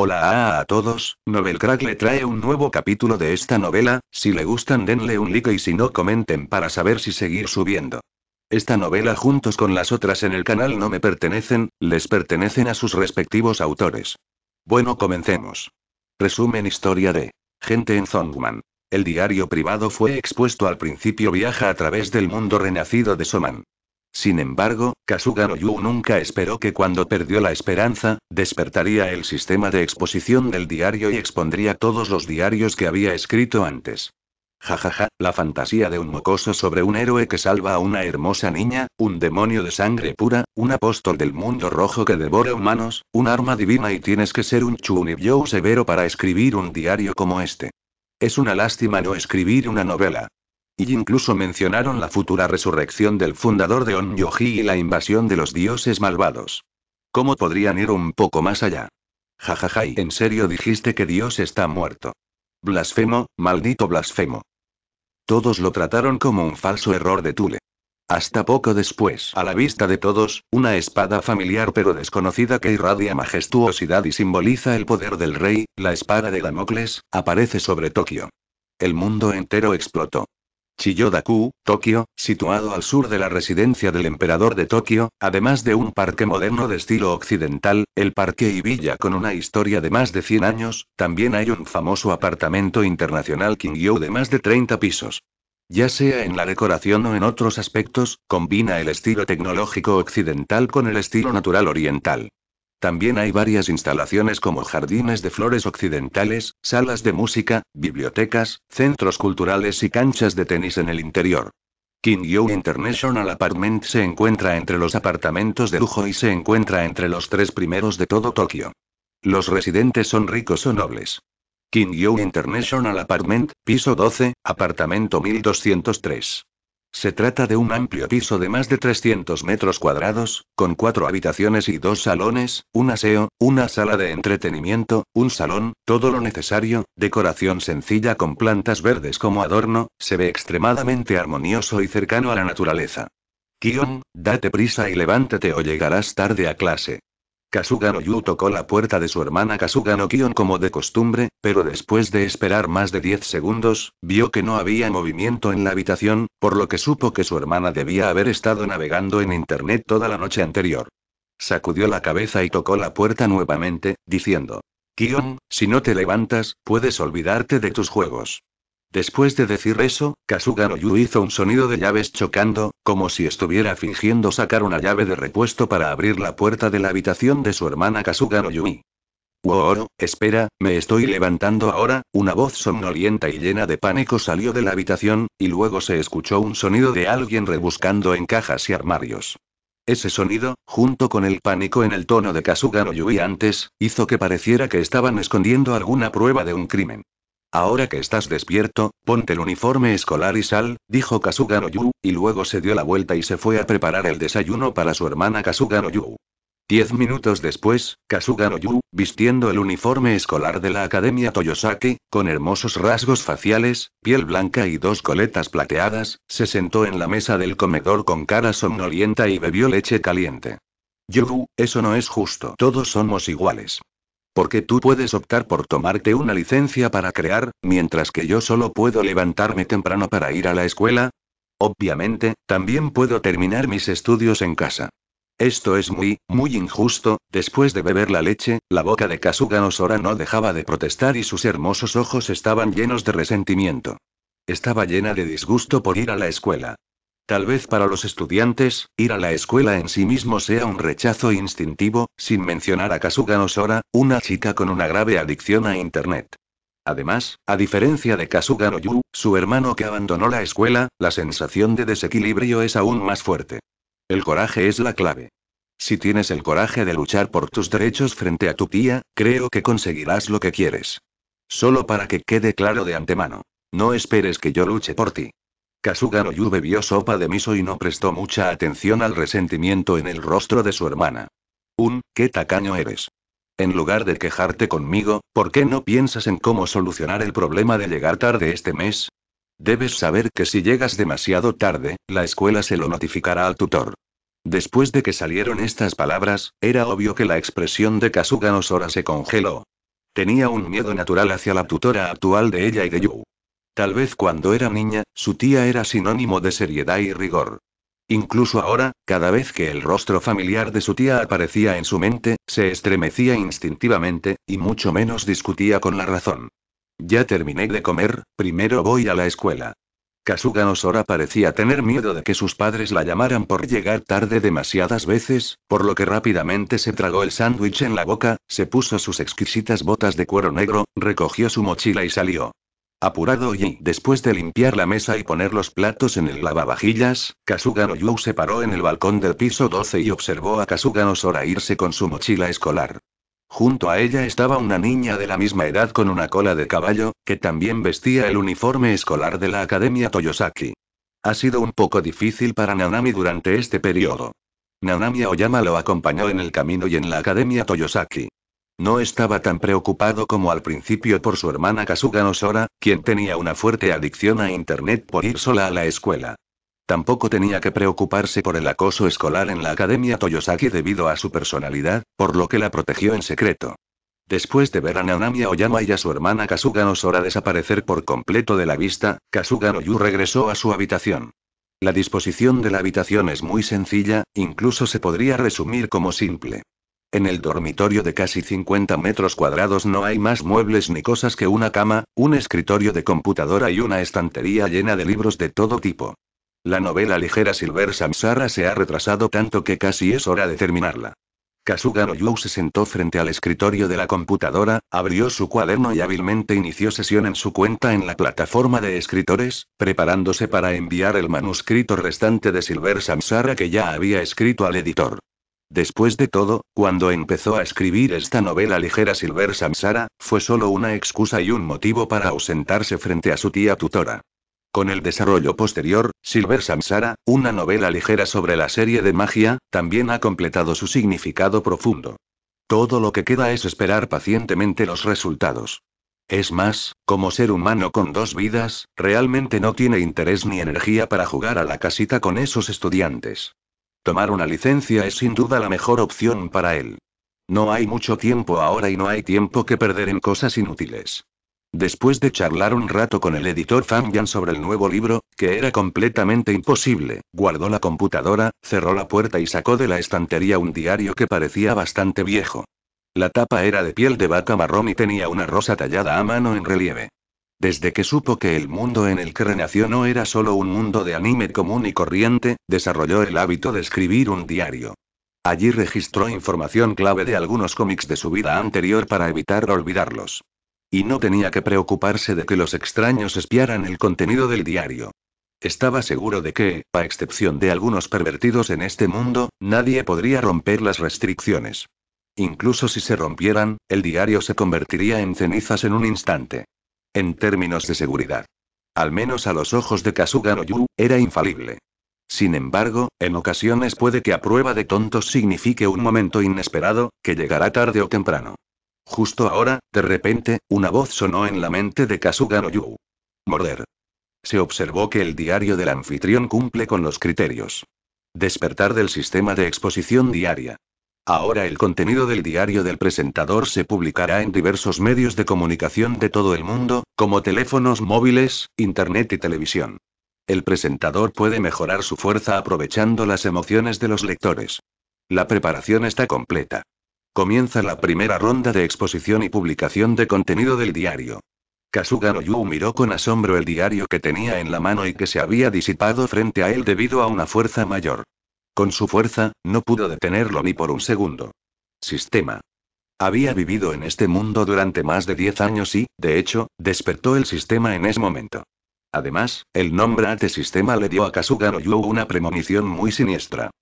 Hola a, todos, Novelcrack le trae un nuevo capítulo de esta novela, si le gustan denle un like y si no comenten para saber si seguir subiendo. Esta novela juntos con las otras en el canal no me pertenecen, les pertenecen a sus respectivos autores. Bueno comencemos. Resumen historia de Gente en Zongman. El diario privado fue expuesto al principio viaja a través del mundo renacido de Soman. Sin embargo, Kasuga no Yu nunca esperó que cuando perdió la esperanza, despertaría el sistema de exposición del diario y expondría todos los diarios que había escrito antes. Jajaja, la fantasía de un mocoso sobre un héroe que salva a una hermosa niña, un demonio de sangre pura, un apóstol del mundo rojo que devora humanos, un arma divina y tienes que ser un chunibyo severo para escribir un diario como este. Es una lástima no escribir una novela. Y incluso mencionaron la futura resurrección del fundador de Onyoji y la invasión de los dioses malvados. ¿Cómo podrían ir un poco más allá? Jajaja, ¿en serio dijiste que Dios está muerto? Blasfemo, maldito blasfemo. Todos lo trataron como un falso error de Tule. Hasta poco después, a la vista de todos, una espada familiar pero desconocida que irradia majestuosidad y simboliza el poder del rey, la espada de Damocles, aparece sobre Tokio. El mundo entero explotó. Chiyodaku, Tokio, situado al sur de la residencia del emperador de Tokio, además de un parque moderno de estilo occidental, el parque Ibilla con una historia de más de 100 años, también hay un famoso apartamento internacional Kingyo de más de 30 pisos. Ya sea en la decoración o en otros aspectos, combina el estilo tecnológico occidental con el estilo natural oriental. También hay varias instalaciones como jardines de flores occidentales, salas de música, bibliotecas, centros culturales y canchas de tenis en el interior. Kingyo International Apartment se encuentra entre los apartamentos de lujo y se encuentra entre los tres primeros de todo Tokio. Los residentes son ricos o nobles. Kingyo International Apartment, piso 12, apartamento 1203. Se trata de un amplio piso de más de 300 metros cuadrados, con cuatro habitaciones y dos salones, un aseo, una sala de entretenimiento, un salón, todo lo necesario, decoración sencilla con plantas verdes como adorno, se ve extremadamente armonioso y cercano a la naturaleza. Kion, date prisa y levántate o llegarás tarde a clase. Kasuga no Yu tocó la puerta de su hermana Kasuga no Kion como de costumbre, pero después de esperar más de 10 segundos, vio que no había movimiento en la habitación, por lo que supo que su hermana debía haber estado navegando en internet toda la noche anterior. Sacudió la cabeza y tocó la puerta nuevamente, diciendo: Kion, si no te levantas, puedes olvidarte de tus juegos. Después de decir eso, Kasuga no Yu hizo un sonido de llaves chocando, como si estuviera fingiendo sacar una llave de repuesto para abrir la puerta de la habitación de su hermana Kasuga no Yui. Espera, me estoy levantando ahora, una voz somnolienta y llena de pánico salió de la habitación, y luego se escuchó un sonido de alguien rebuscando en cajas y armarios. Ese sonido, junto con el pánico en el tono de Kasuga no Yui antes, hizo que pareciera que estaban escondiendo alguna prueba de un crimen. Ahora que estás despierto, ponte el uniforme escolar y sal, dijo Kasuga no Yu, y luego se dio la vuelta y se fue a preparar el desayuno para su hermana Kasuga no Yu. Diez minutos después, Kasuga no Yu, vistiendo el uniforme escolar de la Academia Toyosaki, con hermosos rasgos faciales, piel blanca y dos coletas plateadas, se sentó en la mesa del comedor con cara somnolienta y bebió leche caliente. Yu, eso no es justo. Todos somos iguales. Porque tú puedes optar por tomarte una licencia para crear, mientras que yo solo puedo levantarme temprano para ir a la escuela. Obviamente, también puedo terminar mis estudios en casa. Esto es muy, muy injusto, después de beber la leche, la boca de Kasuga Nosora no dejaba de protestar y sus hermosos ojos estaban llenos de resentimiento. Estaba llena de disgusto por ir a la escuela. Tal vez para los estudiantes, ir a la escuela en sí mismo sea un rechazo instintivo, sin mencionar a Kasuga Nosora, una chica con una grave adicción a Internet. Además, a diferencia de Kasuga no Yu, su hermano que abandonó la escuela, la sensación de desequilibrio es aún más fuerte. El coraje es la clave. Si tienes el coraje de luchar por tus derechos frente a tu tía, creo que conseguirás lo que quieres. Solo para que quede claro de antemano. No esperes que yo luche por ti. Kasuga no Yu bebió sopa de miso y no prestó mucha atención al resentimiento en el rostro de su hermana. Un, qué tacaño eres. En lugar de quejarte conmigo, ¿por qué no piensas en cómo solucionar el problema de llegar tarde este mes? Debes saber que si llegas demasiado tarde, la escuela se lo notificará al tutor. Después de que salieron estas palabras, era obvio que la expresión de Kasuga Nosora se congeló. Tenía un miedo natural hacia la tutora actual de ella y de Yu. Tal vez cuando era niña, su tía era sinónimo de seriedad y rigor. Incluso ahora, cada vez que el rostro familiar de su tía aparecía en su mente, se estremecía instintivamente, y mucho menos discutía con la razón. Ya terminé de comer, primero voy a la escuela. Kasuga Nosora parecía tener miedo de que sus padres la llamaran por llegar tarde demasiadas veces, por lo que rápidamente se tragó el sándwich en la boca, se puso sus exquisitas botas de cuero negro, recogió su mochila y salió. Apurado y, después de limpiar la mesa y poner los platos en el lavavajillas, Kasuga no Yu se paró en el balcón del piso 12 y observó a Kasuga Sora irse con su mochila escolar. Junto a ella estaba una niña de la misma edad con una cola de caballo, que también vestía el uniforme escolar de la Academia Toyosaki. Ha sido un poco difícil para Nanami durante este periodo. Nanami Oyama lo acompañó en el camino y en la Academia Toyosaki. No estaba tan preocupado como al principio por su hermana Kasuga Nosora, quien tenía una fuerte adicción a Internet por ir sola a la escuela. Tampoco tenía que preocuparse por el acoso escolar en la Academia Toyosaki debido a su personalidad, por lo que la protegió en secreto. Después de ver a Nanami Oyama y a su hermana Kasuga Nosora desaparecer por completo de la vista, Kasuga Noyu regresó a su habitación. La disposición de la habitación es muy sencilla, incluso se podría resumir como simple. En el dormitorio de casi 50 metros cuadrados no hay más muebles ni cosas que una cama, un escritorio de computadora y una estantería llena de libros de todo tipo. La novela ligera Silver Samsara se ha retrasado tanto que casi es hora de terminarla. Kasuga no Yu se sentó frente al escritorio de la computadora, abrió su cuaderno y hábilmente inició sesión en su cuenta en la plataforma de escritores, preparándose para enviar el manuscrito restante de Silver Samsara que ya había escrito al editor. Después de todo, cuando empezó a escribir esta novela ligera Silver Samsara, fue solo una excusa y un motivo para ausentarse frente a su tía tutora. Con el desarrollo posterior, Silver Samsara, una novela ligera sobre la serie de magia, también ha completado su significado profundo. Todo lo que queda es esperar pacientemente los resultados. Es más, como ser humano con dos vidas, realmente no tiene interés ni energía para jugar a la casita con esos estudiantes. Tomar una licencia es sin duda la mejor opción para él. No hay mucho tiempo ahora y no hay tiempo que perder en cosas inútiles. Después de charlar un rato con el editor Fan sobre el nuevo libro, que era completamente imposible, guardó la computadora, cerró la puerta y sacó de la estantería un diario que parecía bastante viejo. La tapa era de piel de vaca marrón y tenía una rosa tallada a mano en relieve. Desde que supo que el mundo en el que renació no era solo un mundo de anime común y corriente, desarrolló el hábito de escribir un diario. Allí registró información clave de algunos cómics de su vida anterior para evitar olvidarlos. Y no tenía que preocuparse de que los extraños espiaran el contenido del diario. Estaba seguro de que, a excepción de algunos pervertidos en este mundo, nadie podría romper las restricciones. Incluso si se rompieran, el diario se convertiría en cenizas en un instante. En términos de seguridad. Al menos a los ojos de Kasuga no Yu, era infalible. Sin embargo, en ocasiones puede que a prueba de tontos signifique un momento inesperado, que llegará tarde o temprano. Justo ahora, de repente, una voz sonó en la mente de Kasuga no Yu. Morder. Se observó que el diario del anfitrión cumple con los criterios. Despertar del sistema de exposición diaria. Ahora el contenido del diario del presentador se publicará en diversos medios de comunicación de todo el mundo, como teléfonos móviles, internet y televisión. El presentador puede mejorar su fuerza aprovechando las emociones de los lectores. La preparación está completa. Comienza la primera ronda de exposición y publicación de contenido del diario. Kasuga no Yu miró con asombro el diario que tenía en la mano y que se había disipado frente a él debido a una fuerza mayor. Con su fuerza, no pudo detenerlo ni por un segundo. Sistema. Había vivido en este mundo durante más de 10 años y, de hecho, despertó el sistema en ese momento. Además, el nombre AT Sistema le dio a Kasuga no Yu una premonición muy siniestra.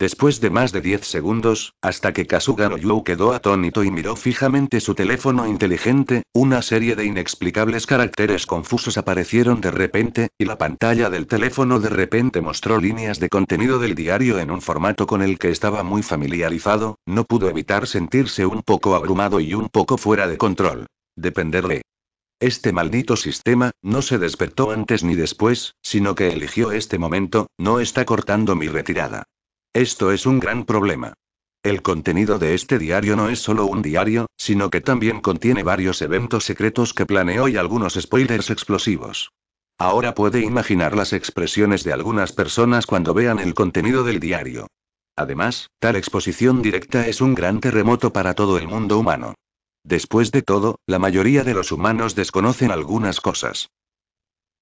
Después de más de 10 segundos, hasta que Kasuga no Yu quedó atónito y miró fijamente su teléfono inteligente, una serie de inexplicables caracteres confusos aparecieron de repente, y la pantalla del teléfono de repente mostró líneas de contenido del diario en un formato con el que estaba muy familiarizado, no pudo evitar sentirse un poco abrumado y un poco fuera de control. Dependerle. Este maldito sistema, no se despertó antes ni después, sino que eligió este momento, no está cortando mi retirada. Esto es un gran problema. El contenido de este diario no es solo un diario, sino que también contiene varios eventos secretos que planeó y algunos spoilers explosivos. Ahora puede imaginar las expresiones de algunas personas cuando vean el contenido del diario. Además, tal exposición directa es un gran terremoto para todo el mundo humano. Después de todo, la mayoría de los humanos desconocen algunas cosas.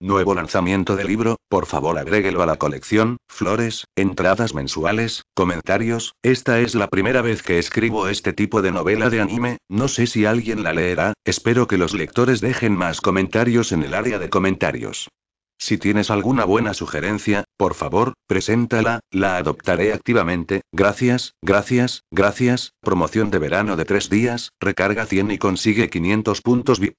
Nuevo lanzamiento de libro, por favor agréguelo a la colección, flores, entradas mensuales, comentarios, esta es la primera vez que escribo este tipo de novela de anime, no sé si alguien la leerá, espero que los lectores dejen más comentarios en el área de comentarios. Si tienes alguna buena sugerencia, por favor, preséntala, la adoptaré activamente. Gracias, gracias, gracias. Promoción de verano de tres días, recarga 100 y consigue 500 puntos VIP.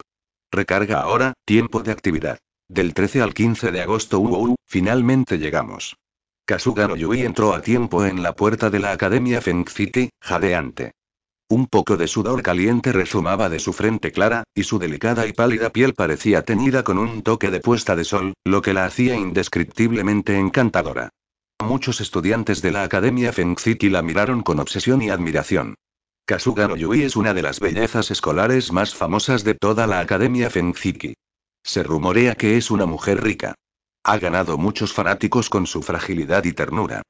Recarga ahora, tiempo de actividad. Del 13 al 15 de agosto, uh, finalmente llegamos. Kasuga no Yui entró a tiempo en la puerta de la Academia Feng City, jadeante. Un poco de sudor caliente rezumaba de su frente clara, y su delicada y pálida piel parecía teñida con un toque de puesta de sol, lo que la hacía indescriptiblemente encantadora. Muchos estudiantes de la Academia Feng City la miraron con obsesión y admiración. Kasuga no Yui es una de las bellezas escolares más famosas de toda la Academia Feng City. Se rumorea que es una mujer rica. Ha ganado muchos fanáticos con su fragilidad y ternura.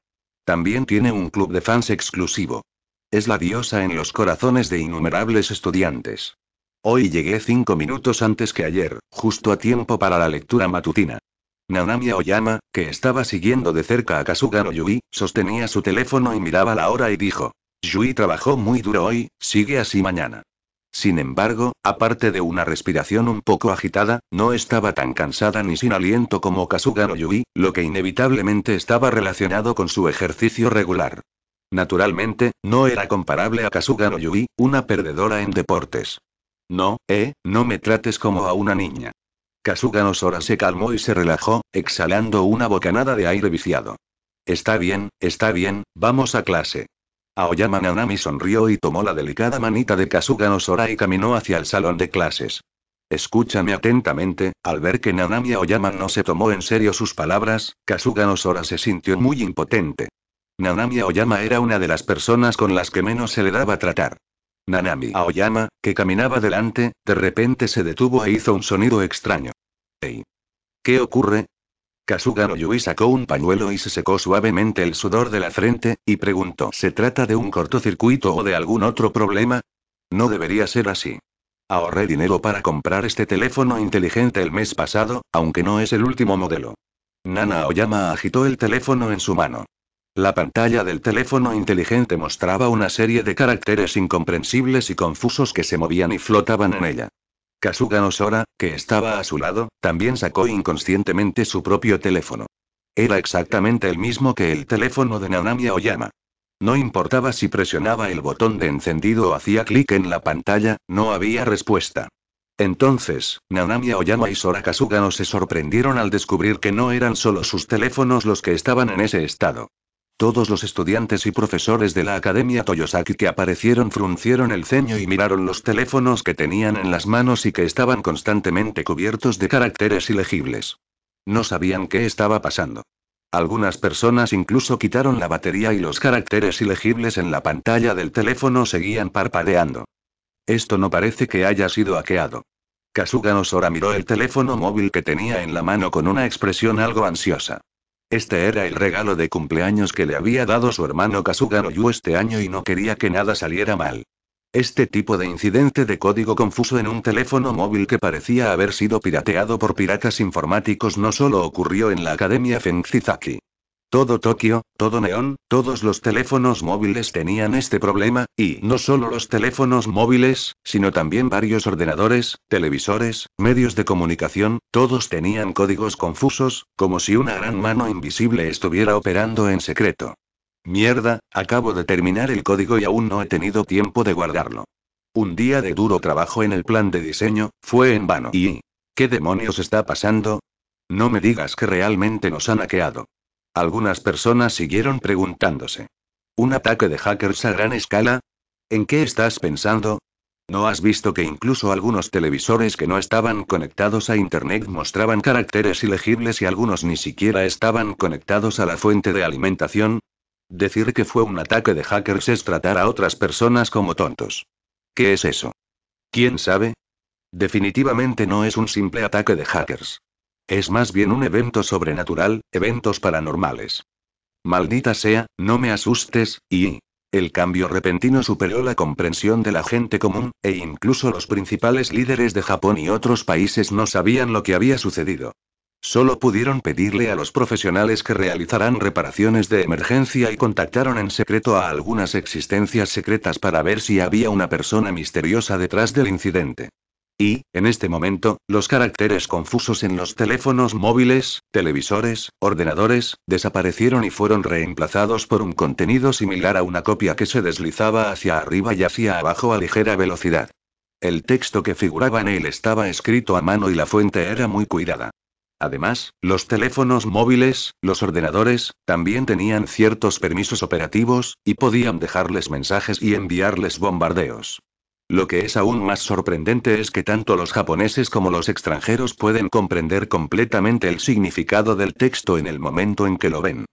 También tiene un club de fans exclusivo. Es la diosa en los corazones de innumerables estudiantes. Hoy llegué cinco minutos antes que ayer, justo a tiempo para la lectura matutina. Nanami Oyama, que estaba siguiendo de cerca a Kasuga no Yui, sostenía su teléfono y miraba la hora y dijo: Yui trabajó muy duro hoy, sigue así mañana. Sin embargo, aparte de una respiración un poco agitada, no estaba tan cansada ni sin aliento como Kasuga no Yui, lo que inevitablemente estaba relacionado con su ejercicio regular. Naturalmente, no era comparable a Kasuga no Yui, una perdedora en deportes. No, eh, no me trates como a una niña. Kasuga no Sora se calmó y se relajó, exhalando una bocanada de aire viciado. Está bien, está bien, vamos a clase. Aoyama Nanami sonrió y tomó la delicada manita de Kasuga no Sora y caminó hacia el salón de clases. Escúchame atentamente, al ver que Nanami Aoyama no se tomó en serio sus palabras, Kasuga no Sora se sintió muy impotente. Nanami Aoyama era una de las personas con las que menos se le daba tratar. Nanami Aoyama, que caminaba delante, de repente se detuvo e hizo un sonido extraño. ¡Ey! ¿Qué ocurre? Kasuga no Yui sacó un pañuelo y se secó suavemente el sudor de la frente, y preguntó: ¿Se trata de un cortocircuito o de algún otro problema? No debería ser así. Ahorré dinero para comprar este teléfono inteligente el mes pasado, aunque no es el último modelo. Nana Oyama agitó el teléfono en su mano. La pantalla del teléfono inteligente mostraba una serie de caracteres incomprensibles y confusos que se movían y flotaban en ella. Kasuga Nosora, que estaba a su lado, también sacó inconscientemente su propio teléfono. Era exactamente el mismo que el teléfono de Nanami Oyama. No importaba si presionaba el botón de encendido o hacía clic en la pantalla, no había respuesta. Entonces, Nanami Oyama y Sora Kasuga no se sorprendieron al descubrir que no eran solo sus teléfonos los que estaban en ese estado. Todos los estudiantes y profesores de la Academia Toyosaki que aparecieron fruncieron el ceño y miraron los teléfonos que tenían en las manos y que estaban constantemente cubiertos de caracteres ilegibles. No sabían qué estaba pasando. Algunas personas incluso quitaron la batería y los caracteres ilegibles en la pantalla del teléfono seguían parpadeando. Esto no parece que haya sido hackeado. Kasuga Nosora miró el teléfono móvil que tenía en la mano con una expresión algo ansiosa. Este era el regalo de cumpleaños que le había dado su hermano Kasuga no este año y no quería que nada saliera mal. Este tipo de incidente de código confuso en un teléfono móvil que parecía haber sido pirateado por piratas informáticos no solo ocurrió en la Academia Fengzizaki. Todo Tokio, todo Neón, todos los teléfonos móviles tenían este problema, y no solo los teléfonos móviles, sino también varios ordenadores, televisores, medios de comunicación, todos tenían códigos confusos, como si una gran mano invisible estuviera operando en secreto. Mierda, acabo de terminar el código y aún no he tenido tiempo de guardarlo. Un día de duro trabajo en el plan de diseño, fue en vano. ¿Y qué demonios está pasando? No me digas que realmente nos han hackeado. Algunas personas siguieron preguntándose. ¿Un ataque de hackers a gran escala? ¿En qué estás pensando? ¿No has visto que incluso algunos televisores que no estaban conectados a Internet mostraban caracteres ilegibles y algunos ni siquiera estaban conectados a la fuente de alimentación? Decir que fue un ataque de hackers es tratar a otras personas como tontos. ¿Qué es eso? ¿Quién sabe? Definitivamente no es un simple ataque de hackers. Es más bien un evento sobrenatural, eventos paranormales. Maldita sea, no me asustes, y... El cambio repentino superó la comprensión de la gente común, e incluso los principales líderes de Japón y otros países no sabían lo que había sucedido. Solo pudieron pedirle a los profesionales que realizaran reparaciones de emergencia y contactaron en secreto a algunas existencias secretas para ver si había una persona misteriosa detrás del incidente. Y, en este momento, los caracteres confusos en los teléfonos móviles, televisores, ordenadores, desaparecieron y fueron reemplazados por un contenido similar a una copia que se deslizaba hacia arriba y hacia abajo a ligera velocidad. El texto que figuraba en él estaba escrito a mano y la fuente era muy cuidada. Además, los teléfonos móviles, los ordenadores, también tenían ciertos permisos operativos, y podían dejarles mensajes y enviarles bombardeos. Lo que es aún más sorprendente es que tanto los japoneses como los extranjeros pueden comprender completamente el significado del texto en el momento en que lo ven.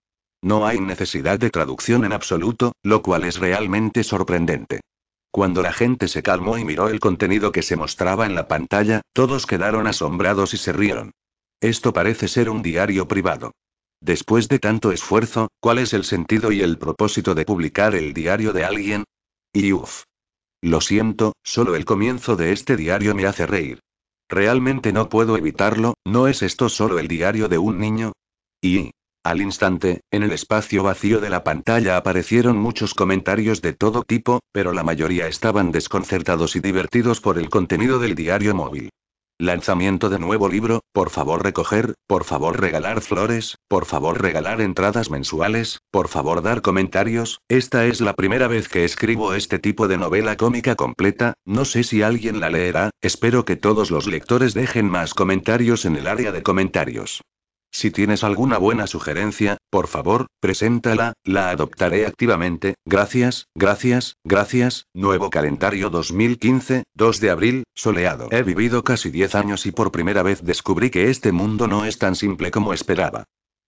No hay necesidad de traducción en absoluto, lo cual es realmente sorprendente. Cuando la gente se calmó y miró el contenido que se mostraba en la pantalla, todos quedaron asombrados y se rieron. Esto parece ser un diario privado. Después de tanto esfuerzo, ¿cuál es el sentido y el propósito de publicar el diario de alguien? Y uff. Lo siento, solo el comienzo de este diario me hace reír. Realmente no puedo evitarlo, ¿no es esto solo el diario de un niño? Y... Al instante, en el espacio vacío de la pantalla aparecieron muchos comentarios de todo tipo, pero la mayoría estaban desconcertados y divertidos por el contenido del diario móvil. Lanzamiento de nuevo libro, por favor recoger, por favor regalar flores, por favor regalar entradas mensuales, por favor dar comentarios, esta es la primera vez que escribo este tipo de novela cómica completa, no sé si alguien la leerá, espero que todos los lectores dejen más comentarios en el área de comentarios. Si tienes alguna buena sugerencia, por favor, preséntala, la adoptaré activamente. Gracias, gracias, gracias. Nuevo calendario 2015, 2 de abril, soleado. He vivido casi 10 años y por primera vez descubrí que este mundo no es tan simple como esperaba.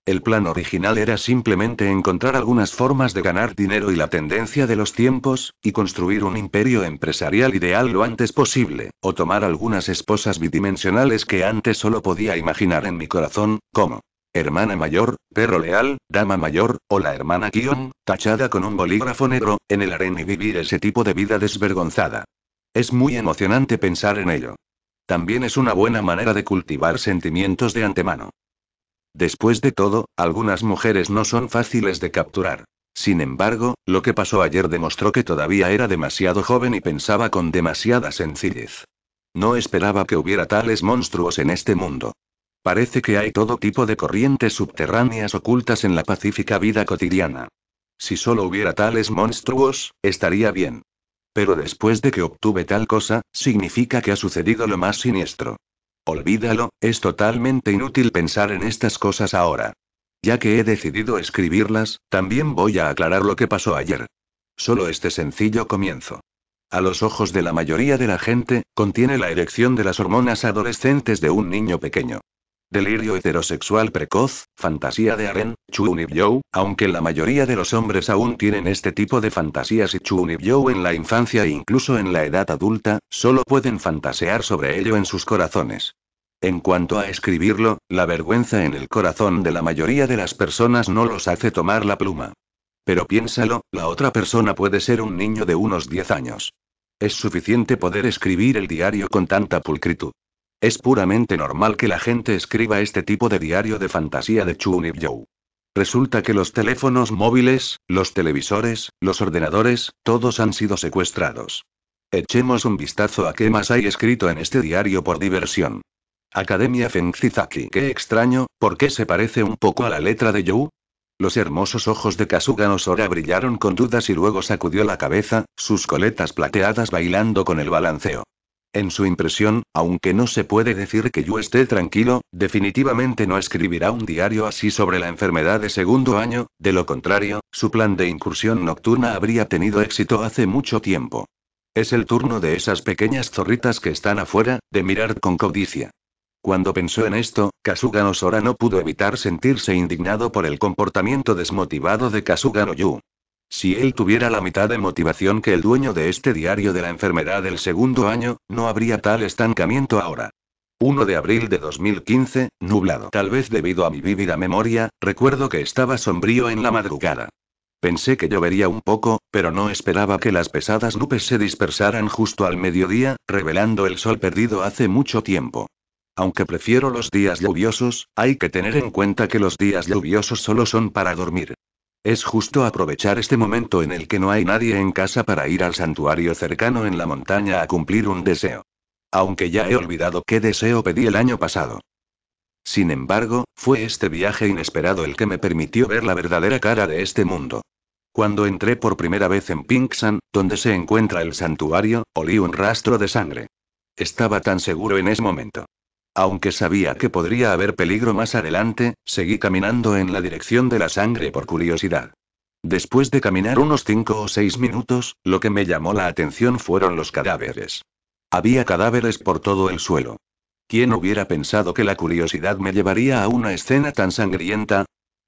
El plan original era simplemente encontrar algunas formas de ganar dinero y la tendencia de los tiempos, y construir un imperio empresarial ideal lo antes posible, o tomar algunas esposas bidimensionales que antes solo podía imaginar en mi corazón, como hermana mayor, perro leal, dama mayor, o la hermana Kion, tachada con un bolígrafo negro, en el harén y vivir ese tipo de vida desvergonzada. Es muy emocionante pensar en ello. También es una buena manera de cultivar sentimientos de antemano. Después de todo, algunas mujeres no son fáciles de capturar. Sin embargo, lo que pasó ayer demostró que todavía era demasiado joven y pensaba con demasiada sencillez. No esperaba que hubiera tales monstruos en este mundo. Parece que hay todo tipo de corrientes subterráneas ocultas en la pacífica vida cotidiana. Si solo hubiera tales monstruos, estaría bien. Pero después de que obtuve tal cosa, significa que ha sucedido lo más siniestro. Olvídalo, es totalmente inútil pensar en estas cosas ahora. Ya que he decidido escribirlas, también voy a aclarar lo que pasó ayer. Solo este sencillo comienzo. A los ojos de la mayoría de la gente, contiene la erección de las hormonas adolescentes de un niño pequeño. Delirio heterosexual precoz, fantasía de harén, chunibyo, aunque la mayoría de los hombres aún tienen este tipo de fantasías y chunibyo en la infancia e incluso en la edad adulta, solo pueden fantasear sobre ello en sus corazones. En cuanto a escribirlo, la vergüenza en el corazón de la mayoría de las personas no los hace tomar la pluma. Pero piénsalo, la otra persona puede ser un niño de unos 10 años. Es suficiente poder escribir el diario con tanta pulcritud. Es puramente normal que la gente escriba este tipo de diario de fantasía de Chunib Joe. Resulta que los teléfonos móviles, los televisores, los ordenadores, todos han sido secuestrados. Echemos un vistazo a qué más hay escrito en este diario por diversión. Academia Fengzizaki. Qué extraño, ¿por qué se parece un poco a la letra de Joe? Los hermosos ojos de Kasuga Nosora brillaron con dudas y luego sacudió la cabeza, sus coletas plateadas bailando con el balanceo. En su impresión, aunque no se puede decir que yo esté tranquilo, definitivamente no escribirá un diario así sobre la enfermedad de segundo año, de lo contrario, su plan de incursión nocturna habría tenido éxito hace mucho tiempo. Es el turno de esas pequeñas zorritas que están afuera, de mirar con codicia. Cuando pensó en esto, Kasuga no Sora no pudo evitar sentirse indignado por el comportamiento desmotivado de Kasuga no Yu. Si él tuviera la mitad de motivación que el dueño de este diario de la enfermedad del segundo año, no habría tal estancamiento ahora. 1 de abril de 2015, nublado. Tal vez debido a mi vívida memoria, recuerdo que estaba sombrío en la madrugada. Pensé que llovería un poco, pero no esperaba que las pesadas nubes se dispersaran justo al mediodía, revelando el sol perdido hace mucho tiempo. Aunque prefiero los días lluviosos, hay que tener en cuenta que los días lluviosos solo son para dormir. Es justo aprovechar este momento en el que no hay nadie en casa para ir al santuario cercano en la montaña a cumplir un deseo. Aunque ya he olvidado qué deseo pedí el año pasado. Sin embargo, fue este viaje inesperado el que me permitió ver la verdadera cara de este mundo. Cuando entré por primera vez en Pinksan, donde se encuentra el santuario, olí un rastro de sangre. Estaba tan seguro en ese momento. Aunque sabía que podría haber peligro más adelante, seguí caminando en la dirección de la sangre por curiosidad. Después de caminar unos cinco o seis minutos, lo que me llamó la atención fueron los cadáveres. Había cadáveres por todo el suelo. ¿Quién hubiera pensado que la curiosidad me llevaría a una escena tan sangrienta?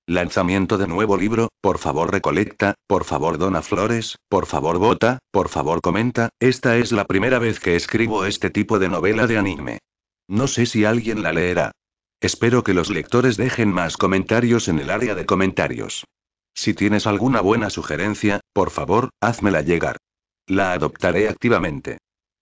Lanzamiento de nuevo libro, por favor recolecta, por favor dona flores, por favor vota, por favor comenta, esta es la primera vez que escribo este tipo de novela de anime. No sé si alguien la leerá. Espero que los lectores dejen más comentarios en el área de comentarios. Si tienes alguna buena sugerencia, por favor, házmela llegar. La adoptaré activamente.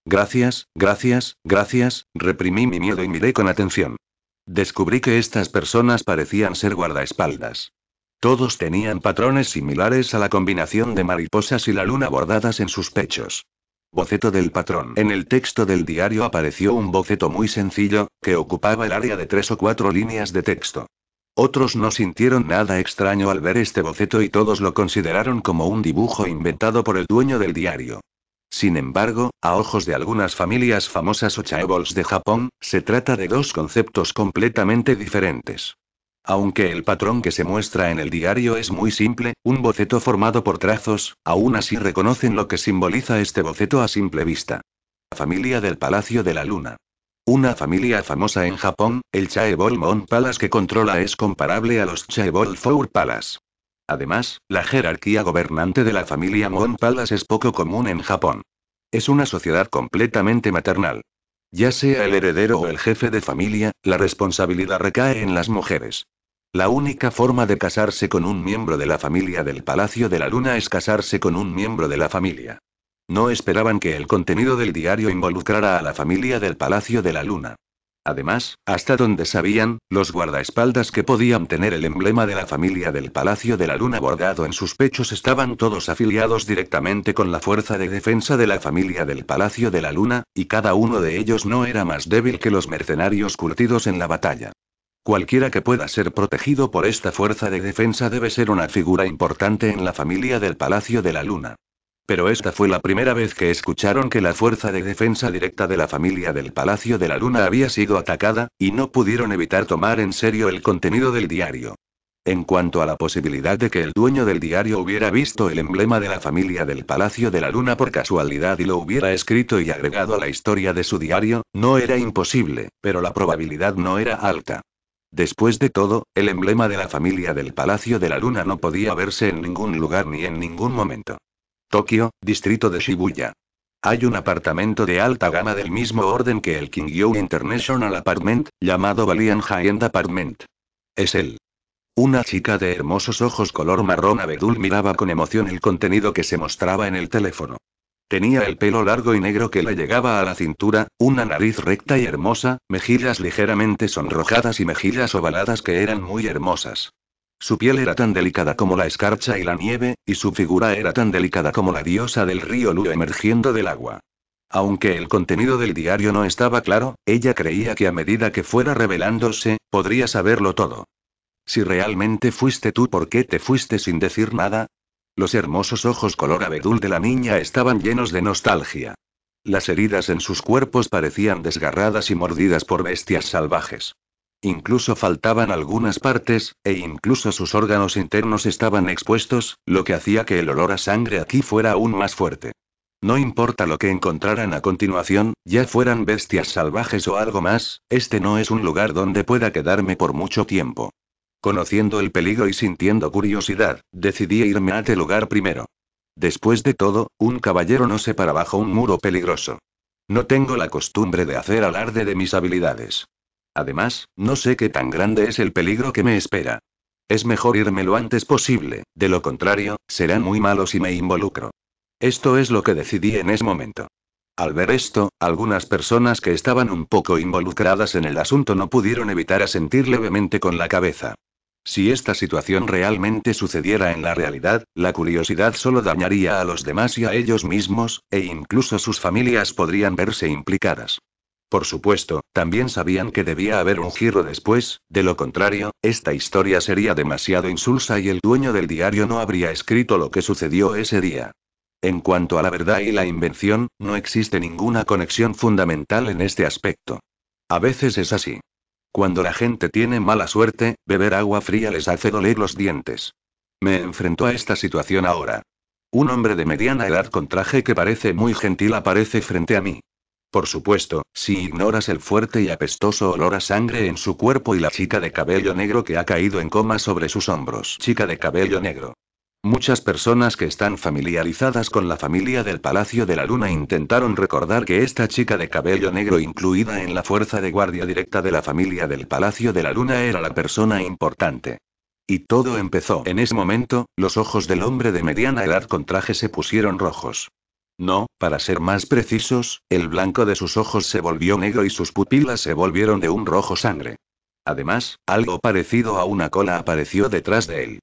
Gracias, gracias, gracias, reprimí mi miedo y miré con atención. Descubrí que estas personas parecían ser guardaespaldas. Todos tenían patrones similares a la combinación de mariposas y la luna bordadas en sus pechos. Boceto del patrón. En el texto del diario apareció un boceto muy sencillo, que ocupaba el área de tres o cuatro líneas de texto. Otros no sintieron nada extraño al ver este boceto y todos lo consideraron como un dibujo inventado por el dueño del diario. Sin embargo, a ojos de algunas familias famosas o chaebols de Japón, se trata de dos conceptos completamente diferentes. Aunque el patrón que se muestra en el diario es muy simple, un boceto formado por trazos, aún así reconocen lo que simboliza este boceto a simple vista. La familia del Palacio de la Luna. Una familia famosa en Japón, el Chaebol Mon Palace que controla es comparable a los Chaebol Four Palace. Además, la jerarquía gobernante de la familia Mon Palace es poco común en Japón. Es una sociedad completamente maternal. Ya sea el heredero o el jefe de familia, la responsabilidad recae en las mujeres. La única forma de casarse con un miembro de la familia del Palacio de la Luna es casarse con un miembro de la familia. No esperaban que el contenido del diario involucrara a la familia del Palacio de la Luna. Además, hasta donde sabían, los guardaespaldas que podían tener el emblema de la familia del Palacio de la Luna bordado en sus pechos estaban todos afiliados directamente con la fuerza de defensa de la familia del Palacio de la Luna, y cada uno de ellos no era más débil que los mercenarios curtidos en la batalla. Cualquiera que pueda ser protegido por esta fuerza de defensa debe ser una figura importante en la familia del Palacio de la Luna. Pero esta fue la primera vez que escucharon que la fuerza de defensa directa de la familia del Palacio de la Luna había sido atacada, y no pudieron evitar tomar en serio el contenido del diario. En cuanto a la posibilidad de que el dueño del diario hubiera visto el emblema de la familia del Palacio de la Luna por casualidad y lo hubiera escrito y agregado a la historia de su diario, no era imposible, pero la probabilidad no era alta. Después de todo, el emblema de la familia del Palacio de la Luna no podía verse en ningún lugar ni en ningún momento. Tokio, distrito de Shibuya. Hay un apartamento de alta gama del mismo orden que el Kingyo International Apartment, llamado Valiant High-End Apartment. Es él. Una chica de hermosos ojos color marrón abedul miraba con emoción el contenido que se mostraba en el teléfono. Tenía el pelo largo y negro que le llegaba a la cintura, una nariz recta y hermosa, mejillas ligeramente sonrojadas y mejillas ovaladas que eran muy hermosas. Su piel era tan delicada como la escarcha y la nieve, y su figura era tan delicada como la diosa del río Lu emergiendo del agua. Aunque el contenido del diario no estaba claro, ella creía que a medida que fuera revelándose, podría saberlo todo. Si realmente fuiste tú, ¿por qué te fuiste sin decir nada? Los hermosos ojos color abedul de la niña estaban llenos de nostalgia. Las heridas en sus cuerpos parecían desgarradas y mordidas por bestias salvajes. Incluso faltaban algunas partes, e incluso sus órganos internos estaban expuestos, lo que hacía que el olor a sangre aquí fuera aún más fuerte. No importa lo que encontraran a continuación, ya fueran bestias salvajes o algo más, este no es un lugar donde pueda quedarme por mucho tiempo. Conociendo el peligro y sintiendo curiosidad, decidí irme a este lugar primero. Después de todo, un caballero no se para bajo un muro peligroso. No tengo la costumbre de hacer alarde de mis habilidades. Además, no sé qué tan grande es el peligro que me espera. Es mejor irme lo antes posible, de lo contrario, serán muy malos si me involucro. Esto es lo que decidí en ese momento. Al ver esto, algunas personas que estaban un poco involucradas en el asunto no pudieron evitar asentir levemente con la cabeza. Si esta situación realmente sucediera en la realidad, la curiosidad solo dañaría a los demás y a ellos mismos, e incluso sus familias podrían verse implicadas. Por supuesto, también sabían que debía haber un giro después, de lo contrario, esta historia sería demasiado insulsa y el dueño del diario no habría escrito lo que sucedió ese día. En cuanto a la verdad y la invención, no existe ninguna conexión fundamental en este aspecto. A veces es así. Cuando la gente tiene mala suerte, beber agua fría les hace doler los dientes. Me enfrento a esta situación ahora. Un hombre de mediana edad con traje que parece muy gentil aparece frente a mí. Por supuesto, si ignoras el fuerte y apestoso olor a sangre en su cuerpo y la chica de cabello negro que ha caído en coma sobre sus hombros. Chica de cabello negro. Muchas personas que están familiarizadas con la familia del Palacio de la Luna intentaron recordar que esta chica de cabello negro incluida en la fuerza de guardia directa de la familia del Palacio de la Luna era la persona importante. Y todo empezó. En ese momento, los ojos del hombre de mediana edad con traje se pusieron rojos. No, para ser más precisos, el blanco de sus ojos se volvió negro y sus pupilas se volvieron de un rojo sangre. Además, algo parecido a una cola apareció detrás de él.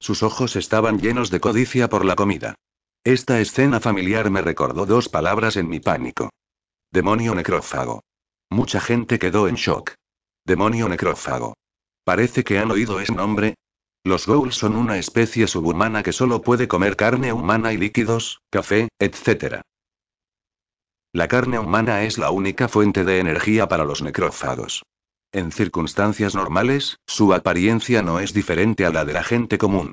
Sus ojos estaban llenos de codicia por la comida. Esta escena familiar me recordó dos palabras en mi pánico. Demonio necrófago. Mucha gente quedó en shock. Demonio necrófago. Parece que han oído ese nombre. Los ghouls son una especie subhumana que solo puede comer carne humana y líquidos, café, etc. La carne humana es la única fuente de energía para los necrófagos. En circunstancias normales, su apariencia no es diferente a la de la gente común.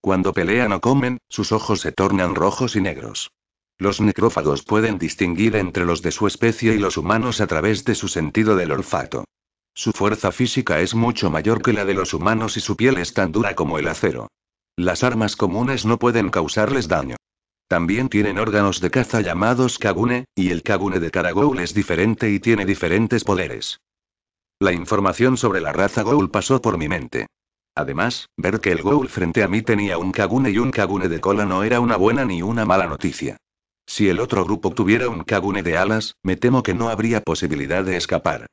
Cuando pelean o comen, sus ojos se tornan rojos y negros. Los necrófagos pueden distinguir entre los de su especie y los humanos a través de su sentido del olfato. Su fuerza física es mucho mayor que la de los humanos y su piel es tan dura como el acero. Las armas comunes no pueden causarles daño. También tienen órganos de caza llamados kagune, y el kagune de Karaghoul es diferente y tiene diferentes poderes. La información sobre la raza Ghoul pasó por mi mente. Además, ver que el Ghoul frente a mí tenía un Kagune y un Kagune de cola no era una buena ni una mala noticia. Si el otro grupo tuviera un Kagune de alas, me temo que no habría posibilidad de escapar.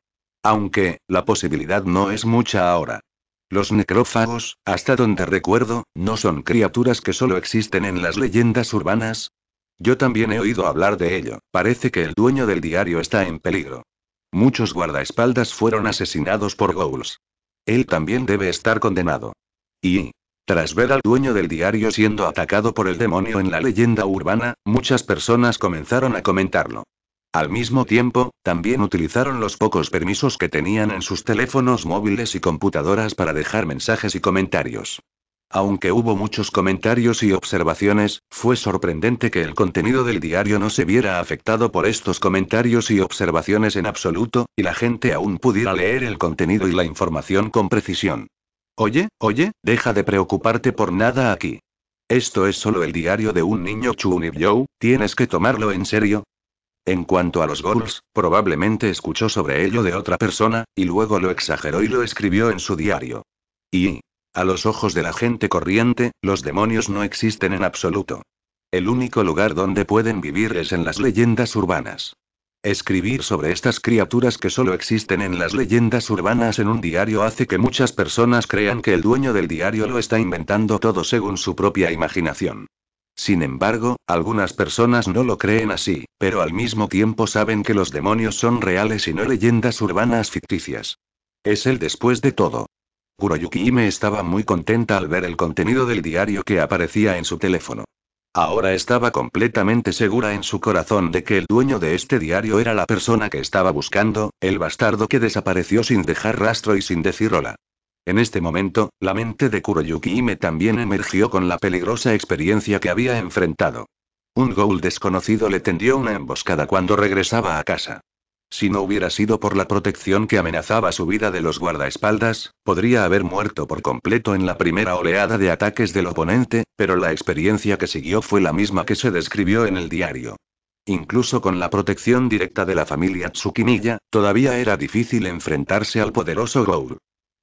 Aunque, la posibilidad no es mucha ahora. Los necrófagos, hasta donde recuerdo, no son criaturas que solo existen en las leyendas urbanas. Yo también he oído hablar de ello, parece que el dueño del diario está en peligro. Muchos guardaespaldas fueron asesinados por ghouls. Él también debe estar condenado. Y, tras ver al dueño del diario siendo atacado por el demonio en la leyenda urbana, muchas personas comenzaron a comentarlo. Al mismo tiempo, también utilizaron los pocos permisos que tenían en sus teléfonos móviles y computadoras para dejar mensajes y comentarios. Aunque hubo muchos comentarios y observaciones, fue sorprendente que el contenido del diario no se viera afectado por estos comentarios y observaciones en absoluto, y la gente aún pudiera leer el contenido y la información con precisión. Oye, oye, deja de preocuparte por nada aquí. Esto es solo el diario de un niño Joe, tienes que tomarlo en serio. En cuanto a los goals, probablemente escuchó sobre ello de otra persona, y luego lo exageró y lo escribió en su diario. Y, a los ojos de la gente corriente, los demonios no existen en absoluto. El único lugar donde pueden vivir es en las leyendas urbanas. Escribir sobre estas criaturas que solo existen en las leyendas urbanas en un diario hace que muchas personas crean que el dueño del diario lo está inventando todo según su propia imaginación. Sin embargo, algunas personas no lo creen así, pero al mismo tiempo saben que los demonios son reales y no leyendas urbanas ficticias. Es él después de todo. Kuroyuki Ime estaba muy contenta al ver el contenido del diario que aparecía en su teléfono. Ahora estaba completamente segura en su corazón de que el dueño de este diario era la persona que estaba buscando, el bastardo que desapareció sin dejar rastro y sin decir hola. En este momento, la mente de Kuroyuki Ime también emergió con la peligrosa experiencia que había enfrentado. Un ghoul desconocido le tendió una emboscada cuando regresaba a casa. Si no hubiera sido por la protección que amenazaba su vida de los guardaespaldas, podría haber muerto por completo en la primera oleada de ataques del oponente, pero la experiencia que siguió fue la misma que se describió en el diario. Incluso con la protección directa de la familia Tsukimiya, todavía era difícil enfrentarse al poderoso Ghoul.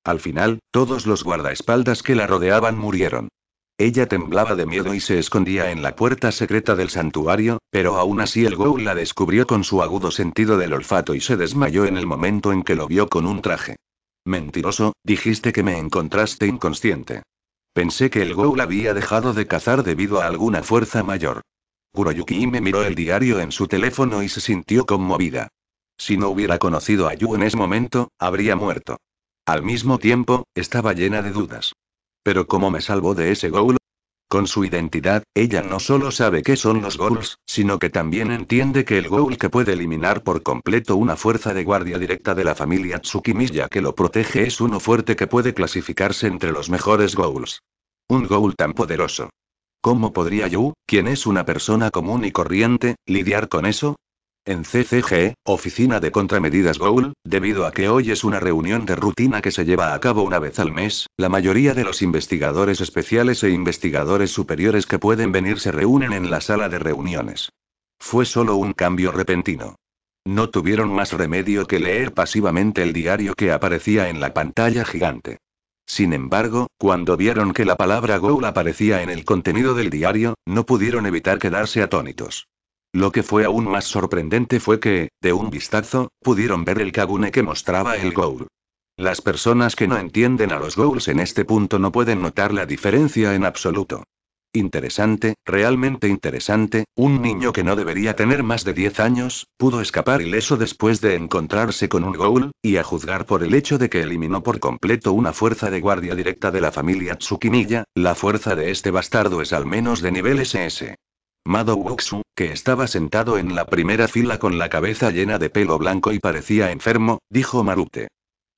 Al final, todos los guardaespaldas que la rodeaban murieron. Ella temblaba de miedo y se escondía en la puerta secreta del santuario, pero aún así el Ghoul la descubrió con su agudo sentido del olfato y se desmayó en el momento en que lo vio con un traje. Mentiroso, dijiste que me encontraste inconsciente. Pensé que el Ghoul había dejado de cazar debido a alguna fuerza mayor. Kuroyuki me miró el diario en su teléfono y se sintió conmovida. Si no hubiera conocido a Yu en ese momento, habría muerto. Al mismo tiempo, estaba llena de dudas. Pero ¿cómo me salvó de ese ghoul? Con su identidad, ella no solo sabe qué son los ghouls, sino que también entiende que el ghoul que puede eliminar por completo una fuerza de guardia directa de la familia Tsukimiya que lo protege es uno fuerte que puede clasificarse entre los mejores ghouls. Un ghoul tan poderoso. ¿Cómo podría Yu, quien es una persona común y corriente, lidiar con eso? En CCG, Oficina de Contramedidas Goul, debido a que hoy es una reunión de rutina que se lleva a cabo una vez al mes, la mayoría de los investigadores especiales e investigadores superiores que pueden venir se reúnen en la sala de reuniones. Fue solo un cambio repentino. No tuvieron más remedio que leer pasivamente el diario que aparecía en la pantalla gigante. Sin embargo, cuando vieron que la palabra Goul aparecía en el contenido del diario, no pudieron evitar quedarse atónitos. Lo que fue aún más sorprendente fue que, de un vistazo, pudieron ver el Kagune que mostraba el Ghoul. Las personas que no entienden a los Ghouls en este punto no pueden notar la diferencia en absoluto. Interesante, realmente interesante, un niño que no debería tener más de 10 años, pudo escapar ileso después de encontrarse con un Ghoul, y a juzgar por el hecho de que eliminó por completo una fuerza de guardia directa de la familia Tsukimiya, la fuerza de este bastardo es al menos de nivel SS. Mado Wuxu, que estaba sentado en la primera fila con la cabeza llena de pelo blanco y parecía enfermo, dijo Marute.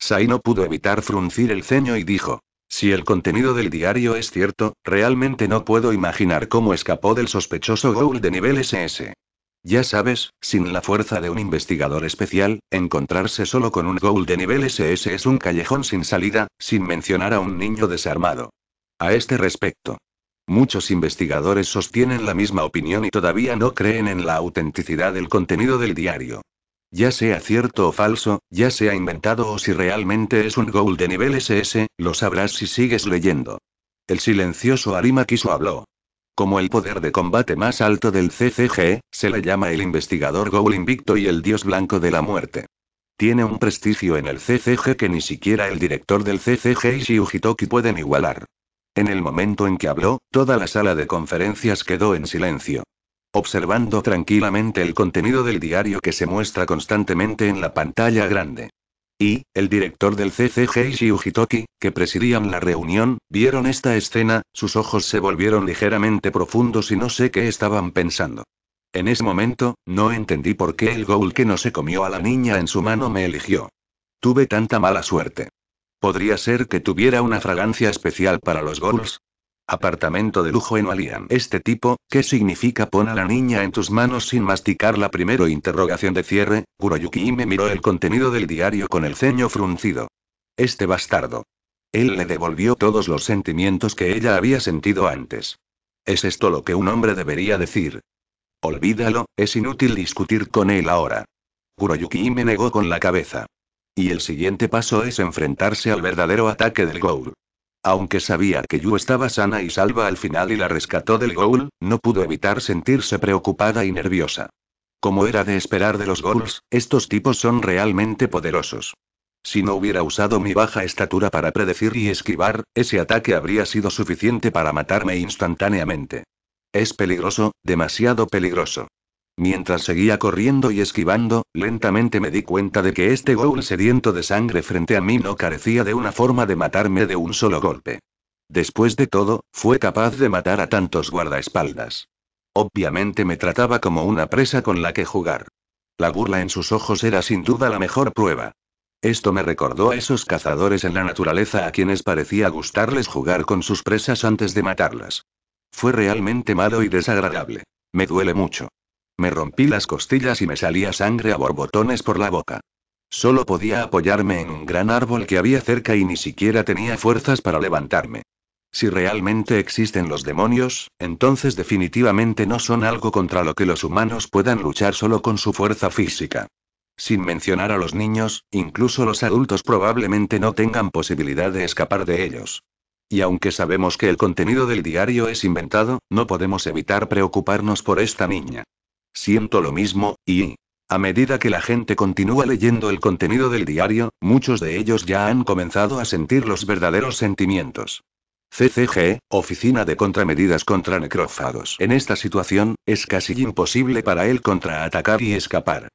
Sai no pudo evitar fruncir el ceño y dijo. Si el contenido del diario es cierto, realmente no puedo imaginar cómo escapó del sospechoso Ghoul de nivel SS. Ya sabes, sin la fuerza de un investigador especial, encontrarse solo con un Ghoul de nivel SS es un callejón sin salida, sin mencionar a un niño desarmado. A este respecto, Muchos investigadores sostienen la misma opinión y todavía no creen en la autenticidad del contenido del diario. Ya sea cierto o falso, ya sea inventado o si realmente es un goal de nivel SS, lo sabrás si sigues leyendo. El silencioso Arima Kiso habló. Como el poder de combate más alto del CCG, se le llama el investigador Goul invicto y el dios blanco de la muerte. Tiene un prestigio en el CCG que ni siquiera el director del CCG y Shiujitoki pueden igualar. En el momento en que habló, toda la sala de conferencias quedó en silencio. Observando tranquilamente el contenido del diario que se muestra constantemente en la pantalla grande. Y, el director del CCG y Shiujitoki, que presidían la reunión, vieron esta escena, sus ojos se volvieron ligeramente profundos y no sé qué estaban pensando. En ese momento, no entendí por qué el Ghoul que no se comió a la niña en su mano me eligió. Tuve tanta mala suerte. Podría ser que tuviera una fragancia especial para los ghouls. Apartamento de lujo en Alian. Este tipo, ¿qué significa pon a la niña en tus manos sin masticarla primero? Interrogación de cierre. Kuroyuki me miró el contenido del diario con el ceño fruncido. Este bastardo. Él le devolvió todos los sentimientos que ella había sentido antes. ¿Es esto lo que un hombre debería decir? Olvídalo, es inútil discutir con él ahora. Kuroyuki me negó con la cabeza. Y el siguiente paso es enfrentarse al verdadero ataque del Ghoul. Aunque sabía que Yu estaba sana y salva al final y la rescató del Ghoul, no pudo evitar sentirse preocupada y nerviosa. Como era de esperar de los Ghouls, estos tipos son realmente poderosos. Si no hubiera usado mi baja estatura para predecir y esquivar, ese ataque habría sido suficiente para matarme instantáneamente. Es peligroso, demasiado peligroso. Mientras seguía corriendo y esquivando, lentamente me di cuenta de que este ghoul sediento de sangre frente a mí no carecía de una forma de matarme de un solo golpe. Después de todo, fue capaz de matar a tantos guardaespaldas. Obviamente me trataba como una presa con la que jugar. La burla en sus ojos era sin duda la mejor prueba. Esto me recordó a esos cazadores en la naturaleza a quienes parecía gustarles jugar con sus presas antes de matarlas. Fue realmente malo y desagradable. Me duele mucho. Me rompí las costillas y me salía sangre a borbotones por la boca. Solo podía apoyarme en un gran árbol que había cerca y ni siquiera tenía fuerzas para levantarme. Si realmente existen los demonios, entonces definitivamente no son algo contra lo que los humanos puedan luchar solo con su fuerza física. Sin mencionar a los niños, incluso los adultos probablemente no tengan posibilidad de escapar de ellos. Y aunque sabemos que el contenido del diario es inventado, no podemos evitar preocuparnos por esta niña. Siento lo mismo, y... A medida que la gente continúa leyendo el contenido del diario, muchos de ellos ya han comenzado a sentir los verdaderos sentimientos. CCG, Oficina de Contramedidas contra Necrófagos. En esta situación, es casi imposible para él contraatacar y escapar.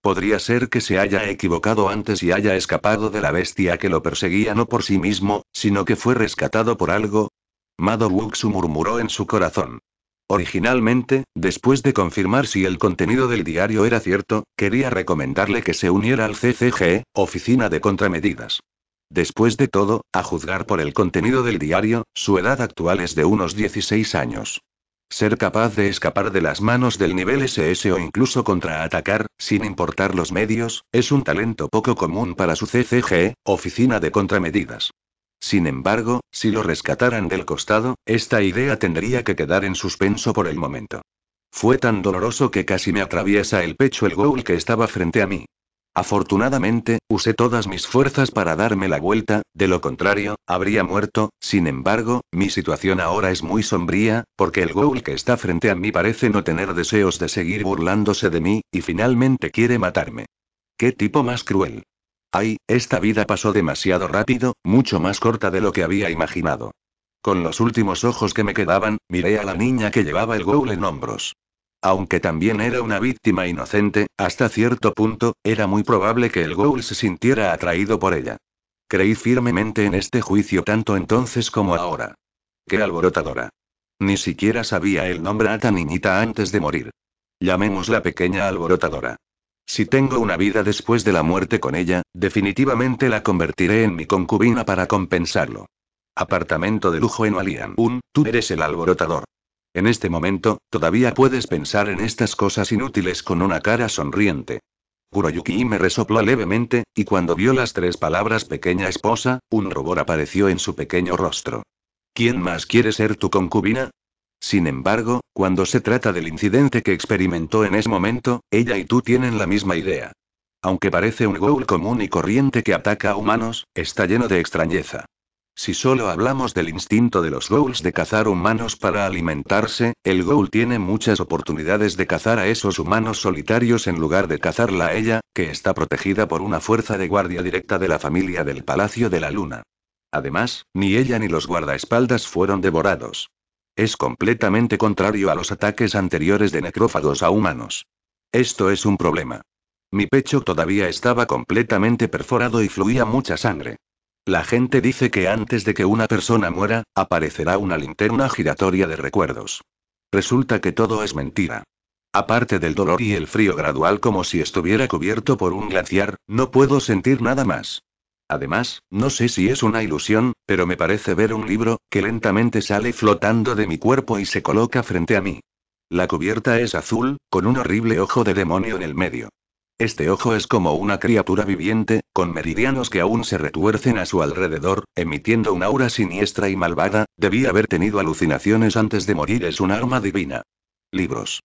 Podría ser que se haya equivocado antes y haya escapado de la bestia que lo perseguía no por sí mismo, sino que fue rescatado por algo. Mado Wuxu murmuró en su corazón. Originalmente, después de confirmar si el contenido del diario era cierto, quería recomendarle que se uniera al CCG, Oficina de Contramedidas. Después de todo, a juzgar por el contenido del diario, su edad actual es de unos 16 años. Ser capaz de escapar de las manos del nivel SS o incluso contraatacar, sin importar los medios, es un talento poco común para su CCG, Oficina de Contramedidas. Sin embargo, si lo rescataran del costado, esta idea tendría que quedar en suspenso por el momento. Fue tan doloroso que casi me atraviesa el pecho el ghoul que estaba frente a mí. Afortunadamente, usé todas mis fuerzas para darme la vuelta, de lo contrario, habría muerto, sin embargo, mi situación ahora es muy sombría, porque el ghoul que está frente a mí parece no tener deseos de seguir burlándose de mí, y finalmente quiere matarme. ¿Qué tipo más cruel? Ay, esta vida pasó demasiado rápido, mucho más corta de lo que había imaginado. Con los últimos ojos que me quedaban, miré a la niña que llevaba el ghoul en hombros. Aunque también era una víctima inocente, hasta cierto punto, era muy probable que el ghoul se sintiera atraído por ella. Creí firmemente en este juicio tanto entonces como ahora. ¡Qué alborotadora! Ni siquiera sabía el nombre a esta niñita antes de morir. Llamémosla pequeña alborotadora. Si tengo una vida después de la muerte con ella, definitivamente la convertiré en mi concubina para compensarlo. Apartamento de lujo en Walian. Un, tú eres el alborotador. En este momento, todavía puedes pensar en estas cosas inútiles con una cara sonriente. Kuroyuki me resopló levemente, y cuando vio las tres palabras pequeña esposa, un rubor apareció en su pequeño rostro. ¿Quién más quiere ser tu concubina? Sin embargo, cuando se trata del incidente que experimentó en ese momento, ella y tú tienen la misma idea. Aunque parece un ghoul común y corriente que ataca a humanos, está lleno de extrañeza. Si solo hablamos del instinto de los ghouls de cazar humanos para alimentarse, el ghoul tiene muchas oportunidades de cazar a esos humanos solitarios en lugar de cazarla a ella, que está protegida por una fuerza de guardia directa de la familia del Palacio de la Luna. Además, ni ella ni los guardaespaldas fueron devorados. Es completamente contrario a los ataques anteriores de necrófagos a humanos. Esto es un problema. Mi pecho todavía estaba completamente perforado y fluía mucha sangre. La gente dice que antes de que una persona muera, aparecerá una linterna giratoria de recuerdos. Resulta que todo es mentira. Aparte del dolor y el frío gradual como si estuviera cubierto por un glaciar, no puedo sentir nada más. Además, no sé si es una ilusión, pero me parece ver un libro, que lentamente sale flotando de mi cuerpo y se coloca frente a mí. La cubierta es azul, con un horrible ojo de demonio en el medio. Este ojo es como una criatura viviente, con meridianos que aún se retuercen a su alrededor, emitiendo una aura siniestra y malvada, debía haber tenido alucinaciones antes de morir, es un arma divina. Libros.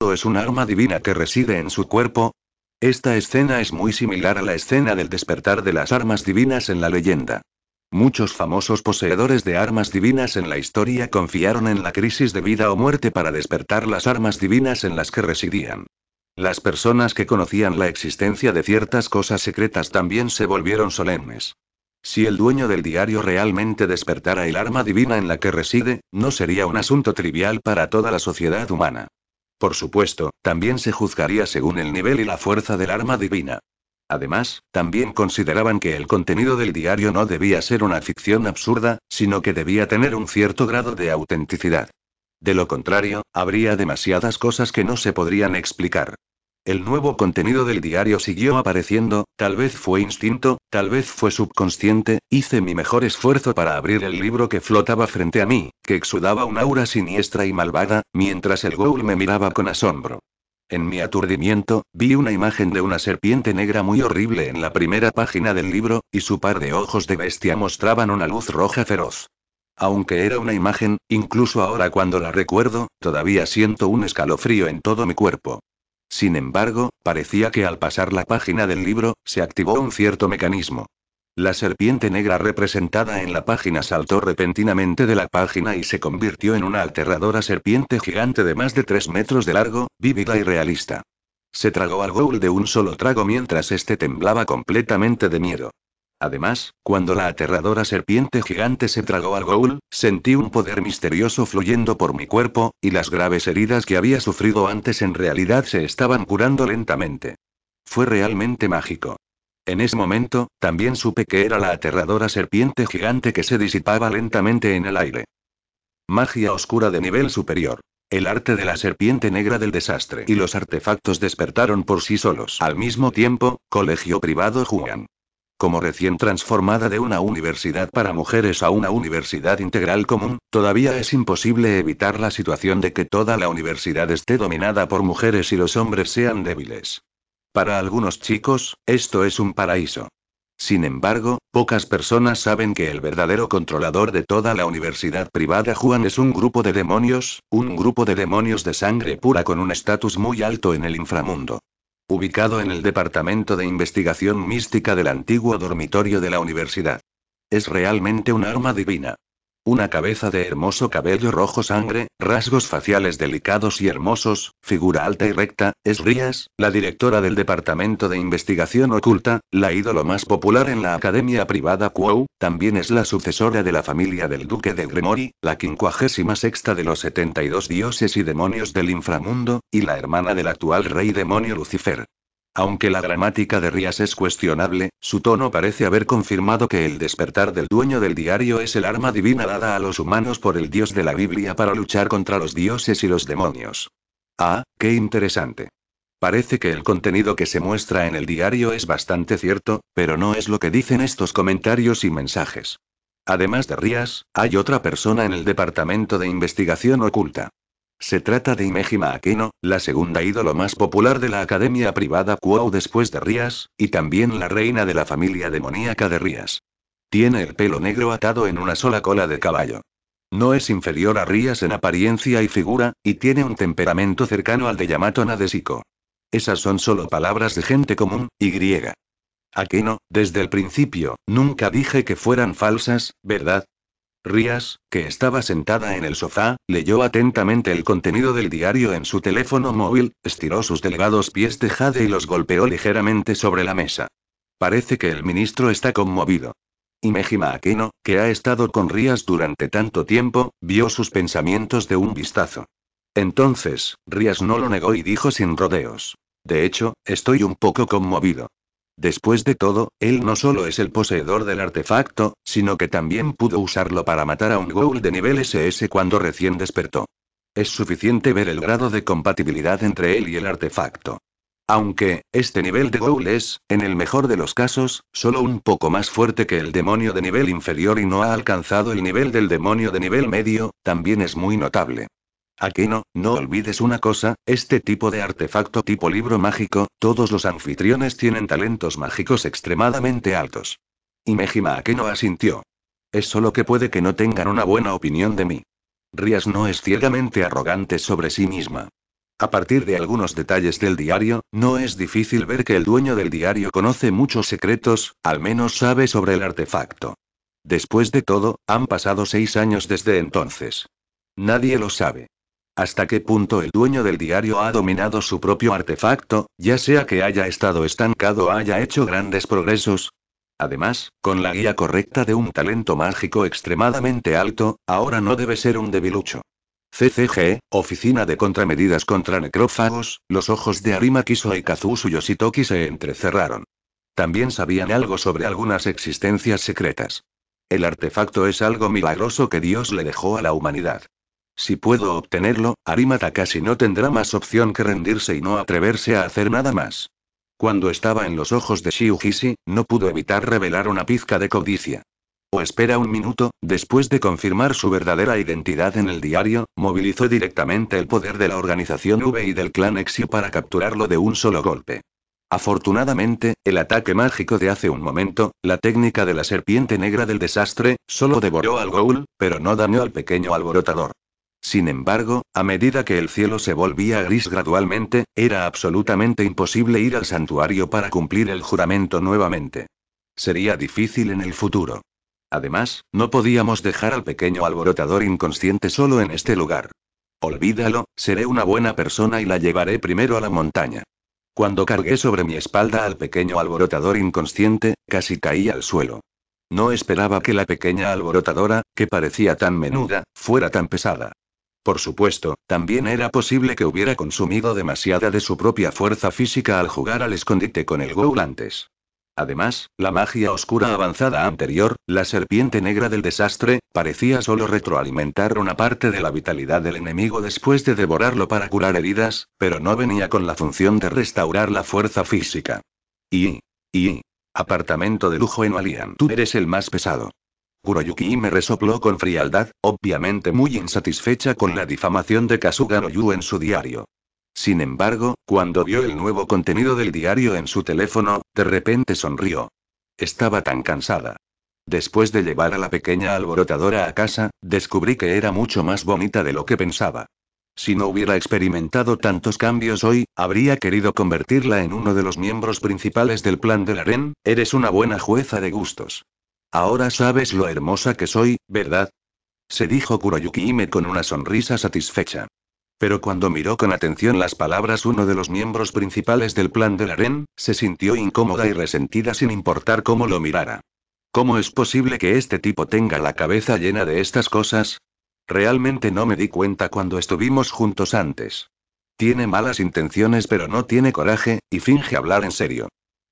¿O es un arma divina que reside en su cuerpo? Esta escena es muy similar a la escena del despertar de las armas divinas en la leyenda. Muchos famosos poseedores de armas divinas en la historia confiaron en la crisis de vida o muerte para despertar las armas divinas en las que residían. Las personas que conocían la existencia de ciertas cosas secretas también se volvieron solemnes. Si el dueño del diario realmente despertara el arma divina en la que reside, no sería un asunto trivial para toda la sociedad humana. Por supuesto, también se juzgaría según el nivel y la fuerza del arma divina. Además, también consideraban que el contenido del diario no debía ser una ficción absurda, sino que debía tener un cierto grado de autenticidad. De lo contrario, habría demasiadas cosas que no se podrían explicar. El nuevo contenido del diario siguió apareciendo, tal vez fue instinto, Tal vez fue subconsciente, hice mi mejor esfuerzo para abrir el libro que flotaba frente a mí, que exudaba un aura siniestra y malvada, mientras el ghoul me miraba con asombro. En mi aturdimiento, vi una imagen de una serpiente negra muy horrible en la primera página del libro, y su par de ojos de bestia mostraban una luz roja feroz. Aunque era una imagen, incluso ahora cuando la recuerdo, todavía siento un escalofrío en todo mi cuerpo. Sin embargo, parecía que al pasar la página del libro, se activó un cierto mecanismo. La serpiente negra representada en la página saltó repentinamente de la página y se convirtió en una aterradora serpiente gigante de más de 3 metros de largo, vívida y realista. Se tragó al ghoul de un solo trago mientras este temblaba completamente de miedo. Además, cuando la aterradora serpiente gigante se tragó al ghoul, sentí un poder misterioso fluyendo por mi cuerpo, y las graves heridas que había sufrido antes en realidad se estaban curando lentamente. Fue realmente mágico. En ese momento, también supe que era la aterradora serpiente gigante que se disipaba lentamente en el aire. Magia oscura de nivel superior. El arte de la serpiente negra del desastre y los artefactos despertaron por sí solos. Al mismo tiempo, Colegio Privado Juan como recién transformada de una universidad para mujeres a una universidad integral común, todavía es imposible evitar la situación de que toda la universidad esté dominada por mujeres y los hombres sean débiles. Para algunos chicos, esto es un paraíso. Sin embargo, pocas personas saben que el verdadero controlador de toda la universidad privada Juan es un grupo de demonios, un grupo de demonios de sangre pura con un estatus muy alto en el inframundo ubicado en el Departamento de Investigación Mística del antiguo dormitorio de la universidad. Es realmente un arma divina. Una cabeza de hermoso cabello rojo sangre, rasgos faciales delicados y hermosos, figura alta y recta, es Rías, la directora del Departamento de Investigación Oculta, la ídolo más popular en la Academia Privada Quo, también es la sucesora de la familia del Duque de Gremori, la quincuagésima sexta de los 72 dioses y demonios del inframundo, y la hermana del actual rey demonio Lucifer. Aunque la gramática de Rías es cuestionable, su tono parece haber confirmado que el despertar del dueño del diario es el arma divina dada a los humanos por el dios de la Biblia para luchar contra los dioses y los demonios. Ah, qué interesante. Parece que el contenido que se muestra en el diario es bastante cierto, pero no es lo que dicen estos comentarios y mensajes. Además de Rías, hay otra persona en el Departamento de Investigación Oculta. Se trata de Imejima Akeno, la segunda ídolo más popular de la academia privada Quo después de Rías, y también la reina de la familia demoníaca de Rías. Tiene el pelo negro atado en una sola cola de caballo. No es inferior a Rías en apariencia y figura, y tiene un temperamento cercano al de Yamato Nadeshiko. Esas son solo palabras de gente común, y griega. Akeno, desde el principio, nunca dije que fueran falsas, ¿verdad? Rías, que estaba sentada en el sofá, leyó atentamente el contenido del diario en su teléfono móvil, estiró sus delgados pies de jade y los golpeó ligeramente sobre la mesa. Parece que el ministro está conmovido. Y Mejima Aquino, que ha estado con Rías durante tanto tiempo, vio sus pensamientos de un vistazo. Entonces, Rías no lo negó y dijo sin rodeos. De hecho, estoy un poco conmovido. Después de todo, él no solo es el poseedor del artefacto, sino que también pudo usarlo para matar a un ghoul de nivel SS cuando recién despertó. Es suficiente ver el grado de compatibilidad entre él y el artefacto. Aunque, este nivel de ghoul es, en el mejor de los casos, solo un poco más fuerte que el demonio de nivel inferior y no ha alcanzado el nivel del demonio de nivel medio, también es muy notable. Aquí no, olvides una cosa, este tipo de artefacto tipo libro mágico, todos los anfitriones tienen talentos mágicos extremadamente altos. Y Mejima no asintió. Es solo que puede que no tengan una buena opinión de mí. Rías no es ciegamente arrogante sobre sí misma. A partir de algunos detalles del diario, no es difícil ver que el dueño del diario conoce muchos secretos, al menos sabe sobre el artefacto. Después de todo, han pasado seis años desde entonces. Nadie lo sabe. ¿Hasta qué punto el dueño del diario ha dominado su propio artefacto, ya sea que haya estado estancado o haya hecho grandes progresos? Además, con la guía correcta de un talento mágico extremadamente alto, ahora no debe ser un debilucho. CCG, Oficina de Contramedidas contra Necrófagos, los ojos de Arima Kiso y Kazusu Yoshitoki se entrecerraron. También sabían algo sobre algunas existencias secretas. El artefacto es algo milagroso que Dios le dejó a la humanidad. Si puedo obtenerlo, Arima Takashi no tendrá más opción que rendirse y no atreverse a hacer nada más. Cuando estaba en los ojos de Shiuhishi, no pudo evitar revelar una pizca de codicia. O espera un minuto, después de confirmar su verdadera identidad en el diario, movilizó directamente el poder de la organización V y del clan Exio para capturarlo de un solo golpe. Afortunadamente, el ataque mágico de hace un momento, la técnica de la serpiente negra del desastre, solo devoró al Ghoul, pero no dañó al pequeño alborotador. Sin embargo, a medida que el cielo se volvía gris gradualmente, era absolutamente imposible ir al santuario para cumplir el juramento nuevamente. Sería difícil en el futuro. Además, no podíamos dejar al pequeño alborotador inconsciente solo en este lugar. Olvídalo, seré una buena persona y la llevaré primero a la montaña. Cuando cargué sobre mi espalda al pequeño alborotador inconsciente, casi caí al suelo. No esperaba que la pequeña alborotadora, que parecía tan menuda, fuera tan pesada. Por supuesto, también era posible que hubiera consumido demasiada de su propia fuerza física al jugar al escondite con el Ghoul antes. Además, la magia oscura avanzada anterior, la serpiente negra del desastre, parecía solo retroalimentar una parte de la vitalidad del enemigo después de devorarlo para curar heridas, pero no venía con la función de restaurar la fuerza física. Y... y... Apartamento de lujo en Alian. Tú eres el más pesado. Kuroyuki me resopló con frialdad, obviamente muy insatisfecha con la difamación de Kasuga no Yu en su diario. Sin embargo, cuando vio el nuevo contenido del diario en su teléfono, de repente sonrió. Estaba tan cansada. Después de llevar a la pequeña alborotadora a casa, descubrí que era mucho más bonita de lo que pensaba. Si no hubiera experimentado tantos cambios hoy, habría querido convertirla en uno de los miembros principales del plan del harén, eres una buena jueza de gustos. Ahora sabes lo hermosa que soy, ¿verdad? Se dijo Kuroyuki Ime con una sonrisa satisfecha. Pero cuando miró con atención las palabras uno de los miembros principales del plan del harén, se sintió incómoda y resentida sin importar cómo lo mirara. ¿Cómo es posible que este tipo tenga la cabeza llena de estas cosas? Realmente no me di cuenta cuando estuvimos juntos antes. Tiene malas intenciones pero no tiene coraje, y finge hablar en serio.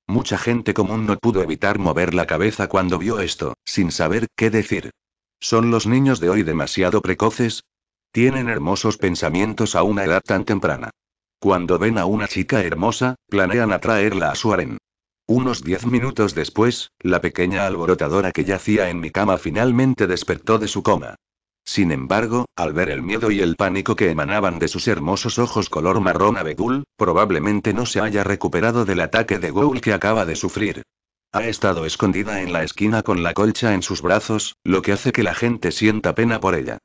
Mucha gente común no pudo evitar mover la cabeza cuando vio esto, sin saber qué decir. ¿Son los niños de hoy demasiado precoces? Tienen hermosos pensamientos a una edad tan temprana. Cuando ven a una chica hermosa, planean atraerla a su harén. Unos diez minutos después, la pequeña alborotadora que yacía en mi cama finalmente despertó de su coma. Sin embargo, al ver el miedo y el pánico que emanaban de sus hermosos ojos color marrón abedul, probablemente no se haya recuperado del ataque de ghoul que acaba de sufrir. Ha estado escondida en la esquina con la colcha en sus brazos, lo que hace que la gente sienta pena por ella.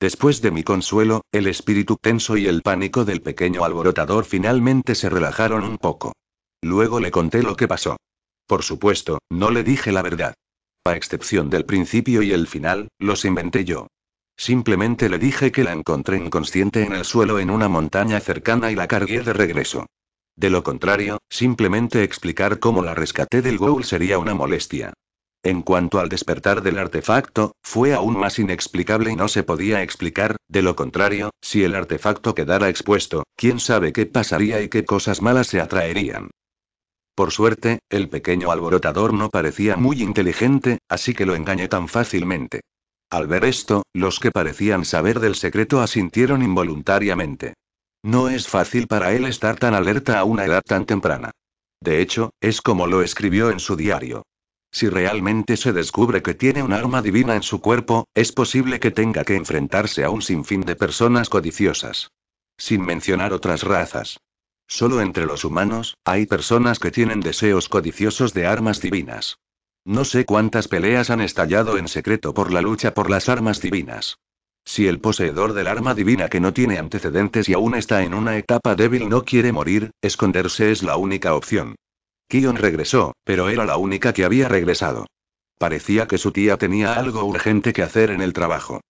Después de mi consuelo, el espíritu tenso y el pánico del pequeño alborotador finalmente se relajaron un poco. Luego le conté lo que pasó. Por supuesto, no le dije la verdad. A excepción del principio y el final, los inventé yo. Simplemente le dije que la encontré inconsciente en el suelo en una montaña cercana y la cargué de regreso. De lo contrario, simplemente explicar cómo la rescaté del ghoul sería una molestia. En cuanto al despertar del artefacto, fue aún más inexplicable y no se podía explicar, de lo contrario, si el artefacto quedara expuesto, quién sabe qué pasaría y qué cosas malas se atraerían. Por suerte, el pequeño alborotador no parecía muy inteligente, así que lo engañé tan fácilmente. Al ver esto, los que parecían saber del secreto asintieron involuntariamente. No es fácil para él estar tan alerta a una edad tan temprana. De hecho, es como lo escribió en su diario. Si realmente se descubre que tiene un arma divina en su cuerpo, es posible que tenga que enfrentarse a un sinfín de personas codiciosas. Sin mencionar otras razas. Solo entre los humanos, hay personas que tienen deseos codiciosos de armas divinas. No sé cuántas peleas han estallado en secreto por la lucha por las armas divinas. Si el poseedor del arma divina que no tiene antecedentes y aún está en una etapa débil no quiere morir, esconderse es la única opción. Kion regresó, pero era la única que había regresado. Parecía que su tía tenía algo urgente que hacer en el trabajo.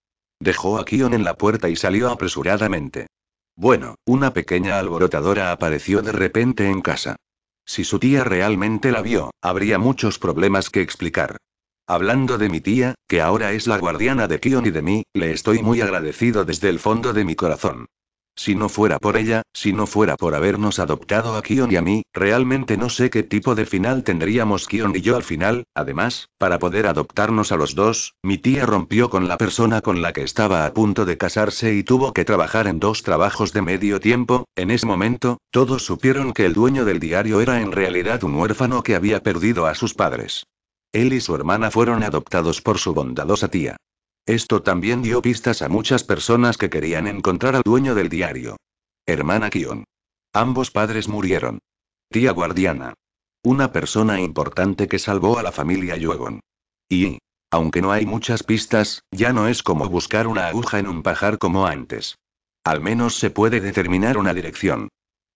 Dejó a Kion en la puerta y salió apresuradamente. Bueno, una pequeña alborotadora apareció de repente en casa. Si su tía realmente la vio, habría muchos problemas que explicar. Hablando de mi tía, que ahora es la guardiana de Kion y de mí, le estoy muy agradecido desde el fondo de mi corazón. Si no fuera por ella, si no fuera por habernos adoptado a Kion y a mí, realmente no sé qué tipo de final tendríamos Kion y yo al final, además, para poder adoptarnos a los dos, mi tía rompió con la persona con la que estaba a punto de casarse y tuvo que trabajar en dos trabajos de medio tiempo, en ese momento, todos supieron que el dueño del diario era en realidad un huérfano que había perdido a sus padres. Él y su hermana fueron adoptados por su bondadosa tía. Esto también dio pistas a muchas personas que querían encontrar al dueño del diario. Hermana Kion. Ambos padres murieron. Tía guardiana. Una persona importante que salvó a la familia Yuegon. Y, aunque no hay muchas pistas, ya no es como buscar una aguja en un pajar como antes. Al menos se puede determinar una dirección.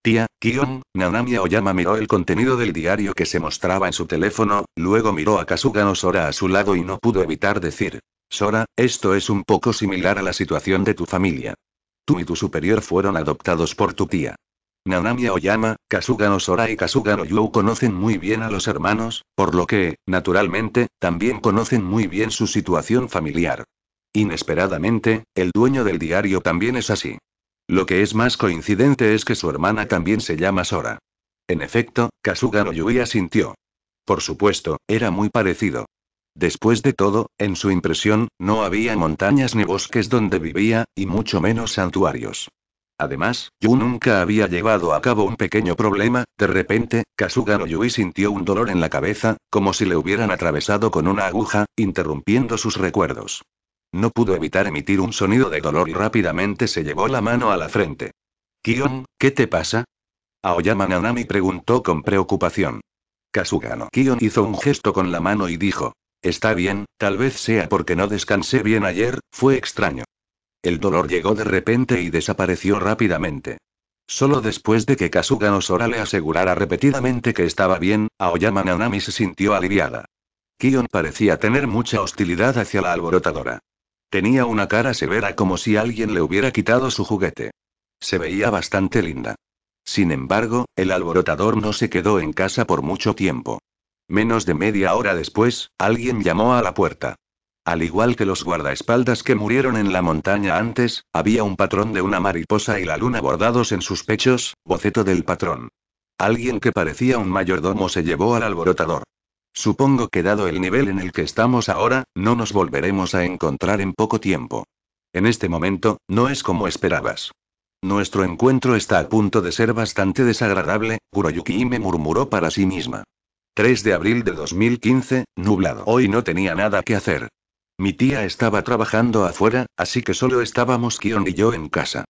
Tía, Kion, Nanami Oyama miró el contenido del diario que se mostraba en su teléfono, luego miró a Kasuga no Sora a su lado y no pudo evitar decir. Sora, esto es un poco similar a la situación de tu familia. Tú y tu superior fueron adoptados por tu tía. Nanami Oyama, Kasuga no Sora y Kasuga no Yu conocen muy bien a los hermanos, por lo que, naturalmente, también conocen muy bien su situación familiar. Inesperadamente, el dueño del diario también es así. Lo que es más coincidente es que su hermana también se llama Sora. En efecto, Kasuga no Yui asintió. Por supuesto, era muy parecido. Después de todo, en su impresión, no había montañas ni bosques donde vivía, y mucho menos santuarios. Además, Yu nunca había llevado a cabo un pequeño problema, de repente, Kasuga no Yui sintió un dolor en la cabeza, como si le hubieran atravesado con una aguja, interrumpiendo sus recuerdos. No pudo evitar emitir un sonido de dolor y rápidamente se llevó la mano a la frente. Kion, ¿qué te pasa? Aoyama Nanami preguntó con preocupación. Kasugano Kion hizo un gesto con la mano y dijo. Está bien, tal vez sea porque no descansé bien ayer, fue extraño. El dolor llegó de repente y desapareció rápidamente. Solo después de que Kasuga no Sora le asegurara repetidamente que estaba bien, Aoyama Nanami se sintió aliviada. Kion parecía tener mucha hostilidad hacia la alborotadora. Tenía una cara severa como si alguien le hubiera quitado su juguete. Se veía bastante linda. Sin embargo, el alborotador no se quedó en casa por mucho tiempo. Menos de media hora después, alguien llamó a la puerta. Al igual que los guardaespaldas que murieron en la montaña antes, había un patrón de una mariposa y la luna bordados en sus pechos, boceto del patrón. Alguien que parecía un mayordomo se llevó al alborotador. Supongo que dado el nivel en el que estamos ahora, no nos volveremos a encontrar en poco tiempo. En este momento, no es como esperabas. Nuestro encuentro está a punto de ser bastante desagradable, Kuroyuki me murmuró para sí misma. 3 de abril de 2015, nublado. Hoy no tenía nada que hacer. Mi tía estaba trabajando afuera, así que solo estábamos Kion y yo en casa.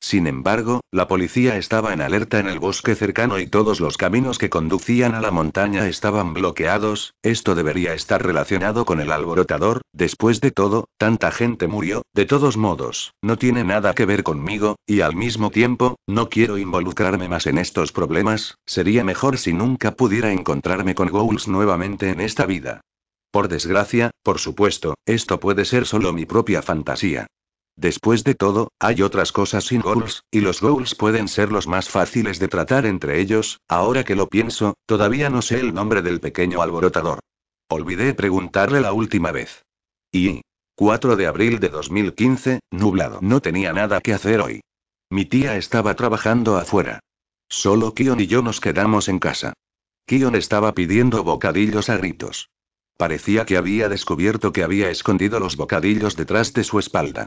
Sin embargo, la policía estaba en alerta en el bosque cercano y todos los caminos que conducían a la montaña estaban bloqueados, esto debería estar relacionado con el alborotador, después de todo, tanta gente murió, de todos modos, no tiene nada que ver conmigo, y al mismo tiempo, no quiero involucrarme más en estos problemas, sería mejor si nunca pudiera encontrarme con Ghouls nuevamente en esta vida. Por desgracia, por supuesto, esto puede ser solo mi propia fantasía. Después de todo, hay otras cosas sin goals, y los goals pueden ser los más fáciles de tratar entre ellos, ahora que lo pienso, todavía no sé el nombre del pequeño alborotador. Olvidé preguntarle la última vez. Y... 4 de abril de 2015, nublado. No tenía nada que hacer hoy. Mi tía estaba trabajando afuera. Solo Kion y yo nos quedamos en casa. Kion estaba pidiendo bocadillos a gritos. Parecía que había descubierto que había escondido los bocadillos detrás de su espalda.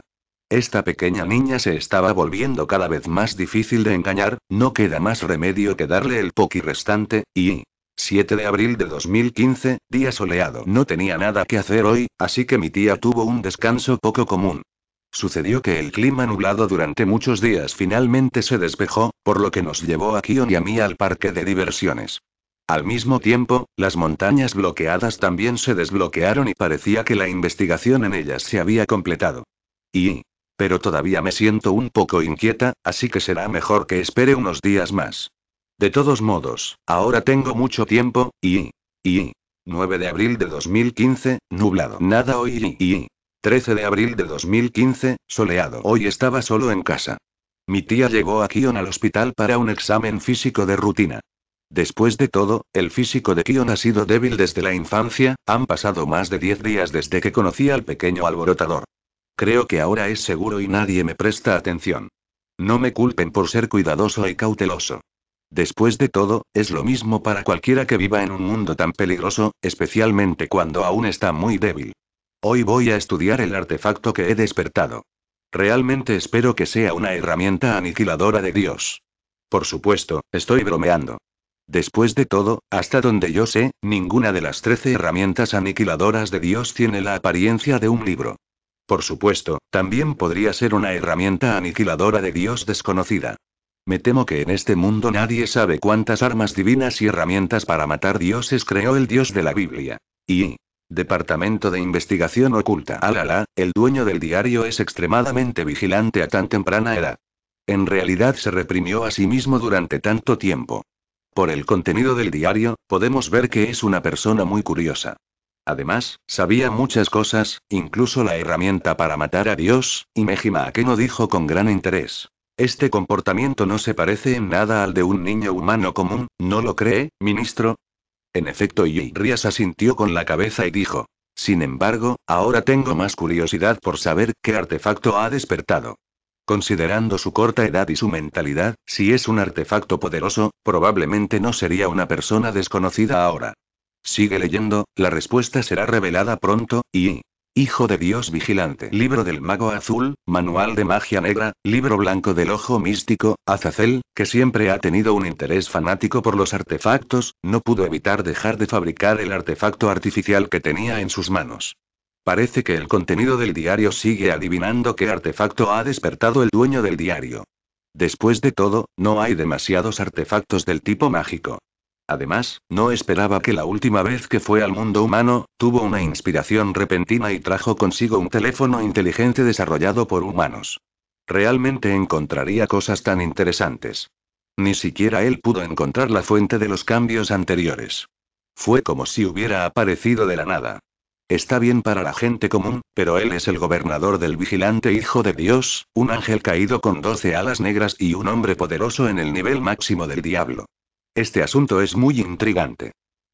Esta pequeña niña se estaba volviendo cada vez más difícil de engañar, no queda más remedio que darle el poki restante, y... 7 de abril de 2015, día soleado. No tenía nada que hacer hoy, así que mi tía tuvo un descanso poco común. Sucedió que el clima nublado durante muchos días finalmente se despejó, por lo que nos llevó a Kion y a mí al parque de diversiones. Al mismo tiempo, las montañas bloqueadas también se desbloquearon y parecía que la investigación en ellas se había completado. Y, pero todavía me siento un poco inquieta, así que será mejor que espere unos días más. De todos modos, ahora tengo mucho tiempo, y... y... 9 de abril de 2015, nublado. Nada hoy y... y 13 de abril de 2015, soleado. Hoy estaba solo en casa. Mi tía llegó a Kion al hospital para un examen físico de rutina. Después de todo, el físico de Kion ha sido débil desde la infancia, han pasado más de 10 días desde que conocí al pequeño alborotador. Creo que ahora es seguro y nadie me presta atención. No me culpen por ser cuidadoso y cauteloso. Después de todo, es lo mismo para cualquiera que viva en un mundo tan peligroso, especialmente cuando aún está muy débil. Hoy voy a estudiar el artefacto que he despertado. Realmente espero que sea una herramienta aniquiladora de Dios. Por supuesto, estoy bromeando. Después de todo, hasta donde yo sé, ninguna de las trece herramientas aniquiladoras de Dios tiene la apariencia de un libro. Por supuesto, también podría ser una herramienta aniquiladora de Dios desconocida. Me temo que en este mundo nadie sabe cuántas armas divinas y herramientas para matar dioses creó el Dios de la Biblia. Y... Departamento de Investigación Oculta. Alala, el dueño del diario es extremadamente vigilante a tan temprana edad. En realidad se reprimió a sí mismo durante tanto tiempo. Por el contenido del diario, podemos ver que es una persona muy curiosa. Además, sabía muchas cosas, incluso la herramienta para matar a Dios, y Mejima Akeno dijo con gran interés. Este comportamiento no se parece en nada al de un niño humano común, ¿no lo cree, ministro? En efecto, y Rías asintió con la cabeza y dijo. Sin embargo, ahora tengo más curiosidad por saber qué artefacto ha despertado. Considerando su corta edad y su mentalidad, si es un artefacto poderoso, probablemente no sería una persona desconocida ahora. Sigue leyendo, la respuesta será revelada pronto, y... Hijo de Dios vigilante. Libro del Mago Azul, Manual de Magia Negra, Libro Blanco del Ojo Místico, Azazel, que siempre ha tenido un interés fanático por los artefactos, no pudo evitar dejar de fabricar el artefacto artificial que tenía en sus manos. Parece que el contenido del diario sigue adivinando qué artefacto ha despertado el dueño del diario. Después de todo, no hay demasiados artefactos del tipo mágico. Además, no esperaba que la última vez que fue al mundo humano, tuvo una inspiración repentina y trajo consigo un teléfono inteligente desarrollado por humanos. Realmente encontraría cosas tan interesantes. Ni siquiera él pudo encontrar la fuente de los cambios anteriores. Fue como si hubiera aparecido de la nada. Está bien para la gente común, pero él es el gobernador del vigilante Hijo de Dios, un ángel caído con doce alas negras y un hombre poderoso en el nivel máximo del diablo. Este asunto es muy intrigante.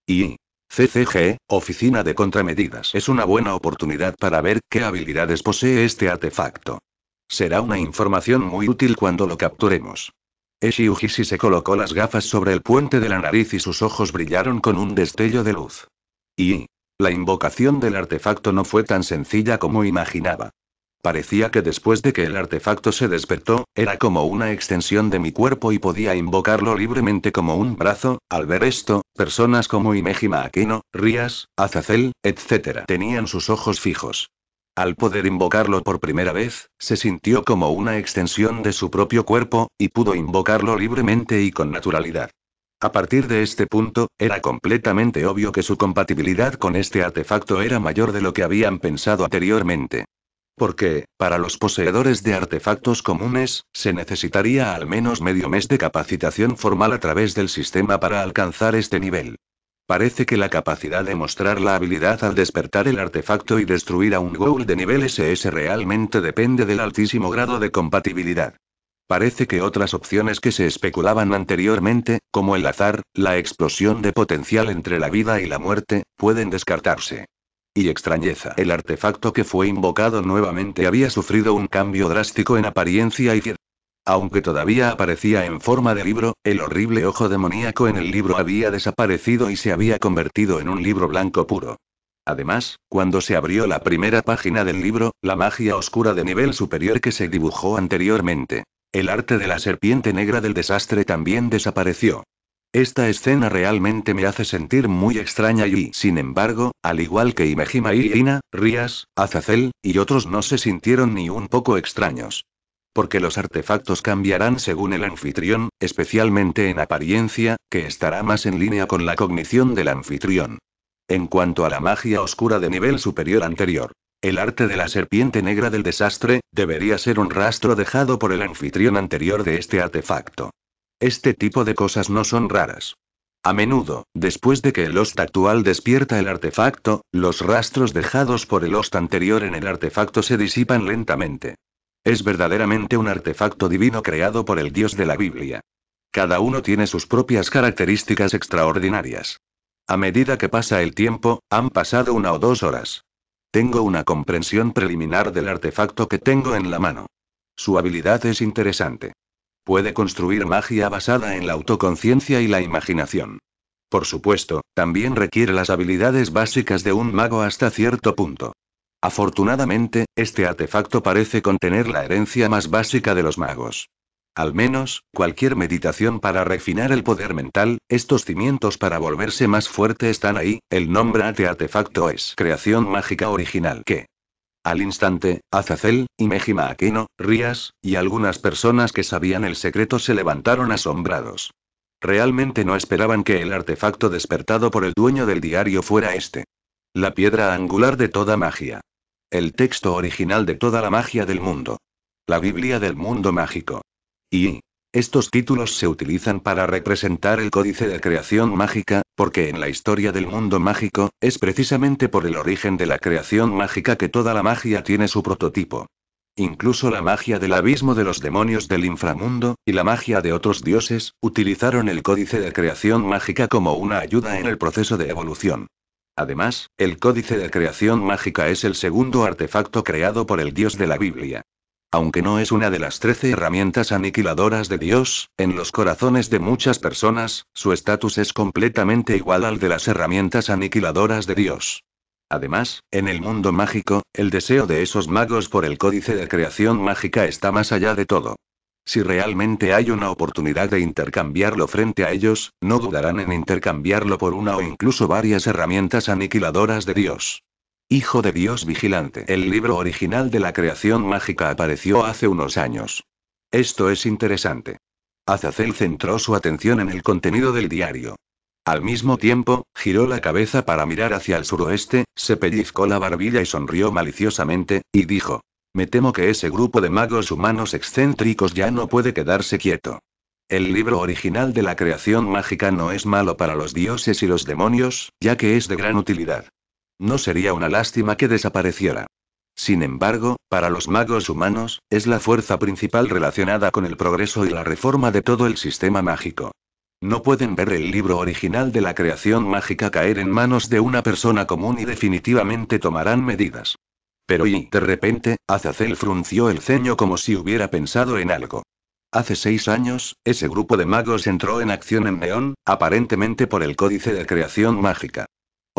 Y CCG, Oficina de Contramedidas. Es una buena oportunidad para ver qué habilidades posee este artefacto. Será una información muy útil cuando lo capturemos. Eshi se colocó las gafas sobre el puente de la nariz y sus ojos brillaron con un destello de luz. Y la invocación del artefacto no fue tan sencilla como imaginaba. Parecía que después de que el artefacto se despertó, era como una extensión de mi cuerpo y podía invocarlo libremente como un brazo. Al ver esto, personas como Imejima Aquino, Rías, Azazel, etc. tenían sus ojos fijos. Al poder invocarlo por primera vez, se sintió como una extensión de su propio cuerpo, y pudo invocarlo libremente y con naturalidad. A partir de este punto, era completamente obvio que su compatibilidad con este artefacto era mayor de lo que habían pensado anteriormente. Porque, para los poseedores de artefactos comunes, se necesitaría al menos medio mes de capacitación formal a través del sistema para alcanzar este nivel. Parece que la capacidad de mostrar la habilidad al despertar el artefacto y destruir a un ghoul de nivel SS realmente depende del altísimo grado de compatibilidad. Parece que otras opciones que se especulaban anteriormente, como el azar, la explosión de potencial entre la vida y la muerte, pueden descartarse. Y extrañeza. El artefacto que fue invocado nuevamente había sufrido un cambio drástico en apariencia y aunque todavía aparecía en forma de libro, el horrible ojo demoníaco en el libro había desaparecido y se había convertido en un libro blanco puro. Además, cuando se abrió la primera página del libro, la magia oscura de nivel superior que se dibujó anteriormente, el arte de la serpiente negra del desastre también desapareció. Esta escena realmente me hace sentir muy extraña y, sin embargo, al igual que Imejima y Ina, Rías, Azazel, y otros no se sintieron ni un poco extraños. Porque los artefactos cambiarán según el anfitrión, especialmente en apariencia, que estará más en línea con la cognición del anfitrión. En cuanto a la magia oscura de nivel superior anterior, el arte de la serpiente negra del desastre, debería ser un rastro dejado por el anfitrión anterior de este artefacto. Este tipo de cosas no son raras. A menudo, después de que el host actual despierta el artefacto, los rastros dejados por el host anterior en el artefacto se disipan lentamente. Es verdaderamente un artefacto divino creado por el Dios de la Biblia. Cada uno tiene sus propias características extraordinarias. A medida que pasa el tiempo, han pasado una o dos horas. Tengo una comprensión preliminar del artefacto que tengo en la mano. Su habilidad es interesante. Puede construir magia basada en la autoconciencia y la imaginación. Por supuesto, también requiere las habilidades básicas de un mago hasta cierto punto. Afortunadamente, este artefacto parece contener la herencia más básica de los magos. Al menos, cualquier meditación para refinar el poder mental, estos cimientos para volverse más fuerte están ahí, el nombre de artefacto es creación mágica original que. Al instante, Azazel, y Mejima Aquino, Rías, y algunas personas que sabían el secreto se levantaron asombrados. Realmente no esperaban que el artefacto despertado por el dueño del diario fuera este. La piedra angular de toda magia. El texto original de toda la magia del mundo. La Biblia del mundo mágico. Y estos títulos se utilizan para representar el códice de creación mágica, porque en la historia del mundo mágico, es precisamente por el origen de la creación mágica que toda la magia tiene su prototipo. Incluso la magia del abismo de los demonios del inframundo, y la magia de otros dioses, utilizaron el códice de creación mágica como una ayuda en el proceso de evolución. Además, el códice de creación mágica es el segundo artefacto creado por el dios de la Biblia. Aunque no es una de las trece herramientas aniquiladoras de Dios, en los corazones de muchas personas, su estatus es completamente igual al de las herramientas aniquiladoras de Dios. Además, en el mundo mágico, el deseo de esos magos por el códice de creación mágica está más allá de todo. Si realmente hay una oportunidad de intercambiarlo frente a ellos, no dudarán en intercambiarlo por una o incluso varias herramientas aniquiladoras de Dios. Hijo de Dios Vigilante. El libro original de la creación mágica apareció hace unos años. Esto es interesante. Azazel centró su atención en el contenido del diario. Al mismo tiempo, giró la cabeza para mirar hacia el suroeste, se pellizcó la barbilla y sonrió maliciosamente, y dijo. Me temo que ese grupo de magos humanos excéntricos ya no puede quedarse quieto. El libro original de la creación mágica no es malo para los dioses y los demonios, ya que es de gran utilidad. No sería una lástima que desapareciera. Sin embargo, para los magos humanos, es la fuerza principal relacionada con el progreso y la reforma de todo el sistema mágico. No pueden ver el libro original de la creación mágica caer en manos de una persona común y definitivamente tomarán medidas. Pero y, de repente, Azazel frunció el ceño como si hubiera pensado en algo. Hace seis años, ese grupo de magos entró en acción en Neón, aparentemente por el códice de creación mágica.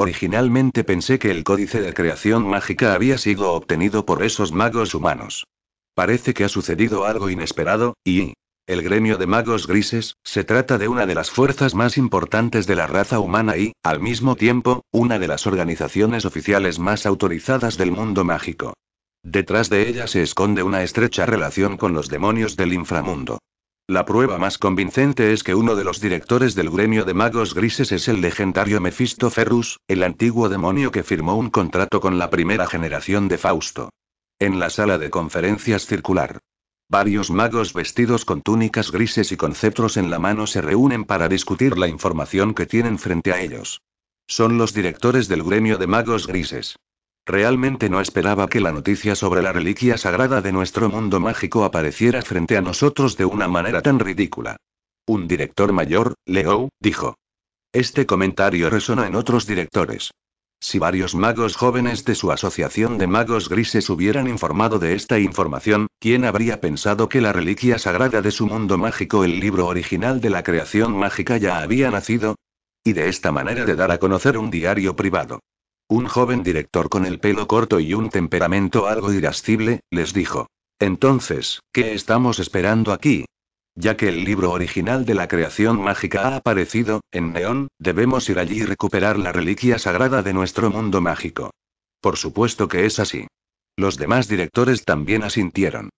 Originalmente pensé que el códice de creación mágica había sido obtenido por esos magos humanos. Parece que ha sucedido algo inesperado, y... El gremio de magos grises, se trata de una de las fuerzas más importantes de la raza humana y, al mismo tiempo, una de las organizaciones oficiales más autorizadas del mundo mágico. Detrás de ella se esconde una estrecha relación con los demonios del inframundo. La prueba más convincente es que uno de los directores del gremio de magos grises es el legendario Mephisto Ferrus, el antiguo demonio que firmó un contrato con la primera generación de Fausto. En la sala de conferencias circular. Varios magos vestidos con túnicas grises y con cetros en la mano se reúnen para discutir la información que tienen frente a ellos. Son los directores del gremio de magos grises. Realmente no esperaba que la noticia sobre la reliquia sagrada de nuestro mundo mágico apareciera frente a nosotros de una manera tan ridícula. Un director mayor, Leo, dijo. Este comentario resonó en otros directores. Si varios magos jóvenes de su asociación de magos grises hubieran informado de esta información, ¿quién habría pensado que la reliquia sagrada de su mundo mágico, el libro original de la creación mágica, ya había nacido? Y de esta manera de dar a conocer un diario privado. Un joven director con el pelo corto y un temperamento algo irascible, les dijo. Entonces, ¿qué estamos esperando aquí? Ya que el libro original de la creación mágica ha aparecido, en Neón, debemos ir allí y recuperar la reliquia sagrada de nuestro mundo mágico. Por supuesto que es así. Los demás directores también asintieron.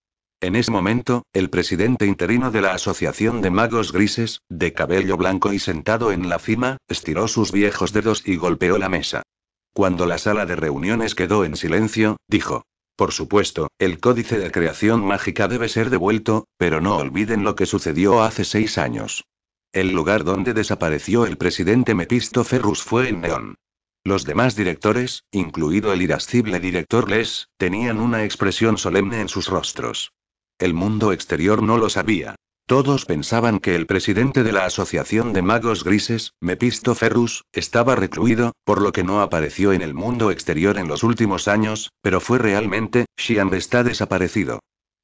En ese momento, el presidente interino de la Asociación de Magos Grises, de cabello blanco y sentado en la cima, estiró sus viejos dedos y golpeó la mesa. Cuando la sala de reuniones quedó en silencio, dijo. Por supuesto, el códice de creación mágica debe ser devuelto, pero no olviden lo que sucedió hace seis años. El lugar donde desapareció el presidente Mepisto Ferrus fue en Neón. Los demás directores, incluido el irascible director Les, tenían una expresión solemne en sus rostros. El mundo exterior no lo sabía. Todos pensaban que el presidente de la Asociación de Magos Grises, Mepisto Ferrus, estaba recluido, por lo que no apareció en el mundo exterior en los últimos años, pero fue realmente, Xian está desaparecido.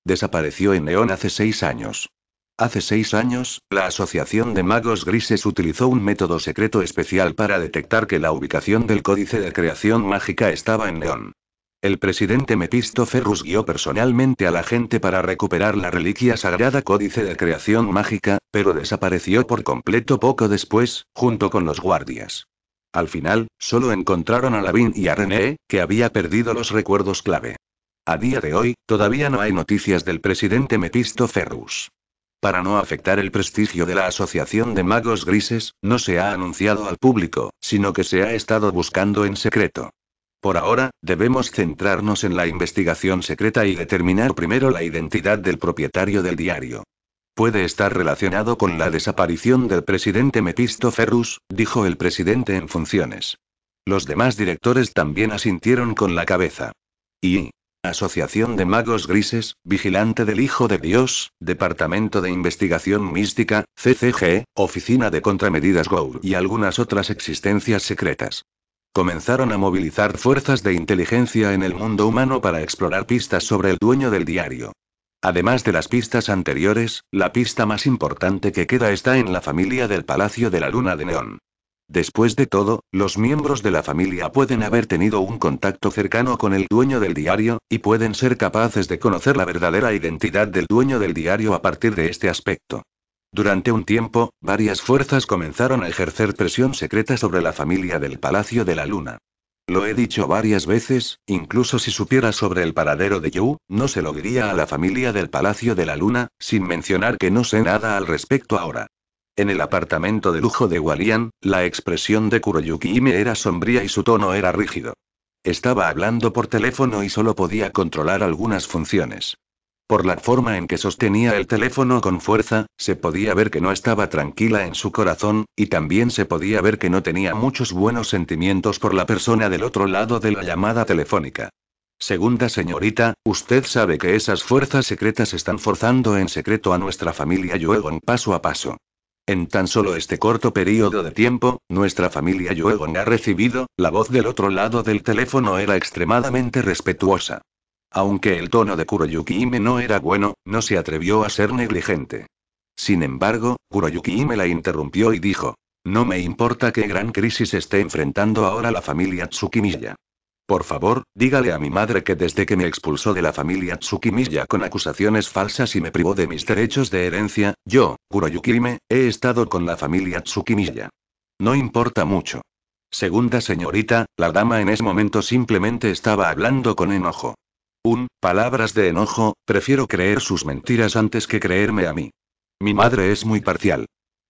Desapareció en Neón hace seis años. Hace seis años, la Asociación de Magos Grises utilizó un método secreto especial para detectar que la ubicación del códice de creación mágica estaba en Neón. El presidente Mephisto Ferrus guió personalmente a la gente para recuperar la reliquia sagrada códice de creación mágica, pero desapareció por completo poco después, junto con los guardias. Al final, solo encontraron a Lavin y a René, que había perdido los recuerdos clave. A día de hoy, todavía no hay noticias del presidente Mephisto Ferrus. Para no afectar el prestigio de la Asociación de Magos Grises, no se ha anunciado al público, sino que se ha estado buscando en secreto. Por ahora, debemos centrarnos en la investigación secreta y determinar primero la identidad del propietario del diario. Puede estar relacionado con la desaparición del presidente Mephisto Ferrus, dijo el presidente en funciones. Los demás directores también asintieron con la cabeza. Y, Asociación de Magos Grises, Vigilante del Hijo de Dios, Departamento de Investigación Mística, CCG, Oficina de Contramedidas GOUR y algunas otras existencias secretas. Comenzaron a movilizar fuerzas de inteligencia en el mundo humano para explorar pistas sobre el dueño del diario. Además de las pistas anteriores, la pista más importante que queda está en la familia del Palacio de la Luna de Neón. Después de todo, los miembros de la familia pueden haber tenido un contacto cercano con el dueño del diario, y pueden ser capaces de conocer la verdadera identidad del dueño del diario a partir de este aspecto. Durante un tiempo, varias fuerzas comenzaron a ejercer presión secreta sobre la familia del Palacio de la Luna. Lo he dicho varias veces, incluso si supiera sobre el paradero de Yu, no se lo diría a la familia del Palacio de la Luna, sin mencionar que no sé nada al respecto ahora. En el apartamento de lujo de Walian, la expresión de Kuroyuki Ime era sombría y su tono era rígido. Estaba hablando por teléfono y solo podía controlar algunas funciones. Por la forma en que sostenía el teléfono con fuerza, se podía ver que no estaba tranquila en su corazón, y también se podía ver que no tenía muchos buenos sentimientos por la persona del otro lado de la llamada telefónica. Segunda señorita, usted sabe que esas fuerzas secretas están forzando en secreto a nuestra familia Yuegon paso a paso. En tan solo este corto periodo de tiempo, nuestra familia Yuegon ha recibido, la voz del otro lado del teléfono era extremadamente respetuosa. Aunque el tono de Kuroyuki Ime no era bueno, no se atrevió a ser negligente. Sin embargo, Kuroyuki Ime la interrumpió y dijo, no me importa qué gran crisis esté enfrentando ahora la familia Tsukimiya. Por favor, dígale a mi madre que desde que me expulsó de la familia Tsukimiya con acusaciones falsas y me privó de mis derechos de herencia, yo, Kuroyukime, he estado con la familia Tsukimiya. No importa mucho. Segunda señorita, la dama en ese momento simplemente estaba hablando con enojo. Un, palabras de enojo, prefiero creer sus mentiras antes que creerme a mí. Mi madre es muy parcial.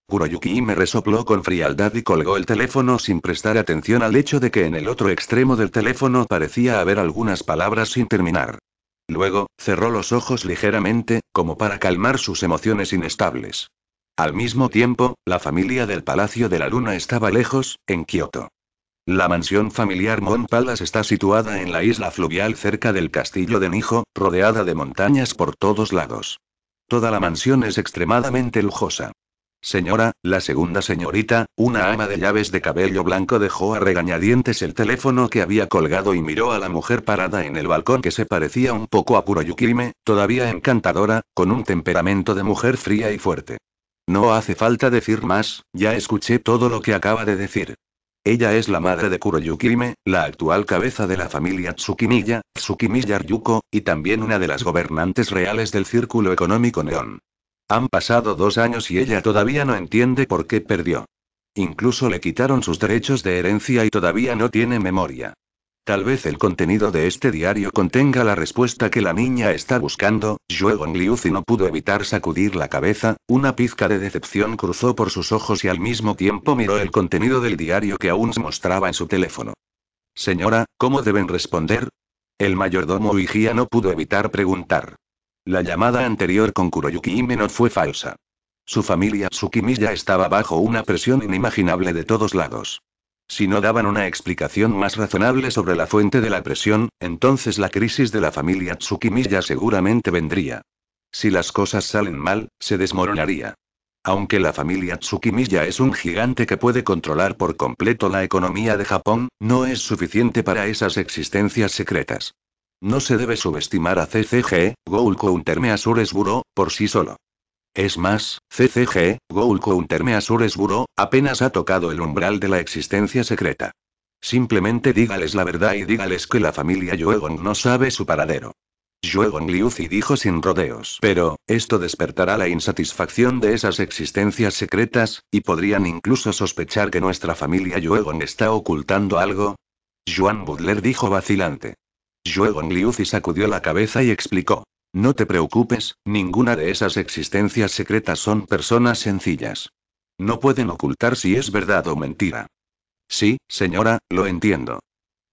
Kuroyuki me resopló con frialdad y colgó el teléfono sin prestar atención al hecho de que en el otro extremo del teléfono parecía haber algunas palabras sin terminar. Luego, cerró los ojos ligeramente, como para calmar sus emociones inestables. Al mismo tiempo, la familia del Palacio de la Luna estaba lejos, en Kioto. La mansión familiar Mon Palace está situada en la isla fluvial cerca del castillo de Nijo, rodeada de montañas por todos lados. Toda la mansión es extremadamente lujosa. Señora, la segunda señorita, una ama de llaves de cabello blanco dejó a regañadientes el teléfono que había colgado y miró a la mujer parada en el balcón que se parecía un poco a Puroyukime, todavía encantadora, con un temperamento de mujer fría y fuerte. No hace falta decir más, ya escuché todo lo que acaba de decir. Ella es la madre de Kuroyukime, la actual cabeza de la familia Tsukimiya, Tsukimiya Ryuko, y también una de las gobernantes reales del Círculo Económico Neón. Han pasado dos años y ella todavía no entiende por qué perdió. Incluso le quitaron sus derechos de herencia y todavía no tiene memoria. Tal vez el contenido de este diario contenga la respuesta que la niña está buscando. Juegon Liuzi no pudo evitar sacudir la cabeza, una pizca de decepción cruzó por sus ojos y al mismo tiempo miró el contenido del diario que aún se mostraba en su teléfono. Señora, ¿cómo deben responder? El mayordomo Uigia no pudo evitar preguntar. La llamada anterior con Kuroyuki Ime no fue falsa. Su familia Tsukimiya estaba bajo una presión inimaginable de todos lados. Si no daban una explicación más razonable sobre la fuente de la presión, entonces la crisis de la familia Tsukimiya seguramente vendría. Si las cosas salen mal, se desmoronaría. Aunque la familia Tsukimiya es un gigante que puede controlar por completo la economía de Japón, no es suficiente para esas existencias secretas. No se debe subestimar a CCG, Goul Countermeasures Bureau, por sí solo. Es más, CCG, Countermeasures Bureau, apenas ha tocado el umbral de la existencia secreta. Simplemente dígales la verdad y dígales que la familia Yuegon no sabe su paradero. Yuegon Liuzi dijo sin rodeos. Pero, esto despertará la insatisfacción de esas existencias secretas, y podrían incluso sospechar que nuestra familia Yuegon está ocultando algo. Juan Butler dijo vacilante. Yuegon Liuzi sacudió la cabeza y explicó. No te preocupes, ninguna de esas existencias secretas son personas sencillas. No pueden ocultar si es verdad o mentira. Sí, señora, lo entiendo.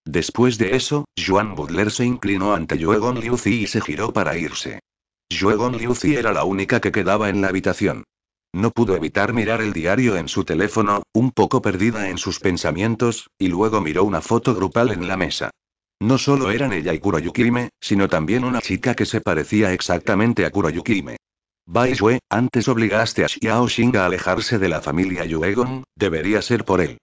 Después de eso, Juan Butler se inclinó ante Yuegon Liuzi y se giró para irse. Yuegon Liuzi era la única que quedaba en la habitación. No pudo evitar mirar el diario en su teléfono, un poco perdida en sus pensamientos, y luego miró una foto grupal en la mesa. No solo eran ella y Kuroyukime, sino también una chica que se parecía exactamente a Kuroyukime. Bai antes obligaste a Xiao Xing a alejarse de la familia Yuegon, debería ser por él.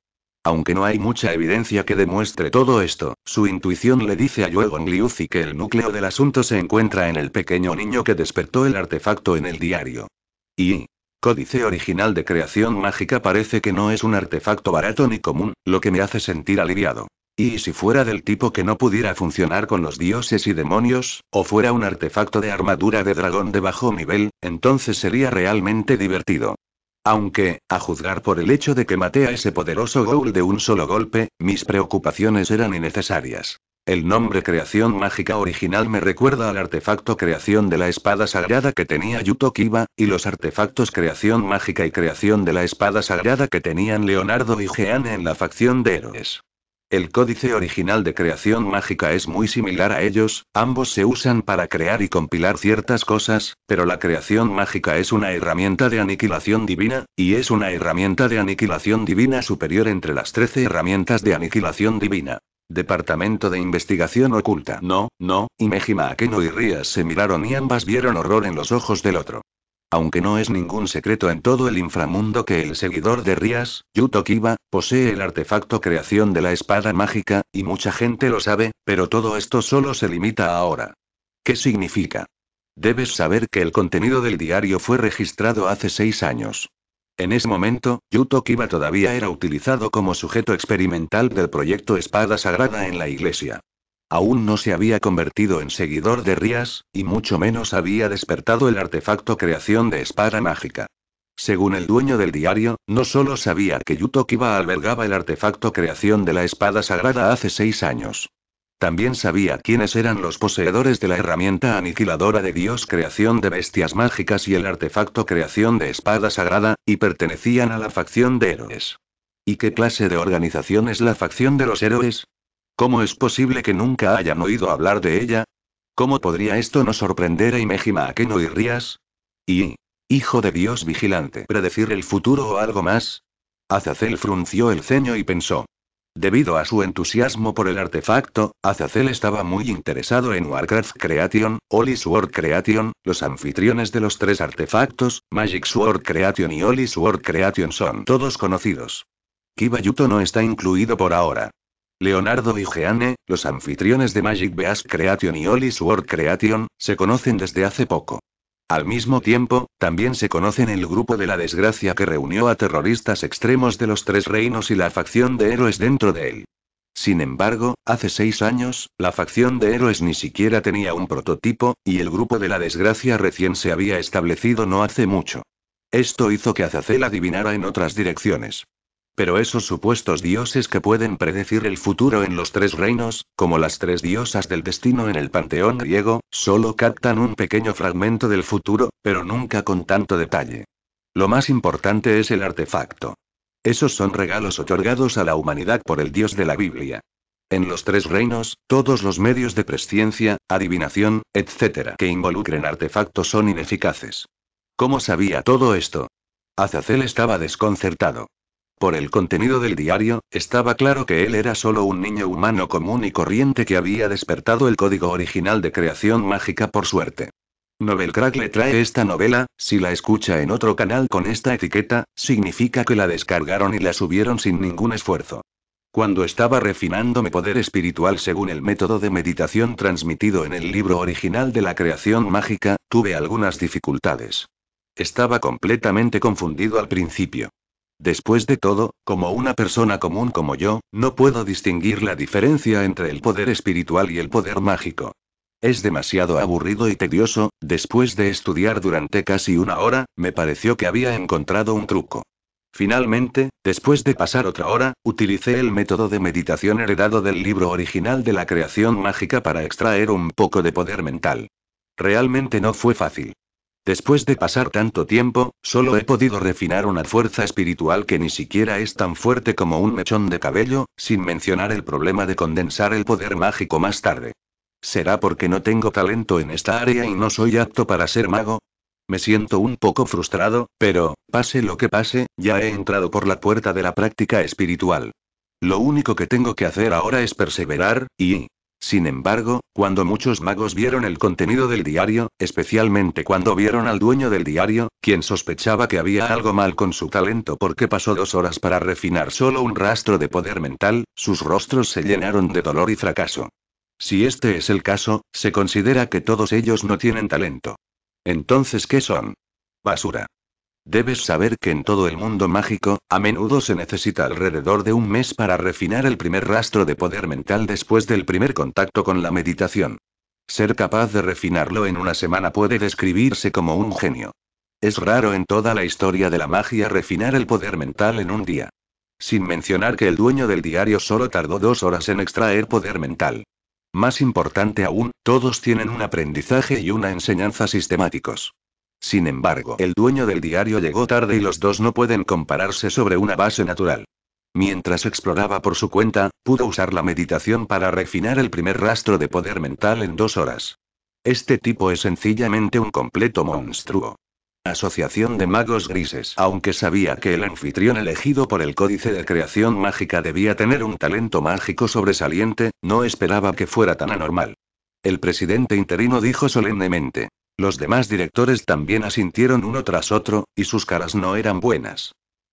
Aunque no hay mucha evidencia que demuestre todo esto, su intuición le dice a Yuegon Liuzi que el núcleo del asunto se encuentra en el pequeño niño que despertó el artefacto en el diario. Y. Códice original de creación mágica parece que no es un artefacto barato ni común, lo que me hace sentir aliviado. Y si fuera del tipo que no pudiera funcionar con los dioses y demonios, o fuera un artefacto de armadura de dragón de bajo nivel, entonces sería realmente divertido. Aunque, a juzgar por el hecho de que maté a ese poderoso Ghoul de un solo golpe, mis preocupaciones eran innecesarias. El nombre creación mágica original me recuerda al artefacto creación de la espada sagrada que tenía Yuto Kiba, y los artefactos creación mágica y creación de la espada sagrada que tenían Leonardo y Jeanne en la facción de héroes. El códice original de creación mágica es muy similar a ellos, ambos se usan para crear y compilar ciertas cosas, pero la creación mágica es una herramienta de aniquilación divina, y es una herramienta de aniquilación divina superior entre las 13 herramientas de aniquilación divina. Departamento de Investigación Oculta. No, no, y Mejima Akeno y Rías se miraron y ambas vieron horror en los ojos del otro. Aunque no es ningún secreto en todo el inframundo que el seguidor de Rías, Yuto Kiba, posee el artefacto creación de la espada mágica, y mucha gente lo sabe, pero todo esto solo se limita ahora. ¿Qué significa? Debes saber que el contenido del diario fue registrado hace seis años. En ese momento, Yuto Kiba todavía era utilizado como sujeto experimental del proyecto Espada Sagrada en la iglesia. Aún no se había convertido en seguidor de Rías, y mucho menos había despertado el artefacto creación de espada mágica. Según el dueño del diario, no solo sabía que Yuto Kiba albergaba el artefacto creación de la espada sagrada hace seis años. También sabía quiénes eran los poseedores de la herramienta aniquiladora de Dios creación de bestias mágicas y el artefacto creación de espada sagrada, y pertenecían a la facción de héroes. ¿Y qué clase de organización es la facción de los héroes? ¿Cómo es posible que nunca hayan oído hablar de ella? ¿Cómo podría esto no sorprender a Imejima Akeno y Rías? Y. Hijo de Dios vigilante. ¿Predecir el futuro o algo más? Azazel frunció el ceño y pensó. Debido a su entusiasmo por el artefacto, Azazel estaba muy interesado en Warcraft Creation, Holy Sword Creation, los anfitriones de los tres artefactos, Magic Sword Creation y Holy Sword Creation son todos conocidos. Kibayuto no está incluido por ahora. Leonardo y Jeanne, los anfitriones de Magic Beast Creation y Holy Sword Creation, se conocen desde hace poco. Al mismo tiempo, también se conocen el grupo de la desgracia que reunió a terroristas extremos de los tres reinos y la facción de héroes dentro de él. Sin embargo, hace seis años, la facción de héroes ni siquiera tenía un prototipo, y el grupo de la desgracia recién se había establecido no hace mucho. Esto hizo que Azazel adivinara en otras direcciones. Pero esos supuestos dioses que pueden predecir el futuro en los tres reinos, como las tres diosas del destino en el panteón griego, solo captan un pequeño fragmento del futuro, pero nunca con tanto detalle. Lo más importante es el artefacto. Esos son regalos otorgados a la humanidad por el dios de la Biblia. En los tres reinos, todos los medios de presciencia, adivinación, etc. que involucren artefactos son ineficaces. ¿Cómo sabía todo esto? Azazel estaba desconcertado. Por el contenido del diario, estaba claro que él era solo un niño humano común y corriente que había despertado el código original de creación mágica por suerte. Novelcrack le trae esta novela, si la escucha en otro canal con esta etiqueta, significa que la descargaron y la subieron sin ningún esfuerzo. Cuando estaba refinando mi poder espiritual según el método de meditación transmitido en el libro original de la creación mágica, tuve algunas dificultades. Estaba completamente confundido al principio. Después de todo, como una persona común como yo, no puedo distinguir la diferencia entre el poder espiritual y el poder mágico. Es demasiado aburrido y tedioso, después de estudiar durante casi una hora, me pareció que había encontrado un truco. Finalmente, después de pasar otra hora, utilicé el método de meditación heredado del libro original de la creación mágica para extraer un poco de poder mental. Realmente no fue fácil. Después de pasar tanto tiempo, solo he podido refinar una fuerza espiritual que ni siquiera es tan fuerte como un mechón de cabello, sin mencionar el problema de condensar el poder mágico más tarde. ¿Será porque no tengo talento en esta área y no soy apto para ser mago? Me siento un poco frustrado, pero, pase lo que pase, ya he entrado por la puerta de la práctica espiritual. Lo único que tengo que hacer ahora es perseverar, y... Sin embargo, cuando muchos magos vieron el contenido del diario, especialmente cuando vieron al dueño del diario, quien sospechaba que había algo mal con su talento porque pasó dos horas para refinar solo un rastro de poder mental, sus rostros se llenaron de dolor y fracaso. Si este es el caso, se considera que todos ellos no tienen talento. Entonces, ¿qué son? Basura. Debes saber que en todo el mundo mágico, a menudo se necesita alrededor de un mes para refinar el primer rastro de poder mental después del primer contacto con la meditación. Ser capaz de refinarlo en una semana puede describirse como un genio. Es raro en toda la historia de la magia refinar el poder mental en un día. Sin mencionar que el dueño del diario solo tardó dos horas en extraer poder mental. Más importante aún, todos tienen un aprendizaje y una enseñanza sistemáticos. Sin embargo, el dueño del diario llegó tarde y los dos no pueden compararse sobre una base natural. Mientras exploraba por su cuenta, pudo usar la meditación para refinar el primer rastro de poder mental en dos horas. Este tipo es sencillamente un completo monstruo. Asociación de magos grises. Aunque sabía que el anfitrión elegido por el códice de creación mágica debía tener un talento mágico sobresaliente, no esperaba que fuera tan anormal. El presidente interino dijo solemnemente. Los demás directores también asintieron uno tras otro, y sus caras no eran buenas.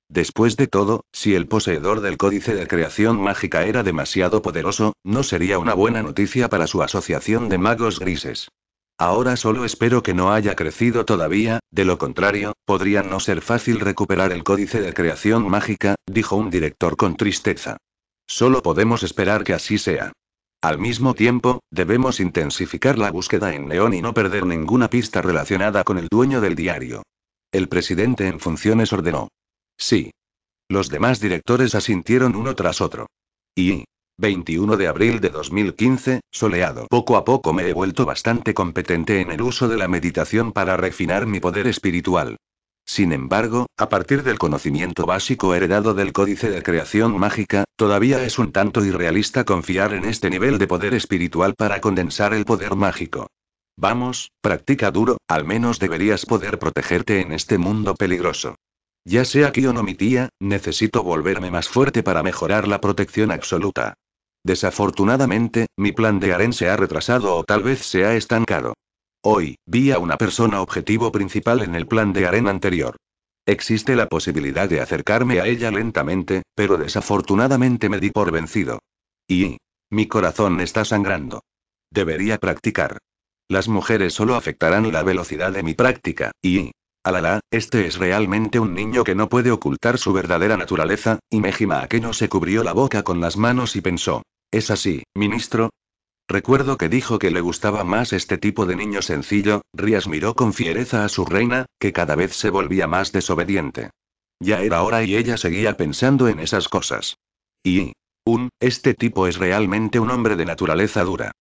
Después de todo, si el poseedor del códice de creación mágica era demasiado poderoso, no sería una buena noticia para su asociación de magos grises. Ahora solo espero que no haya crecido todavía, de lo contrario, podría no ser fácil recuperar el códice de creación mágica, dijo un director con tristeza. Solo podemos esperar que así sea. Al mismo tiempo, debemos intensificar la búsqueda en León y no perder ninguna pista relacionada con el dueño del diario. El presidente en funciones ordenó. Sí. Los demás directores asintieron uno tras otro. Y, 21 de abril de 2015, soleado. Poco a poco me he vuelto bastante competente en el uso de la meditación para refinar mi poder espiritual. Sin embargo, a partir del conocimiento básico heredado del códice de creación mágica, todavía es un tanto irrealista confiar en este nivel de poder espiritual para condensar el poder mágico. Vamos, practica duro, al menos deberías poder protegerte en este mundo peligroso. Ya sea aquí o no mi tía, necesito volverme más fuerte para mejorar la protección absoluta. Desafortunadamente, mi plan de Aren se ha retrasado o tal vez se ha estancado. Hoy, vi a una persona objetivo principal en el plan de Aren anterior. Existe la posibilidad de acercarme a ella lentamente, pero desafortunadamente me di por vencido. Y... Mi corazón está sangrando. Debería practicar. Las mujeres solo afectarán la velocidad de mi práctica, y... Alala, este es realmente un niño que no puede ocultar su verdadera naturaleza, y Mejima Aqueno se cubrió la boca con las manos y pensó. ¿Es así, ministro? Recuerdo que dijo que le gustaba más este tipo de niño sencillo, Rías miró con fiereza a su reina, que cada vez se volvía más desobediente. Ya era hora y ella seguía pensando en esas cosas. Y... Un, este tipo es realmente un hombre de naturaleza dura.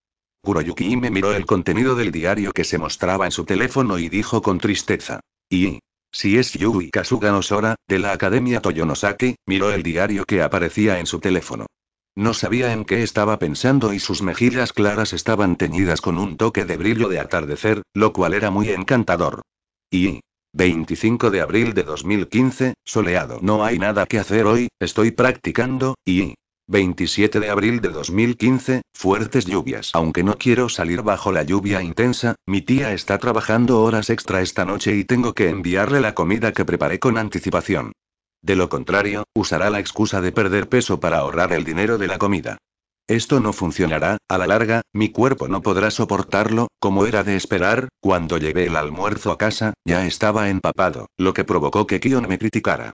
Kuroyuki me miró el contenido del diario que se mostraba en su teléfono y dijo con tristeza. Y... Si es Yui Kasuga Nosora, de la Academia Toyonosaki, miró el diario que aparecía en su teléfono. No sabía en qué estaba pensando y sus mejillas claras estaban teñidas con un toque de brillo de atardecer, lo cual era muy encantador. Y... 25 de abril de 2015, soleado. No hay nada que hacer hoy, estoy practicando, y... 27 de abril de 2015, fuertes lluvias. Aunque no quiero salir bajo la lluvia intensa, mi tía está trabajando horas extra esta noche y tengo que enviarle la comida que preparé con anticipación. De lo contrario, usará la excusa de perder peso para ahorrar el dinero de la comida. Esto no funcionará, a la larga, mi cuerpo no podrá soportarlo, como era de esperar, cuando llevé el almuerzo a casa, ya estaba empapado, lo que provocó que Kion me criticara.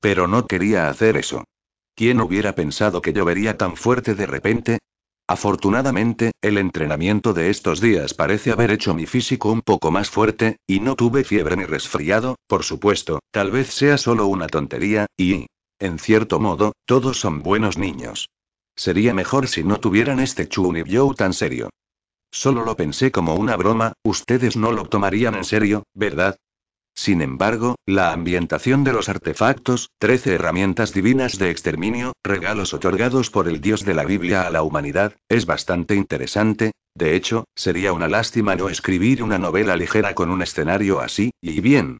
Pero no quería hacer eso. ¿Quién hubiera pensado que llovería tan fuerte de repente? Afortunadamente, el entrenamiento de estos días parece haber hecho mi físico un poco más fuerte, y no tuve fiebre ni resfriado, por supuesto, tal vez sea solo una tontería, y... En cierto modo, todos son buenos niños. Sería mejor si no tuvieran este Chunibyo tan serio. Solo lo pensé como una broma, ustedes no lo tomarían en serio, ¿verdad? Sin embargo, la ambientación de los artefactos, 13 herramientas divinas de exterminio, regalos otorgados por el Dios de la Biblia a la humanidad, es bastante interesante, de hecho, sería una lástima no escribir una novela ligera con un escenario así, y bien.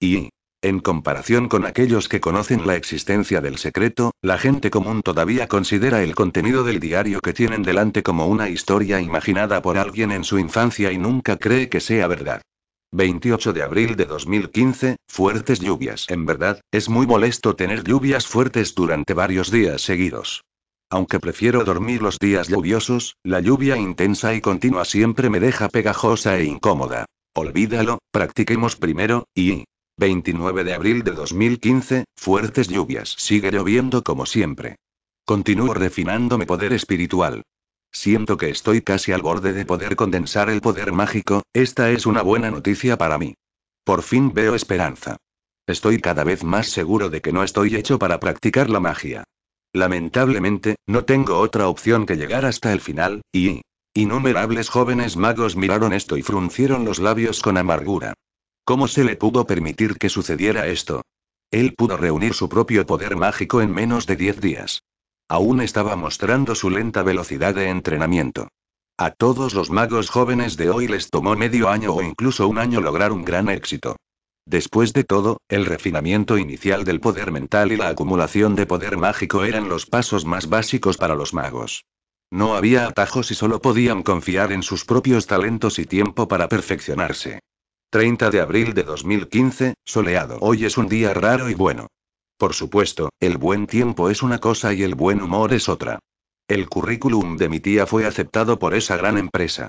Y, en comparación con aquellos que conocen la existencia del secreto, la gente común todavía considera el contenido del diario que tienen delante como una historia imaginada por alguien en su infancia y nunca cree que sea verdad. 28 de abril de 2015, fuertes lluvias. En verdad, es muy molesto tener lluvias fuertes durante varios días seguidos. Aunque prefiero dormir los días lluviosos, la lluvia intensa y continua siempre me deja pegajosa e incómoda. Olvídalo, practiquemos primero, y... 29 de abril de 2015, fuertes lluvias. Sigue lloviendo como siempre. Continúo refinando mi poder espiritual. Siento que estoy casi al borde de poder condensar el poder mágico, esta es una buena noticia para mí. Por fin veo esperanza. Estoy cada vez más seguro de que no estoy hecho para practicar la magia. Lamentablemente, no tengo otra opción que llegar hasta el final, y... Innumerables jóvenes magos miraron esto y fruncieron los labios con amargura. ¿Cómo se le pudo permitir que sucediera esto? Él pudo reunir su propio poder mágico en menos de diez días. Aún estaba mostrando su lenta velocidad de entrenamiento. A todos los magos jóvenes de hoy les tomó medio año o incluso un año lograr un gran éxito. Después de todo, el refinamiento inicial del poder mental y la acumulación de poder mágico eran los pasos más básicos para los magos. No había atajos y solo podían confiar en sus propios talentos y tiempo para perfeccionarse. 30 de abril de 2015, soleado. Hoy es un día raro y bueno. Por supuesto, el buen tiempo es una cosa y el buen humor es otra. El currículum de mi tía fue aceptado por esa gran empresa.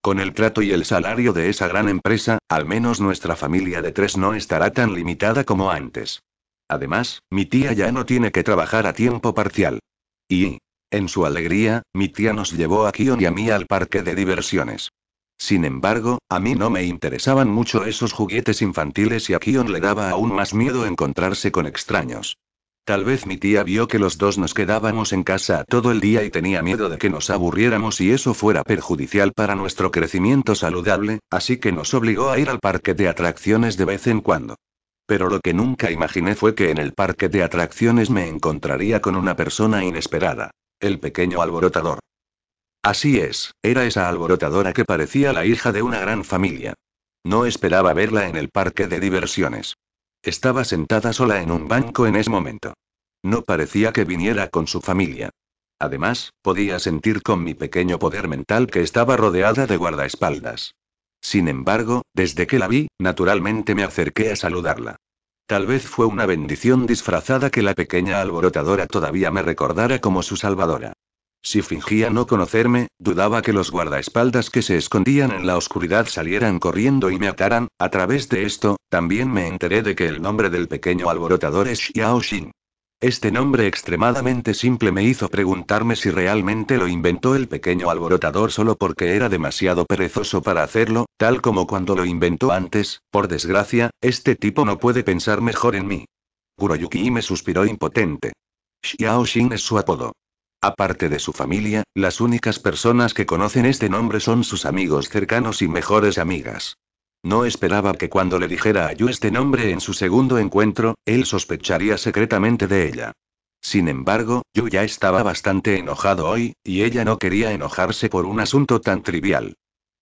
Con el trato y el salario de esa gran empresa, al menos nuestra familia de tres no estará tan limitada como antes. Además, mi tía ya no tiene que trabajar a tiempo parcial. Y, en su alegría, mi tía nos llevó a Kion y a mí al parque de diversiones. Sin embargo, a mí no me interesaban mucho esos juguetes infantiles y a Kion le daba aún más miedo encontrarse con extraños. Tal vez mi tía vio que los dos nos quedábamos en casa todo el día y tenía miedo de que nos aburriéramos y eso fuera perjudicial para nuestro crecimiento saludable, así que nos obligó a ir al parque de atracciones de vez en cuando. Pero lo que nunca imaginé fue que en el parque de atracciones me encontraría con una persona inesperada. El pequeño alborotador. Así es, era esa alborotadora que parecía la hija de una gran familia. No esperaba verla en el parque de diversiones. Estaba sentada sola en un banco en ese momento. No parecía que viniera con su familia. Además, podía sentir con mi pequeño poder mental que estaba rodeada de guardaespaldas. Sin embargo, desde que la vi, naturalmente me acerqué a saludarla. Tal vez fue una bendición disfrazada que la pequeña alborotadora todavía me recordara como su salvadora. Si fingía no conocerme, dudaba que los guardaespaldas que se escondían en la oscuridad salieran corriendo y me ataran. A través de esto, también me enteré de que el nombre del pequeño alborotador es Xiao Xin. Este nombre extremadamente simple me hizo preguntarme si realmente lo inventó el pequeño alborotador solo porque era demasiado perezoso para hacerlo, tal como cuando lo inventó antes, por desgracia, este tipo no puede pensar mejor en mí. Kuroyuki me suspiró impotente. Xiao Xin es su apodo. Aparte de su familia, las únicas personas que conocen este nombre son sus amigos cercanos y mejores amigas. No esperaba que cuando le dijera a Yu este nombre en su segundo encuentro, él sospecharía secretamente de ella. Sin embargo, Yu ya estaba bastante enojado hoy, y ella no quería enojarse por un asunto tan trivial.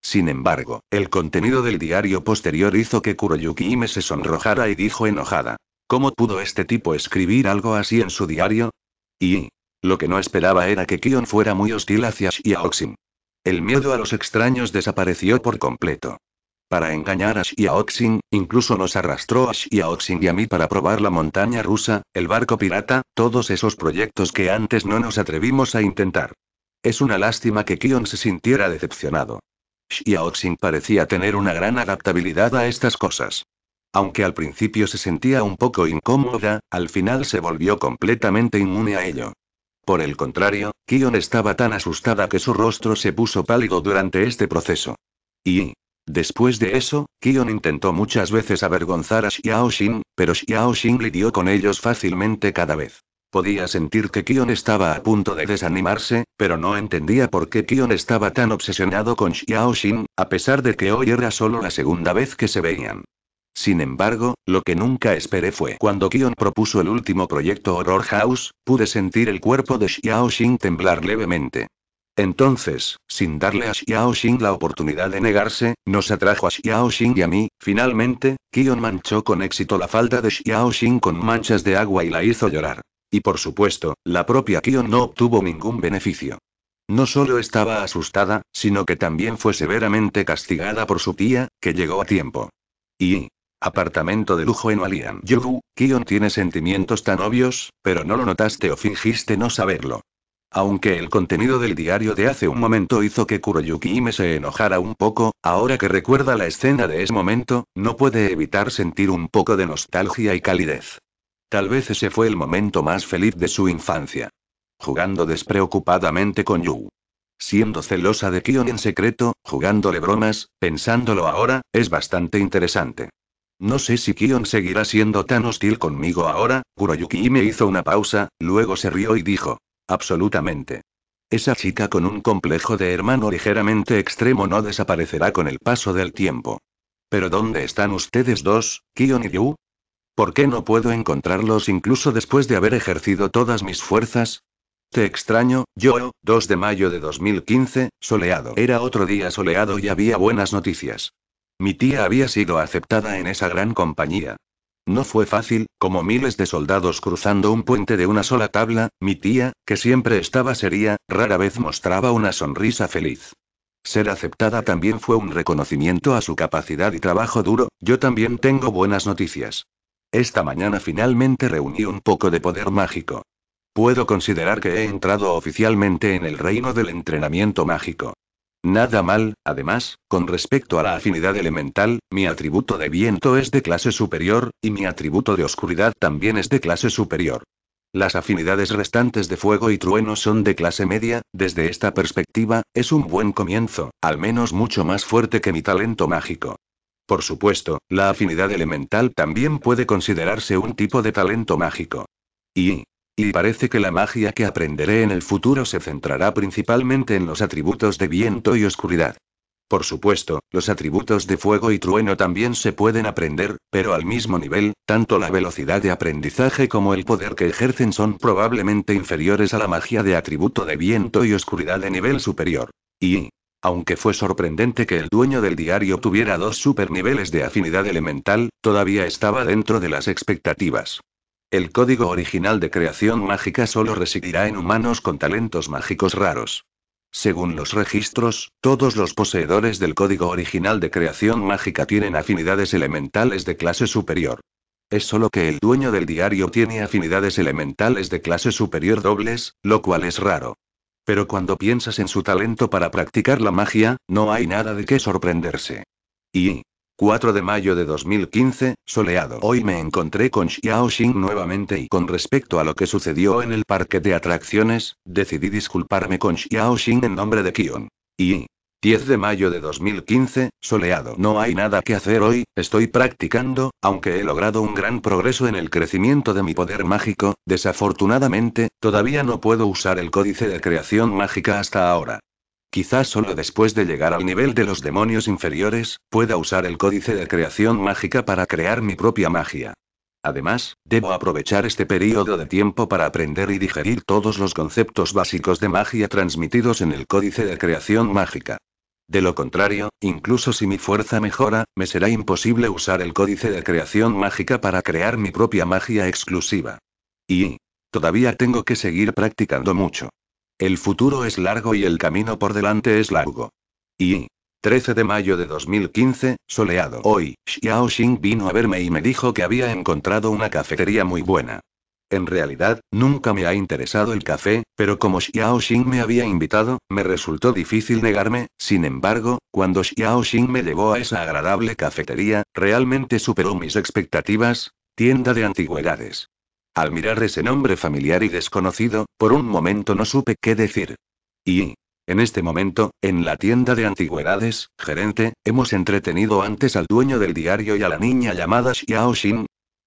Sin embargo, el contenido del diario posterior hizo que Kuroyuki Ime se sonrojara y dijo enojada. ¿Cómo pudo este tipo escribir algo así en su diario? Y, lo que no esperaba era que Kion fuera muy hostil hacia Xiaoxin. El miedo a los extraños desapareció por completo. para engañar a Xiaoxing, incluso nos arrastró a Xiaoxing y a mí para probar la montaña rusa, el barco pirata, todos esos proyectos que antes no nos atrevimos a intentar. Es una lástima que Kion se sintiera decepcionado. Xiaoxing parecía tener una gran adaptabilidad a estas cosas. Aunque al principio se sentía un poco incómoda, al final se volvió completamente inmune a ello. Por el contrario, Kion estaba tan asustada que su rostro se puso pálido durante este proceso. Y, Después de eso, Kion intentó muchas veces avergonzar a Xiaoxin, pero Xiaoxin lidió con ellos fácilmente cada vez. Podía sentir que Kion estaba a punto de desanimarse, pero no entendía por qué Kion estaba tan obsesionado con Xiaoxin, a pesar de que hoy era solo la segunda vez que se veían. Sin embargo, lo que nunca esperé fue cuando Kion propuso el último proyecto Horror House, pude sentir el cuerpo de Xiaoxin temblar levemente. Entonces, sin darle a Xiao Xing la oportunidad de negarse, nos atrajo a Xiao Xing y a mí, finalmente, Kion manchó con éxito la falda de Xiao Xing con manchas de agua y la hizo llorar. Y por supuesto, la propia Kion no obtuvo ningún beneficio. No solo estaba asustada, sino que también fue severamente castigada por su tía, que llegó a tiempo. Y, Apartamento de lujo en Alian. Yogu, Kion tiene sentimientos tan obvios, pero no lo notaste o fingiste no saberlo. Aunque el contenido del diario de hace un momento hizo que Kuroyuki Ime se enojara un poco, ahora que recuerda la escena de ese momento, no puede evitar sentir un poco de nostalgia y calidez. Tal vez ese fue el momento más feliz de su infancia. Jugando despreocupadamente con Yu. Siendo celosa de Kion en secreto, jugándole bromas, pensándolo ahora, es bastante interesante. No sé si Kion seguirá siendo tan hostil conmigo ahora, Kuroyuki Ime hizo una pausa, luego se rió y dijo, Absolutamente. Esa chica con un complejo de hermano ligeramente extremo no desaparecerá con el paso del tiempo. Pero ¿dónde están ustedes dos, Kion y Yu? ¿Por qué no puedo encontrarlos incluso después de haber ejercido todas mis fuerzas? Te extraño, yo, 2 de mayo de 2015, soleado. Era otro día soleado y había buenas noticias. Mi tía había sido aceptada en esa gran compañía. No fue fácil, como miles de soldados cruzando un puente de una sola tabla, mi tía, que siempre estaba seria, rara vez mostraba una sonrisa feliz. Ser aceptada también fue un reconocimiento a su capacidad y trabajo duro, yo también tengo buenas noticias. Esta mañana finalmente reuní un poco de poder mágico. Puedo considerar que he entrado oficialmente en el reino del entrenamiento mágico. Nada mal, además, con respecto a la afinidad elemental, mi atributo de viento es de clase superior, y mi atributo de oscuridad también es de clase superior. Las afinidades restantes de fuego y trueno son de clase media, desde esta perspectiva, es un buen comienzo, al menos mucho más fuerte que mi talento mágico. Por supuesto, la afinidad elemental también puede considerarse un tipo de talento mágico. Y, y parece que la magia que aprenderé en el futuro se centrará principalmente en los atributos de viento y oscuridad. Por supuesto, los atributos de fuego y trueno también se pueden aprender, pero al mismo nivel, tanto la velocidad de aprendizaje como el poder que ejercen son probablemente inferiores a la magia de atributo de viento y oscuridad de nivel superior. Y, aunque fue sorprendente que el dueño del diario tuviera dos superniveles de afinidad elemental, todavía estaba dentro de las expectativas. El código original de creación mágica solo residirá en humanos con talentos mágicos raros. Según los registros, todos los poseedores del código original de creación mágica tienen afinidades elementales de clase superior. Es solo que el dueño del diario tiene afinidades elementales de clase superior dobles, lo cual es raro. Pero cuando piensas en su talento para practicar la magia, no hay nada de qué sorprenderse. Y, 4 de mayo de 2015, soleado. Hoy me encontré con Xiao Xing nuevamente y con respecto a lo que sucedió en el parque de atracciones, decidí disculparme con Xiao Xing en nombre de Kion. Y 10 de mayo de 2015, soleado. No hay nada que hacer hoy, estoy practicando, aunque he logrado un gran progreso en el crecimiento de mi poder mágico, desafortunadamente, todavía no puedo usar el códice de creación mágica hasta ahora. Quizás solo después de llegar al nivel de los demonios inferiores, pueda usar el códice de creación mágica para crear mi propia magia. Además, debo aprovechar este periodo de tiempo para aprender y digerir todos los conceptos básicos de magia transmitidos en el códice de creación mágica. De lo contrario, incluso si mi fuerza mejora, me será imposible usar el códice de creación mágica para crear mi propia magia exclusiva. Y, todavía tengo que seguir practicando mucho. El futuro es largo y el camino por delante es largo. Y 13 de mayo de 2015, soleado. Hoy, Xiao Xing vino a verme y me dijo que había encontrado una cafetería muy buena. En realidad, nunca me ha interesado el café, pero como Xiao Xing me había invitado, me resultó difícil negarme, sin embargo, cuando Xiao Xing me llevó a esa agradable cafetería, realmente superó mis expectativas, tienda de antigüedades. Al mirar ese nombre familiar y desconocido, por un momento no supe qué decir. Y, en este momento, en la tienda de antigüedades, gerente, hemos entretenido antes al dueño del diario y a la niña llamada Xiao Xin.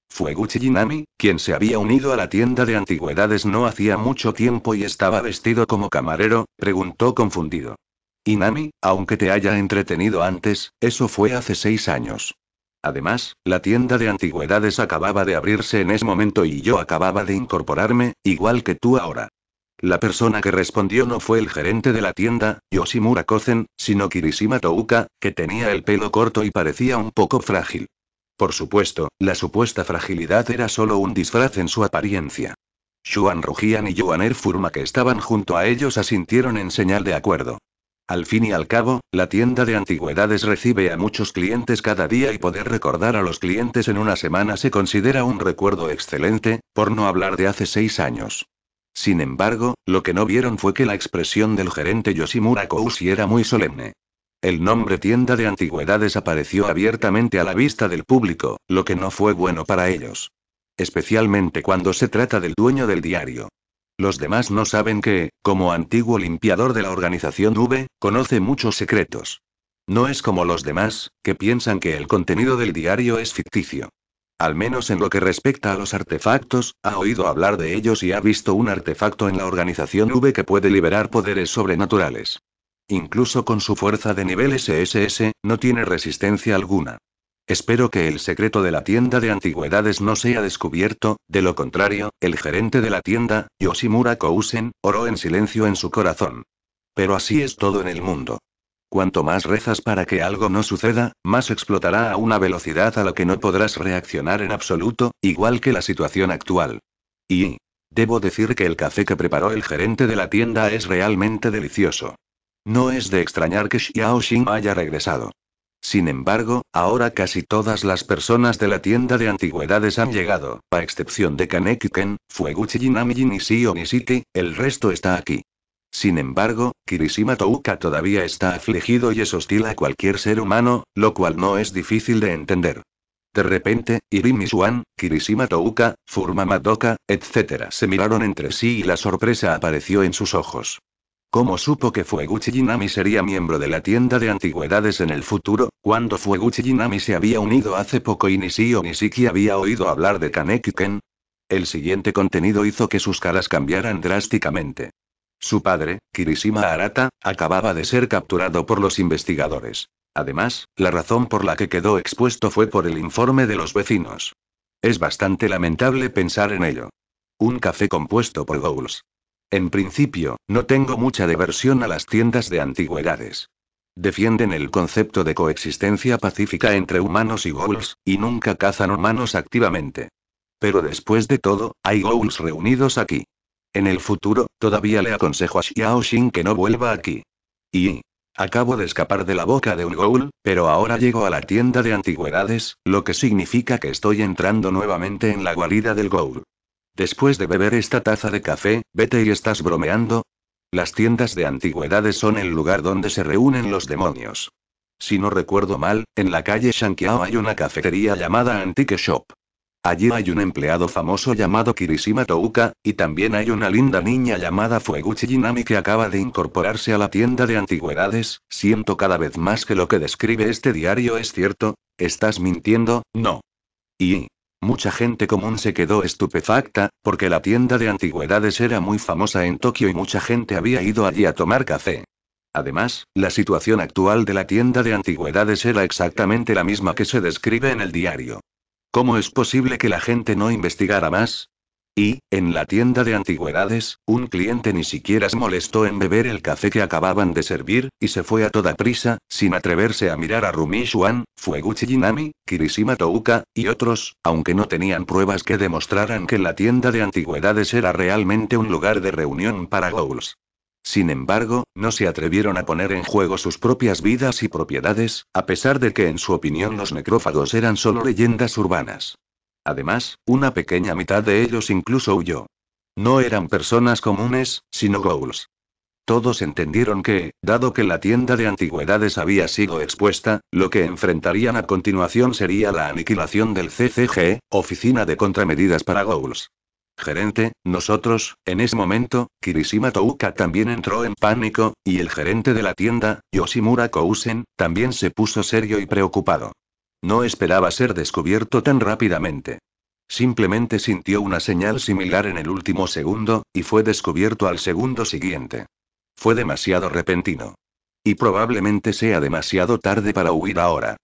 Fue Gucci Jinami, quien se había unido a la tienda de antigüedades no hacía mucho tiempo y estaba vestido como camarero, preguntó confundido. Inami, aunque te haya entretenido antes, eso fue hace seis años. Además, la tienda de antigüedades acababa de abrirse en ese momento y yo acababa de incorporarme, igual que tú ahora. La persona que respondió no fue el gerente de la tienda, Yoshimura Kozen, sino Kirishima Touka, que tenía el pelo corto y parecía un poco frágil. Por supuesto, la supuesta fragilidad era solo un disfraz en su apariencia. Xuan Rujian y Yuan Furma que estaban junto a ellos asintieron en señal de acuerdo. Al fin y al cabo, la tienda de antigüedades recibe a muchos clientes cada día y poder recordar a los clientes en una semana se considera un recuerdo excelente, por no hablar de hace seis años. Sin embargo, lo que no vieron fue que la expresión del gerente Yoshimura Koushi era muy solemne. El nombre tienda de antigüedades apareció abiertamente a la vista del público, lo que no fue bueno para ellos. Especialmente cuando se trata del dueño del diario. Los demás no saben que, como antiguo limpiador de la organización V, conoce muchos secretos. No es como los demás, que piensan que el contenido del diario es ficticio. Al menos en lo que respecta a los artefactos, ha oído hablar de ellos y ha visto un artefacto en la organización V que puede liberar poderes sobrenaturales. Incluso con su fuerza de nivel SSS, no tiene resistencia alguna. Espero que el secreto de la tienda de antigüedades no sea descubierto, de lo contrario, el gerente de la tienda, Yoshimura Kousen, oró en silencio en su corazón. Pero así es todo en el mundo. Cuanto más rezas para que algo no suceda, más explotará a una velocidad a la que no podrás reaccionar en absoluto, igual que la situación actual. Y... Debo decir que el café que preparó el gerente de la tienda es realmente delicioso. No es de extrañar que Xiao Xin haya regresado. Sin embargo, ahora casi todas las personas de la tienda de antigüedades han llegado, a excepción de Kaneki Ken, Fueguchi Jinami y Shio Nishiki, el resto está aquí. Sin embargo, Kirishima Touka todavía está afligido y es hostil a cualquier ser humano, lo cual no es difícil de entender. De repente, Irimi Swan, Kirishima Touka, Furma Madoka, etc. se miraron entre sí y la sorpresa apareció en sus ojos. ¿Cómo supo que Fueguchi Jinami sería miembro de la tienda de antigüedades en el futuro, cuando Fueguchi Jinami se había unido hace poco y Nishio Nishiki había oído hablar de Kaneki-ken? El siguiente contenido hizo que sus caras cambiaran drásticamente. Su padre, Kirishima Arata, acababa de ser capturado por los investigadores. Además, la razón por la que quedó expuesto fue por el informe de los vecinos. Es bastante lamentable pensar en ello. Un café compuesto por ghouls. En principio, no tengo mucha diversión a las tiendas de antigüedades. Defienden el concepto de coexistencia pacífica entre humanos y ghouls, y nunca cazan humanos activamente. Pero después de todo, hay ghouls reunidos aquí. En el futuro, todavía le aconsejo a Xiao Xin que no vuelva aquí. Y... Acabo de escapar de la boca de un ghoul, pero ahora llego a la tienda de antigüedades, lo que significa que estoy entrando nuevamente en la guarida del ghoul. Después de beber esta taza de café, vete y estás bromeando. Las tiendas de antigüedades son el lugar donde se reúnen los demonios. Si no recuerdo mal, en la calle Shankiao hay una cafetería llamada Antique Shop. Allí hay un empleado famoso llamado Kirishima Touka, y también hay una linda niña llamada Fueguchi Jinami que acaba de incorporarse a la tienda de antigüedades. Siento cada vez más que lo que describe este diario es cierto. ¿Estás mintiendo? No. Y. Mucha gente común se quedó estupefacta, porque la tienda de antigüedades era muy famosa en Tokio y mucha gente había ido allí a tomar café. Además, la situación actual de la tienda de antigüedades era exactamente la misma que se describe en el diario. ¿Cómo es posible que la gente no investigara más? Y, en la tienda de antigüedades, un cliente ni siquiera se molestó en beber el café que acababan de servir, y se fue a toda prisa, sin atreverse a mirar a Rumi Shuan, Fueguchi Jinami, Kirishima Touka, y otros, aunque no tenían pruebas que demostraran que la tienda de antigüedades era realmente un lugar de reunión para ghouls. Sin embargo, no se atrevieron a poner en juego sus propias vidas y propiedades, a pesar de que en su opinión los necrófagos eran solo leyendas urbanas. Además, una pequeña mitad de ellos incluso huyó. No eran personas comunes, sino ghouls. Todos entendieron que, dado que la tienda de antigüedades había sido expuesta, lo que enfrentarían a continuación sería la aniquilación del CCG, Oficina de Contramedidas para Ghouls. Gerente, nosotros, en ese momento, Kirishima Touka también entró en pánico, y el gerente de la tienda, Yoshimura Kousen, también se puso serio y preocupado. No esperaba ser descubierto tan rápidamente. Simplemente sintió una señal similar en el último segundo, y fue descubierto al segundo siguiente. Fue demasiado repentino. Y probablemente sea demasiado tarde para huir ahora.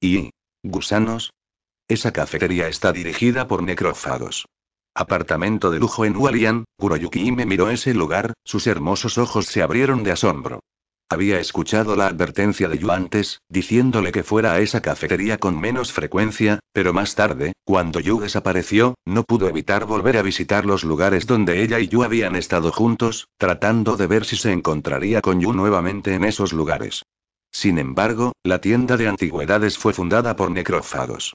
¿Y? ¿Gusanos? Esa cafetería está dirigida por necrófagos. Apartamento de lujo en Hualien, Kuroyuki me miró ese lugar, sus hermosos ojos se abrieron de asombro. Había escuchado la advertencia de Yu antes, diciéndole que fuera a esa cafetería con menos frecuencia, pero más tarde, cuando Yu desapareció, no pudo evitar volver a visitar los lugares donde ella y Yu habían estado juntos, tratando de ver si se encontraría con Yu nuevamente en esos lugares. Sin embargo, la tienda de antigüedades fue fundada por necrófagos.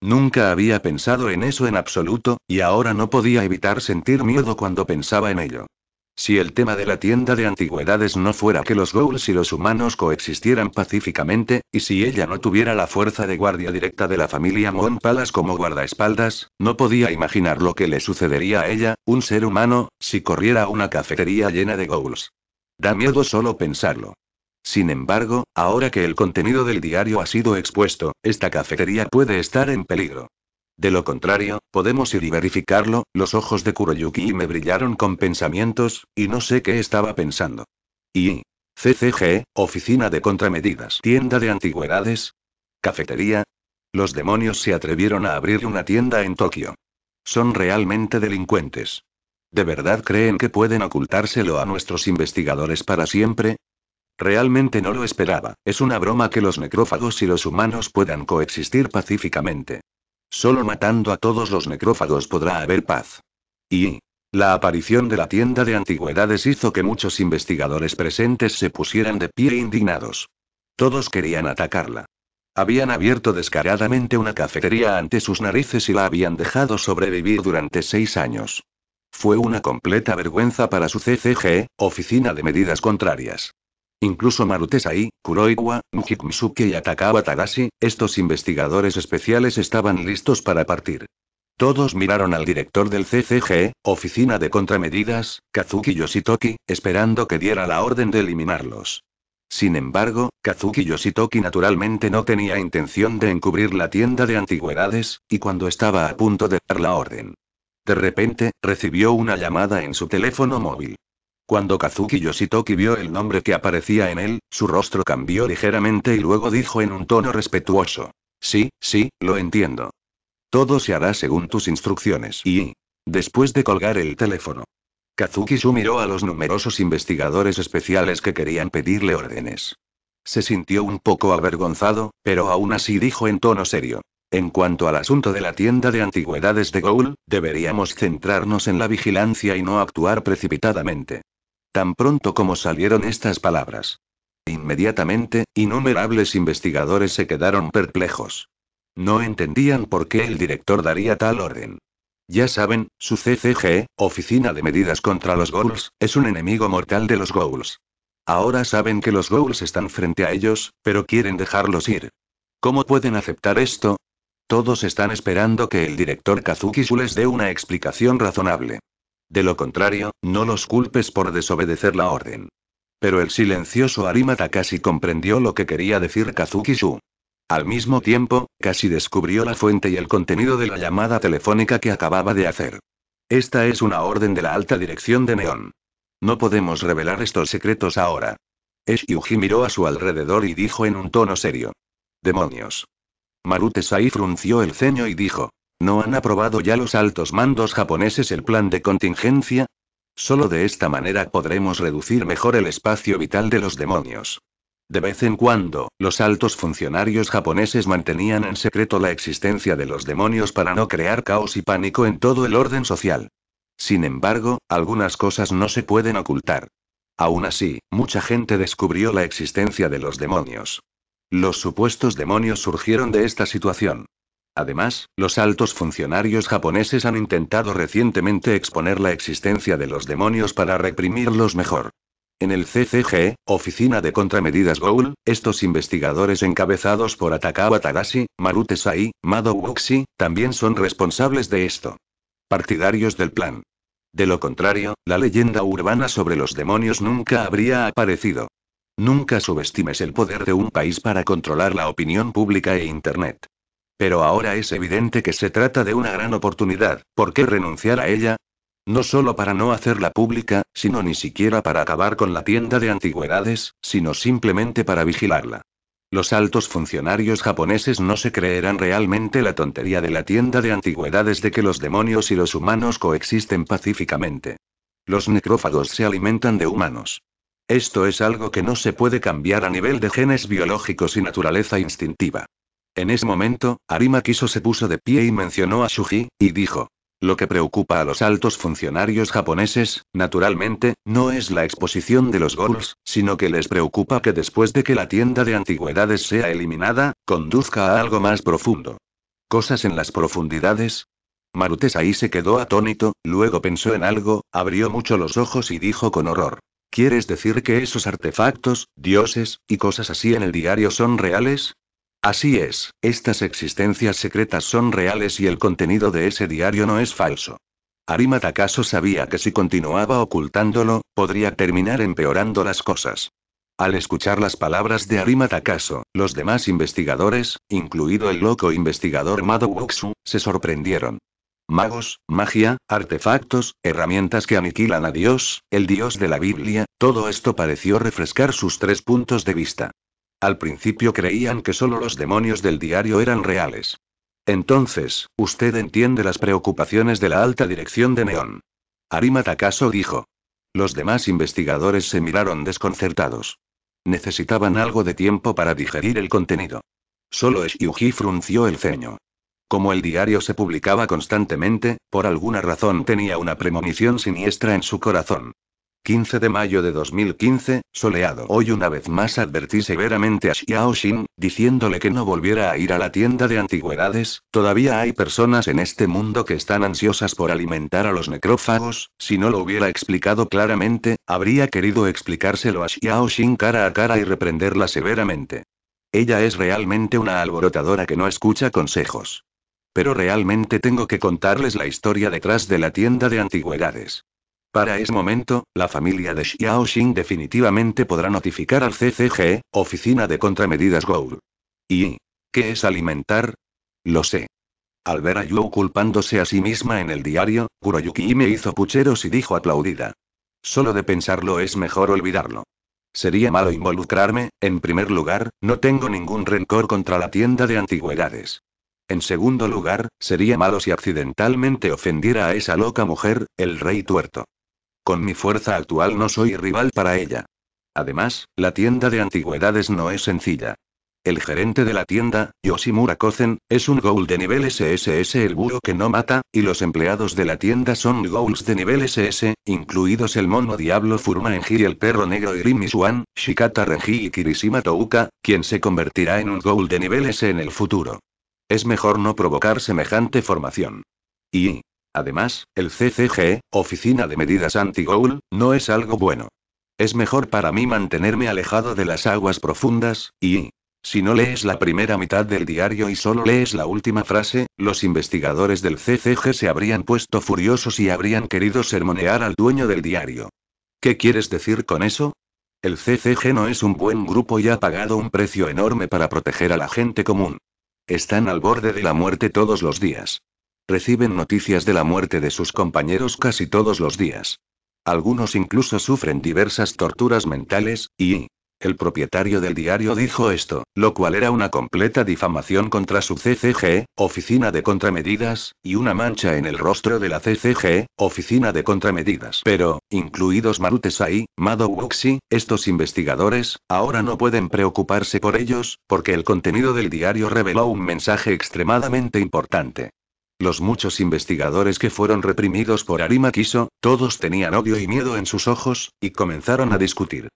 Nunca había pensado en eso en absoluto, y ahora no podía evitar sentir miedo cuando pensaba en ello. Si el tema de la tienda de antigüedades no fuera que los ghouls y los humanos coexistieran pacíficamente, y si ella no tuviera la fuerza de guardia directa de la familia Mon Palas como guardaespaldas, no podía imaginar lo que le sucedería a ella, un ser humano, si corriera a una cafetería llena de ghouls. Da miedo solo pensarlo. Sin embargo, ahora que el contenido del diario ha sido expuesto, esta cafetería puede estar en peligro. De lo contrario, podemos ir y verificarlo, los ojos de Kuroyuki me brillaron con pensamientos, y no sé qué estaba pensando. ¿Y? CCG, Oficina de Contramedidas. Tienda de Antigüedades. Cafetería. Los demonios se atrevieron a abrir una tienda en Tokio. Son realmente delincuentes. ¿De verdad creen que pueden ocultárselo a nuestros investigadores para siempre? Realmente no lo esperaba, es una broma que los necrófagos y los humanos puedan coexistir pacíficamente. Solo matando a todos los necrófagos podrá haber paz. Y. La aparición de la tienda de antigüedades hizo que muchos investigadores presentes se pusieran de pie indignados. Todos querían atacarla. Habían abierto descaradamente una cafetería ante sus narices y la habían dejado sobrevivir durante seis años. Fue una completa vergüenza para su CCG, Oficina de Medidas Contrarias. Incluso Marutesai, Kuroiwa, Mujikmisuke y Atakawa Tadashi, estos investigadores especiales estaban listos para partir. Todos miraron al director del CCG, Oficina de Contramedidas, Kazuki Yoshitoki, esperando que diera la orden de eliminarlos. Sin embargo, Kazuki Yoshitoki naturalmente no tenía intención de encubrir la tienda de antigüedades, y cuando estaba a punto de dar la orden. De repente, recibió una llamada en su teléfono móvil. Cuando Kazuki Yoshitoki vio el nombre que aparecía en él, su rostro cambió ligeramente y luego dijo en un tono respetuoso. Sí, sí, lo entiendo. Todo se hará según tus instrucciones. Y... Después de colgar el teléfono. Kazuki Su miró a los numerosos investigadores especiales que querían pedirle órdenes. Se sintió un poco avergonzado, pero aún así dijo en tono serio. En cuanto al asunto de la tienda de antigüedades de Goul, deberíamos centrarnos en la vigilancia y no actuar precipitadamente. Tan pronto como salieron estas palabras. Inmediatamente, innumerables investigadores se quedaron perplejos. No entendían por qué el director daría tal orden. Ya saben, su CCG, Oficina de Medidas contra los Ghouls, es un enemigo mortal de los Ghouls. Ahora saben que los Ghouls están frente a ellos, pero quieren dejarlos ir. ¿Cómo pueden aceptar esto? Todos están esperando que el director Kazuki les dé una explicación razonable. De lo contrario, no los culpes por desobedecer la orden. Pero el silencioso Arima Takashi comprendió lo que quería decir Kazuki-shu. Al mismo tiempo, casi descubrió la fuente y el contenido de la llamada telefónica que acababa de hacer. Esta es una orden de la alta dirección de Neon. No podemos revelar estos secretos ahora. Eshyuji miró a su alrededor y dijo en un tono serio. Demonios. Marute Sai frunció el ceño y dijo. ¿No han aprobado ya los altos mandos japoneses el plan de contingencia? Solo de esta manera podremos reducir mejor el espacio vital de los demonios. De vez en cuando, los altos funcionarios japoneses mantenían en secreto la existencia de los demonios para no crear caos y pánico en todo el orden social. Sin embargo, algunas cosas no se pueden ocultar. Aún así, mucha gente descubrió la existencia de los demonios. Los supuestos demonios surgieron de esta situación. Además, los altos funcionarios japoneses han intentado recientemente exponer la existencia de los demonios para reprimirlos mejor. En el CCG, Oficina de Contramedidas Goul, estos investigadores encabezados por Atakawa Tagashi, Marute Sai, Mado Wuxi, también son responsables de esto. Partidarios del plan. De lo contrario, la leyenda urbana sobre los demonios nunca habría aparecido. Nunca subestimes el poder de un país para controlar la opinión pública e Internet. Pero ahora es evidente que se trata de una gran oportunidad, ¿por qué renunciar a ella? No solo para no hacerla pública, sino ni siquiera para acabar con la tienda de antigüedades, sino simplemente para vigilarla. Los altos funcionarios japoneses no se creerán realmente la tontería de la tienda de antigüedades de que los demonios y los humanos coexisten pacíficamente. Los necrófagos se alimentan de humanos. Esto es algo que no se puede cambiar a nivel de genes biológicos y naturaleza instintiva. En ese momento, Arima Kiso se puso de pie y mencionó a Shuji, y dijo, lo que preocupa a los altos funcionarios japoneses, naturalmente, no es la exposición de los ghouls, sino que les preocupa que después de que la tienda de antigüedades sea eliminada, conduzca a algo más profundo. ¿Cosas en las profundidades? Marutes ahí se quedó atónito, luego pensó en algo, abrió mucho los ojos y dijo con horror. ¿Quieres decir que esos artefactos, dioses, y cosas así en el diario son reales? Así es, estas existencias secretas son reales y el contenido de ese diario no es falso. Arima Takaso sabía que si continuaba ocultándolo, podría terminar empeorando las cosas. Al escuchar las palabras de Arima Takaso, los demás investigadores, incluido el loco investigador Mado Wuxu, se sorprendieron. Magos, magia, artefactos, herramientas que aniquilan a Dios, el Dios de la Biblia, todo esto pareció refrescar sus tres puntos de vista. Al principio creían que solo los demonios del diario eran reales. Entonces, usted entiende las preocupaciones de la alta dirección de Neon. Arima Takaso dijo. Los demás investigadores se miraron desconcertados. Necesitaban algo de tiempo para digerir el contenido. Solo Shyuji frunció el ceño. Como el diario se publicaba constantemente, por alguna razón tenía una premonición siniestra en su corazón. 15 de mayo de 2015, soleado. Hoy una vez más advertí severamente a Xiao Xin, diciéndole que no volviera a ir a la tienda de antigüedades, todavía hay personas en este mundo que están ansiosas por alimentar a los necrófagos, si no lo hubiera explicado claramente, habría querido explicárselo a Xiao Xin cara a cara y reprenderla severamente. Ella es realmente una alborotadora que no escucha consejos. Pero realmente tengo que contarles la historia detrás de la tienda de antigüedades. Para ese momento, la familia de Xiao Xin definitivamente podrá notificar al CCG, Oficina de Contramedidas Goul. ¿Y qué es alimentar? Lo sé. Al ver a Yu culpándose a sí misma en el diario, Kuroyuki me hizo pucheros y dijo aplaudida. Solo de pensarlo es mejor olvidarlo. Sería malo involucrarme, en primer lugar, no tengo ningún rencor contra la tienda de antigüedades. En segundo lugar, sería malo si accidentalmente ofendiera a esa loca mujer, el rey tuerto. Con mi fuerza actual no soy rival para ella. Además, la tienda de antigüedades no es sencilla. El gerente de la tienda, Yoshimura Kozen, es un ghoul de nivel SSS el búho que no mata, y los empleados de la tienda son ghouls de nivel SS, incluidos el mono diablo Furuma Enji y el perro negro Irimi Swan, Shikata Renji y Kirishima Touka, quien se convertirá en un ghoul de nivel S en el futuro. Es mejor no provocar semejante formación. Y, Además, el CCG, Oficina de Medidas Anti-Goul, no es algo bueno. Es mejor para mí mantenerme alejado de las aguas profundas, y... Si no lees la primera mitad del diario y solo lees la última frase, los investigadores del CCG se habrían puesto furiosos y habrían querido sermonear al dueño del diario. ¿Qué quieres decir con eso? El CCG no es un buen grupo y ha pagado un precio enorme para proteger a la gente común. Están al borde de la muerte todos los días. Reciben noticias de la muerte de sus compañeros casi todos los días. Algunos incluso sufren diversas torturas mentales, y... El propietario del diario dijo esto, lo cual era una completa difamación contra su CCG, Oficina de Contramedidas, y una mancha en el rostro de la CCG, Oficina de Contramedidas. Pero, incluidos Marutesai, Mado Wuxi, estos investigadores, ahora no pueden preocuparse por ellos, porque el contenido del diario reveló un mensaje extremadamente importante. Los muchos investigadores que fueron reprimidos por Arima Kiso, todos tenían odio y miedo en sus ojos, y comenzaron a discutir.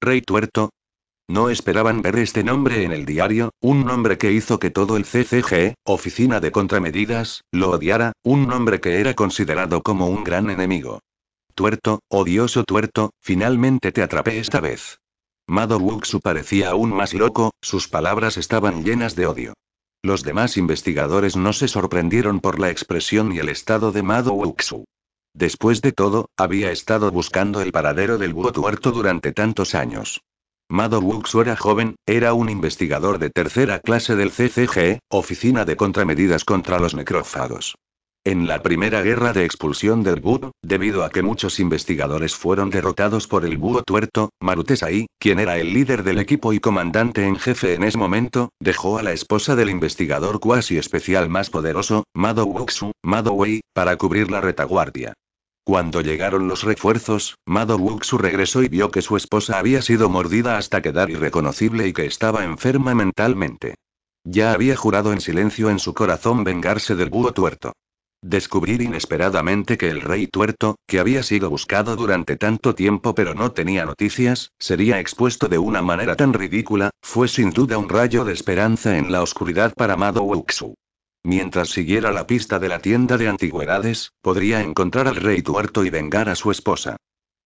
Rey Tuerto, no esperaban ver este nombre en el diario, un nombre que hizo que todo el CCG, Oficina de Contramedidas, lo odiara, un nombre que era considerado como un gran enemigo. Tuerto, odioso tuerto, finalmente te atrapé esta vez. Mado Wuxu parecía aún más loco, sus palabras estaban llenas de odio. Los demás investigadores no se sorprendieron por la expresión y el estado de Mado Wuxu. Después de todo, había estado buscando el paradero del búho tuerto durante tantos años. Mado Wuxu era joven, era un investigador de tercera clase del CCG, Oficina de Contramedidas contra los Necrófagos. En la primera guerra de expulsión del búho, debido a que muchos investigadores fueron derrotados por el búho tuerto, Marutesai, quien era el líder del equipo y comandante en jefe en ese momento, dejó a la esposa del investigador cuasi especial más poderoso, Mado Wuxu, Mado Wei, para cubrir la retaguardia. Cuando llegaron los refuerzos, Mado Wuxu regresó y vio que su esposa había sido mordida hasta quedar irreconocible y que estaba enferma mentalmente. Ya había jurado en silencio en su corazón vengarse del búho tuerto. Descubrir inesperadamente que el rey tuerto, que había sido buscado durante tanto tiempo pero no tenía noticias, sería expuesto de una manera tan ridícula, fue sin duda un rayo de esperanza en la oscuridad para Mado Wuxu. Mientras siguiera la pista de la tienda de antigüedades, podría encontrar al rey tuerto y vengar a su esposa.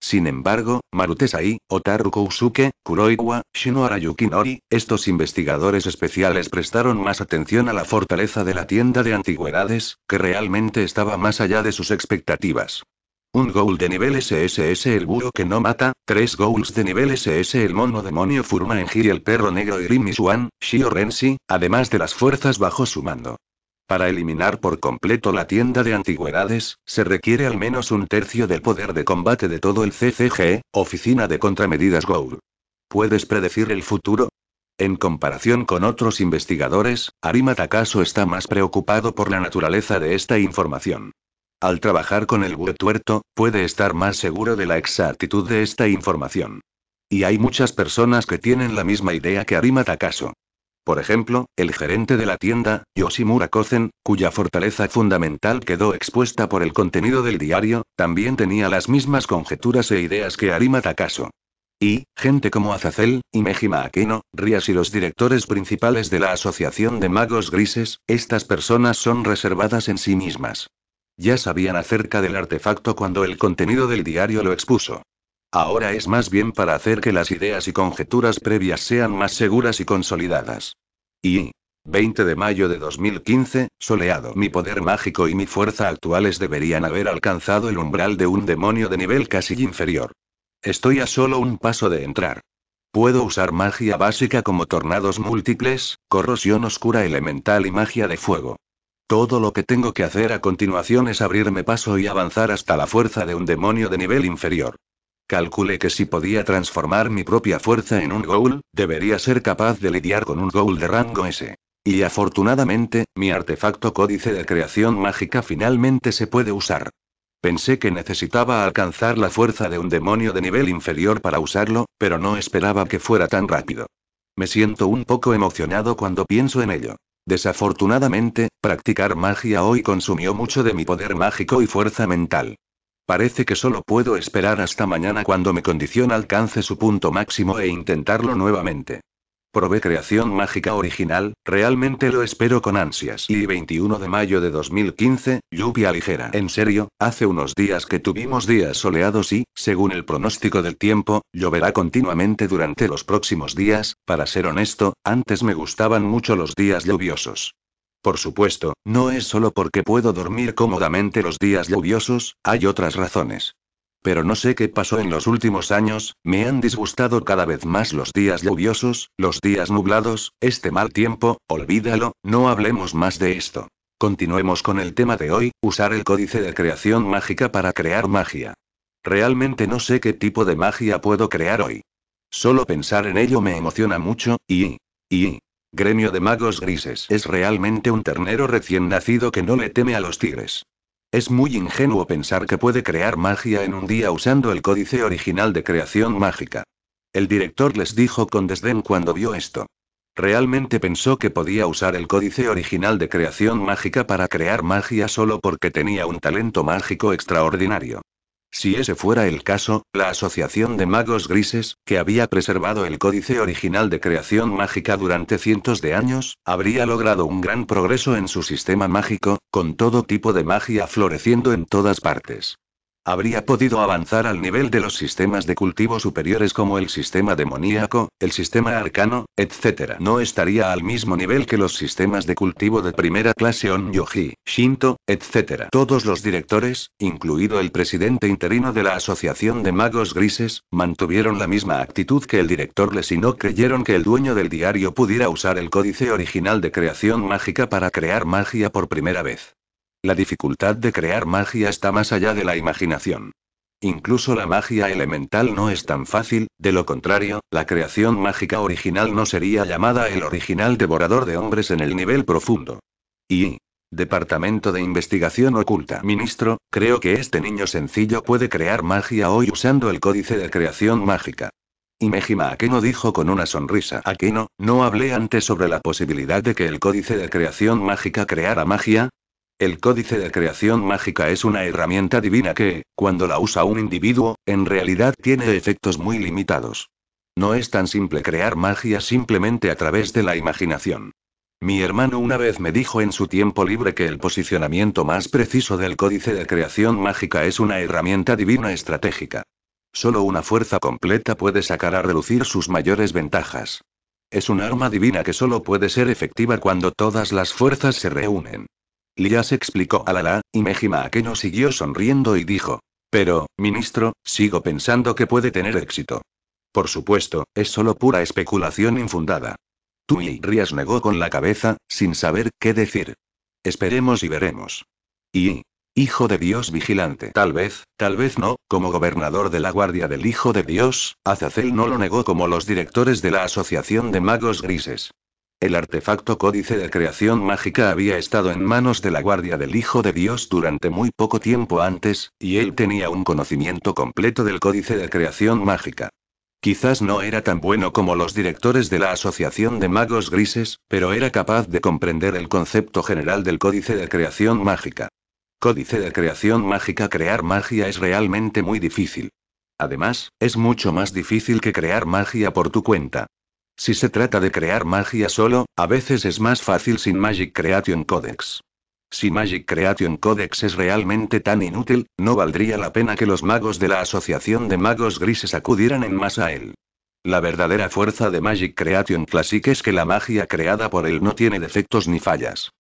Sin embargo, Marutesai, Otaru Kousuke, Kuroiwa, Shinohara Yukinori, estos investigadores especiales prestaron más atención a la fortaleza de la tienda de antigüedades, que realmente estaba más allá de sus expectativas. Un goal de nivel SSS el búho que no mata, tres goals de nivel SS el mono demonio Furuma Enji y el perro negro Irimi Swan, Shio Renshi, además de las fuerzas bajo su mando. Para eliminar por completo la tienda de antigüedades, se requiere al menos un tercio del poder de combate de todo el CCG, Oficina de Contramedidas Gour. ¿Puedes predecir el futuro? En comparación con otros investigadores, Arima Takaso está más preocupado por la naturaleza de esta información. Al trabajar con el tuerto, puede estar más seguro de la exactitud de esta información. Y hay muchas personas que tienen la misma idea que Arima Takaso. Por ejemplo, el gerente de la tienda, Yoshimura Kozen, cuya fortaleza fundamental quedó expuesta por el contenido del diario, también tenía las mismas conjeturas e ideas que Arima Takaso. Y, gente como Azazel, Imejima Akino, Rias y los directores principales de la Asociación de Magos Grises, estas personas son reservadas en sí mismas. Ya sabían acerca del artefacto cuando el contenido del diario lo expuso. Ahora es más bien para hacer que las ideas y conjeturas previas sean más seguras y consolidadas. Y 20 de mayo de 2015, soleado. Mi poder mágico y mi fuerza actuales deberían haber alcanzado el umbral de un demonio de nivel casi inferior. Estoy a solo un paso de entrar. Puedo usar magia básica como tornados múltiples, corrosión oscura elemental y magia de fuego. Todo lo que tengo que hacer a continuación es abrirme paso y avanzar hasta la fuerza de un demonio de nivel inferior. Calculé que si podía transformar mi propia fuerza en un Ghoul, debería ser capaz de lidiar con un Ghoul de rango S. Y afortunadamente, mi artefacto códice de creación mágica finalmente se puede usar. Pensé que necesitaba alcanzar la fuerza de un demonio de nivel inferior para usarlo, pero no esperaba que fuera tan rápido. Me siento un poco emocionado cuando pienso en ello. Desafortunadamente, practicar magia hoy consumió mucho de mi poder mágico y fuerza mental. Parece que solo puedo esperar hasta mañana cuando mi condición alcance su punto máximo e intentarlo nuevamente. Probé creación mágica original, realmente lo espero con ansias. Y 21 de mayo de 2015, lluvia ligera. En serio, hace unos días que tuvimos días soleados y, según el pronóstico del tiempo, lloverá continuamente durante los próximos días, para ser honesto, antes me gustaban mucho los días lluviosos. Por supuesto, no es solo porque puedo dormir cómodamente los días lluviosos, hay otras razones. Pero no sé qué pasó en los últimos años, me han disgustado cada vez más los días lluviosos, los días nublados, este mal tiempo, olvídalo, no hablemos más de esto. Continuemos con el tema de hoy, usar el códice de creación mágica para crear magia. Realmente no sé qué tipo de magia puedo crear hoy. Solo pensar en ello me emociona mucho, y... y... Gremio de magos grises. Es realmente un ternero recién nacido que no le teme a los tigres. Es muy ingenuo pensar que puede crear magia en un día usando el códice original de creación mágica. El director les dijo con desdén cuando vio esto. ¿Realmente pensó que podía usar el códice original de creación mágica para crear magia solo porque tenía un talento mágico extraordinario? Si ese fuera el caso, la Asociación de Magos Grises, que había preservado el códice original de creación mágica durante cientos de años, habría logrado un gran progreso en su sistema mágico, con todo tipo de magia floreciendo en todas partes habría podido avanzar al nivel de los sistemas de cultivo superiores como el sistema demoníaco, el sistema arcano, etc. No estaría al mismo nivel que los sistemas de cultivo de primera clase On-Yoji, Shinto, etc. Todos los directores, incluido el presidente interino de la Asociación de Magos Grises, mantuvieron la misma actitud que el director Les y no creyeron que el dueño del diario pudiera usar el códice original de creación mágica para crear magia por primera vez. La dificultad de crear magia está más allá de la imaginación. Incluso la magia elemental no es tan fácil, de lo contrario, la creación mágica original no sería llamada el original devorador de hombres en el nivel profundo. Y. Departamento de Investigación Oculta. Ministro, creo que este niño sencillo puede crear magia hoy usando el códice de creación mágica. Y Mejima Akeno dijo con una sonrisa. Akeno, ¿no hablé antes sobre la posibilidad de que el códice de creación mágica creara magia? El códice de creación mágica es una herramienta divina que, cuando la usa un individuo, en realidad tiene efectos muy limitados. No es tan simple crear magia simplemente a través de la imaginación. Mi hermano una vez me dijo en su tiempo libre que el posicionamiento más preciso del códice de creación mágica es una herramienta divina estratégica. Solo una fuerza completa puede sacar a relucir sus mayores ventajas. Es un arma divina que solo puede ser efectiva cuando todas las fuerzas se reúnen. Lias explicó a Lala, y Mejima Akeno siguió sonriendo y dijo. Pero, ministro, sigo pensando que puede tener éxito. Por supuesto, es solo pura especulación infundada. Tui Rías negó con la cabeza, sin saber qué decir. Esperemos y veremos. Y. Hijo de Dios vigilante. Tal vez, tal vez no, como gobernador de la Guardia del Hijo de Dios, Azazel no lo negó como los directores de la Asociación de Magos Grises. El artefacto códice de creación mágica había estado en manos de la guardia del Hijo de Dios durante muy poco tiempo antes, y él tenía un conocimiento completo del códice de creación mágica. Quizás no era tan bueno como los directores de la Asociación de Magos Grises, pero era capaz de comprender el concepto general del códice de creación mágica. Códice de creación mágica Crear magia es realmente muy difícil. Además, es mucho más difícil que crear magia por tu cuenta. Si se trata de crear magia solo, a veces es más fácil sin Magic Creation Codex. Si Magic Creation Codex es realmente tan inútil, no valdría la pena que los magos de la Asociación de Magos Grises acudieran en masa a él. La verdadera fuerza de Magic Creation Classic es que la magia creada por él no tiene defectos ni fallas.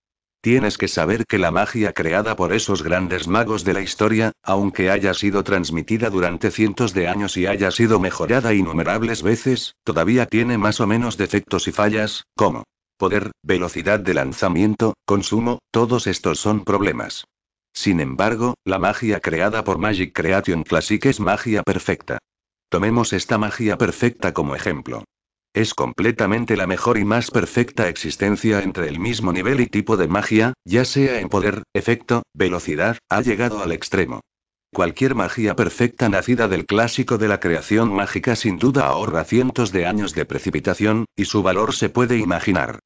Tienes que saber que la magia creada por esos grandes magos de la historia, aunque haya sido transmitida durante cientos de años y haya sido mejorada innumerables veces, todavía tiene más o menos defectos y fallas, como poder, velocidad de lanzamiento, consumo, todos estos son problemas. Sin embargo, la magia creada por Magic Creation Classic es magia perfecta. Tomemos esta magia perfecta como ejemplo. Es completamente la mejor y más perfecta existencia entre el mismo nivel y tipo de magia, ya sea en poder, efecto, velocidad, ha llegado al extremo. Cualquier magia perfecta nacida del clásico de la creación mágica sin duda ahorra cientos de años de precipitación, y su valor se puede imaginar.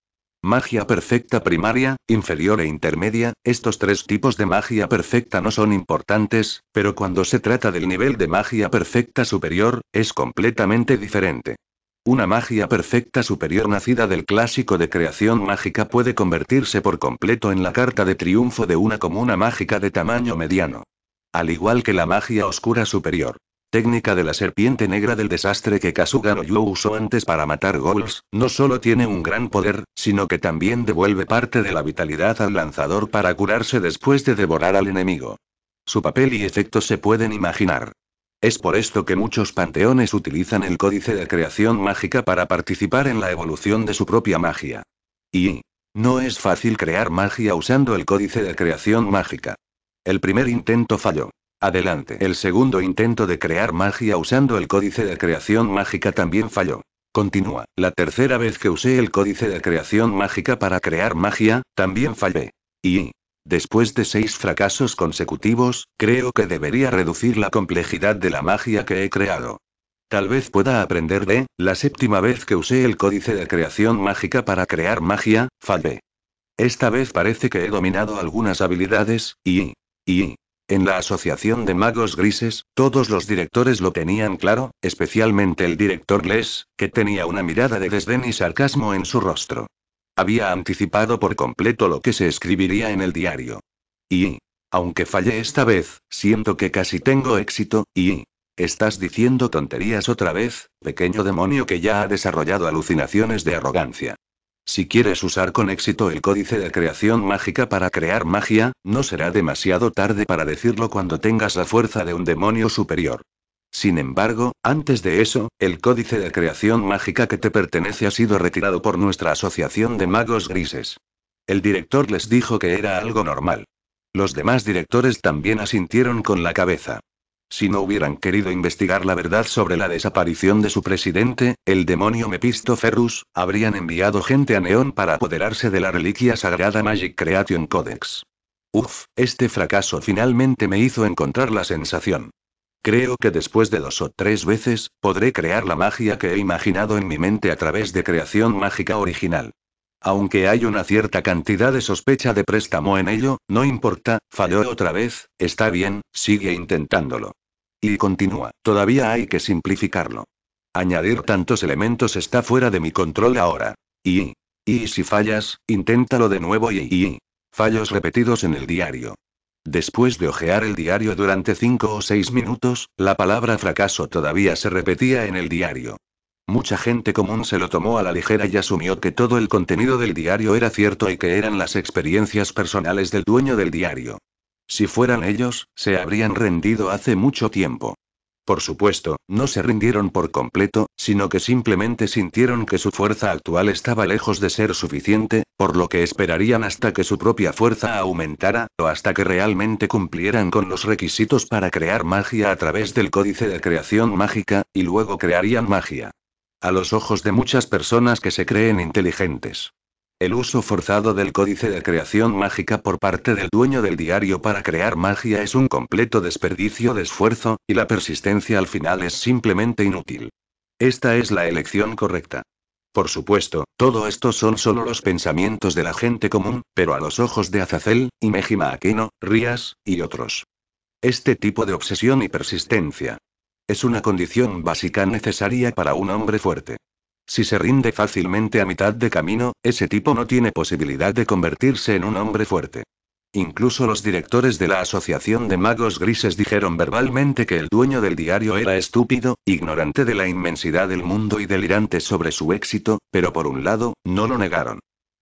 Magia perfecta primaria, inferior e intermedia, estos tres tipos de magia perfecta no son importantes, pero cuando se trata del nivel de magia perfecta superior, es completamente diferente. Una magia perfecta superior nacida del clásico de creación mágica puede convertirse por completo en la carta de triunfo de una comuna mágica de tamaño mediano. Al igual que la magia oscura superior. Técnica de la serpiente negra del desastre que Kasuga no usó antes para matar ghouls, no solo tiene un gran poder, sino que también devuelve parte de la vitalidad al lanzador para curarse después de devorar al enemigo. Su papel y efecto se pueden imaginar. Es por esto que muchos panteones utilizan el códice de creación mágica para participar en la evolución de su propia magia. Y no es fácil crear magia usando el códice de creación mágica. El primer intento falló. Adelante. El segundo intento de crear magia usando el códice de creación mágica también falló. Continúa. La tercera vez que usé el códice de creación mágica para crear magia, también fallé. Y Después de seis fracasos consecutivos, creo que debería reducir la complejidad de la magia que he creado. Tal vez pueda aprender de, la séptima vez que usé el códice de creación mágica para crear magia, fallé. Esta vez parece que he dominado algunas habilidades, y... y... En la Asociación de Magos Grises, todos los directores lo tenían claro, especialmente el director Les, que tenía una mirada de desdén y sarcasmo en su rostro. Había anticipado por completo lo que se escribiría en el diario. Y... Aunque fallé esta vez, siento que casi tengo éxito, y... Estás diciendo tonterías otra vez, pequeño demonio que ya ha desarrollado alucinaciones de arrogancia. Si quieres usar con éxito el códice de creación mágica para crear magia, no será demasiado tarde para decirlo cuando tengas la fuerza de un demonio superior. Sin embargo, antes de eso, el códice de creación mágica que te pertenece ha sido retirado por nuestra asociación de magos grises. El director les dijo que era algo normal. Los demás directores también asintieron con la cabeza. Si no hubieran querido investigar la verdad sobre la desaparición de su presidente, el demonio Mepisto Ferrus, habrían enviado gente a Neón para apoderarse de la reliquia sagrada Magic Creation Codex. Uf, este fracaso finalmente me hizo encontrar la sensación. Creo que después de dos o tres veces, podré crear la magia que he imaginado en mi mente a través de creación mágica original. Aunque hay una cierta cantidad de sospecha de préstamo en ello, no importa, falló otra vez, está bien, sigue intentándolo. Y continúa, todavía hay que simplificarlo. Añadir tantos elementos está fuera de mi control ahora. Y... Y si fallas, inténtalo de nuevo y... y fallos repetidos en el diario. Después de hojear el diario durante cinco o seis minutos, la palabra fracaso todavía se repetía en el diario. Mucha gente común se lo tomó a la ligera y asumió que todo el contenido del diario era cierto y que eran las experiencias personales del dueño del diario. Si fueran ellos, se habrían rendido hace mucho tiempo. Por supuesto, no se rindieron por completo, sino que simplemente sintieron que su fuerza actual estaba lejos de ser suficiente, por lo que esperarían hasta que su propia fuerza aumentara, o hasta que realmente cumplieran con los requisitos para crear magia a través del códice de creación mágica, y luego crearían magia. A los ojos de muchas personas que se creen inteligentes. El uso forzado del códice de creación mágica por parte del dueño del diario para crear magia es un completo desperdicio de esfuerzo, y la persistencia al final es simplemente inútil. Esta es la elección correcta. Por supuesto, todo esto son solo los pensamientos de la gente común, pero a los ojos de Azazel, y Mejima Aquino, Rías, y otros. Este tipo de obsesión y persistencia, es una condición básica necesaria para un hombre fuerte. Si se rinde fácilmente a mitad de camino, ese tipo no tiene posibilidad de convertirse en un hombre fuerte. Incluso los directores de la Asociación de Magos Grises dijeron verbalmente que el dueño del diario era estúpido, ignorante de la inmensidad del mundo y delirante sobre su éxito, pero por un lado, no lo negaron.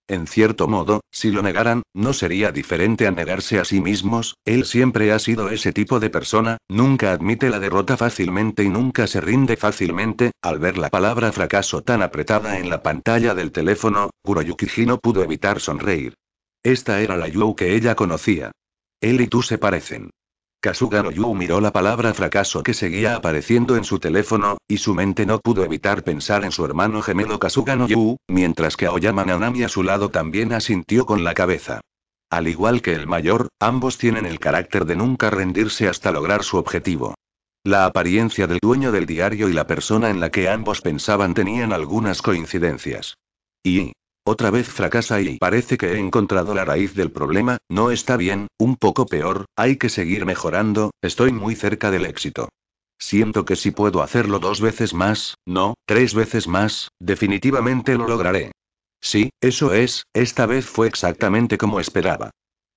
En cierto modo, si lo negaran, no sería diferente a negarse a sí mismos, él siempre ha sido ese tipo de persona, nunca admite la derrota fácilmente y nunca se rinde fácilmente, al ver la palabra fracaso tan apretada en la pantalla del teléfono, Kuroyuki no pudo evitar sonreír. Esta era la Yu que ella conocía. Él y tú se parecen. Kasuga no Yu miró la palabra fracaso que seguía apareciendo en su teléfono, y su mente no pudo evitar pensar en su hermano gemelo Kasuga no Yu, mientras que Aoyama Nanami a su lado también asintió con la cabeza. Al igual que el mayor, ambos tienen el carácter de nunca rendirse hasta lograr su objetivo. La apariencia del dueño del diario y la persona en la que ambos pensaban tenían algunas coincidencias. Y, otra vez fracasa y parece que he encontrado la raíz del problema, no está bien, un poco peor, hay que seguir mejorando, estoy muy cerca del éxito. Siento que si puedo hacerlo dos veces más, no, tres veces más, definitivamente lo lograré. Sí, eso es, esta vez fue exactamente como esperaba.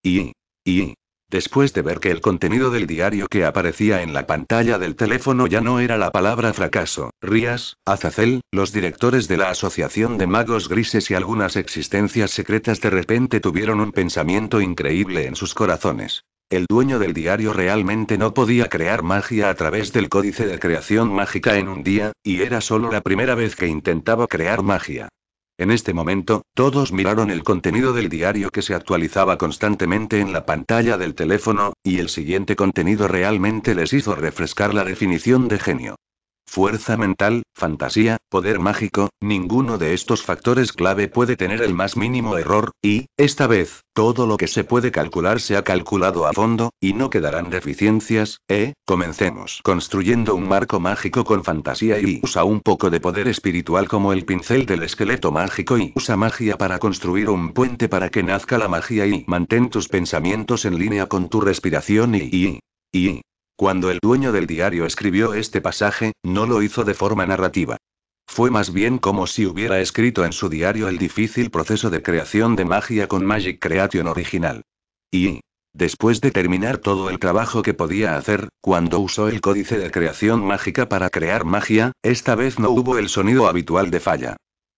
Y... y... Después de ver que el contenido del diario que aparecía en la pantalla del teléfono ya no era la palabra fracaso, Rías, Azazel, los directores de la Asociación de Magos Grises y algunas existencias secretas de repente tuvieron un pensamiento increíble en sus corazones. El dueño del diario realmente no podía crear magia a través del códice de creación mágica en un día, y era solo la primera vez que intentaba crear magia. En este momento, todos miraron el contenido del diario que se actualizaba constantemente en la pantalla del teléfono, y el siguiente contenido realmente les hizo refrescar la definición de genio. Fuerza mental, fantasía, poder mágico, ninguno de estos factores clave puede tener el más mínimo error, y, esta vez, todo lo que se puede calcular se ha calculado a fondo, y no quedarán deficiencias, ¿eh? Comencemos. Construyendo un marco mágico con fantasía y usa un poco de poder espiritual como el pincel del esqueleto mágico y usa magia para construir un puente para que nazca la magia y mantén tus pensamientos en línea con tu respiración y... y, y cuando el dueño del diario escribió este pasaje, no lo hizo de forma narrativa. Fue más bien como si hubiera escrito en su diario el difícil proceso de creación de magia con Magic Creation original. Y, después de terminar todo el trabajo que podía hacer, cuando usó el códice de creación mágica para crear magia, esta vez no hubo el sonido habitual de falla.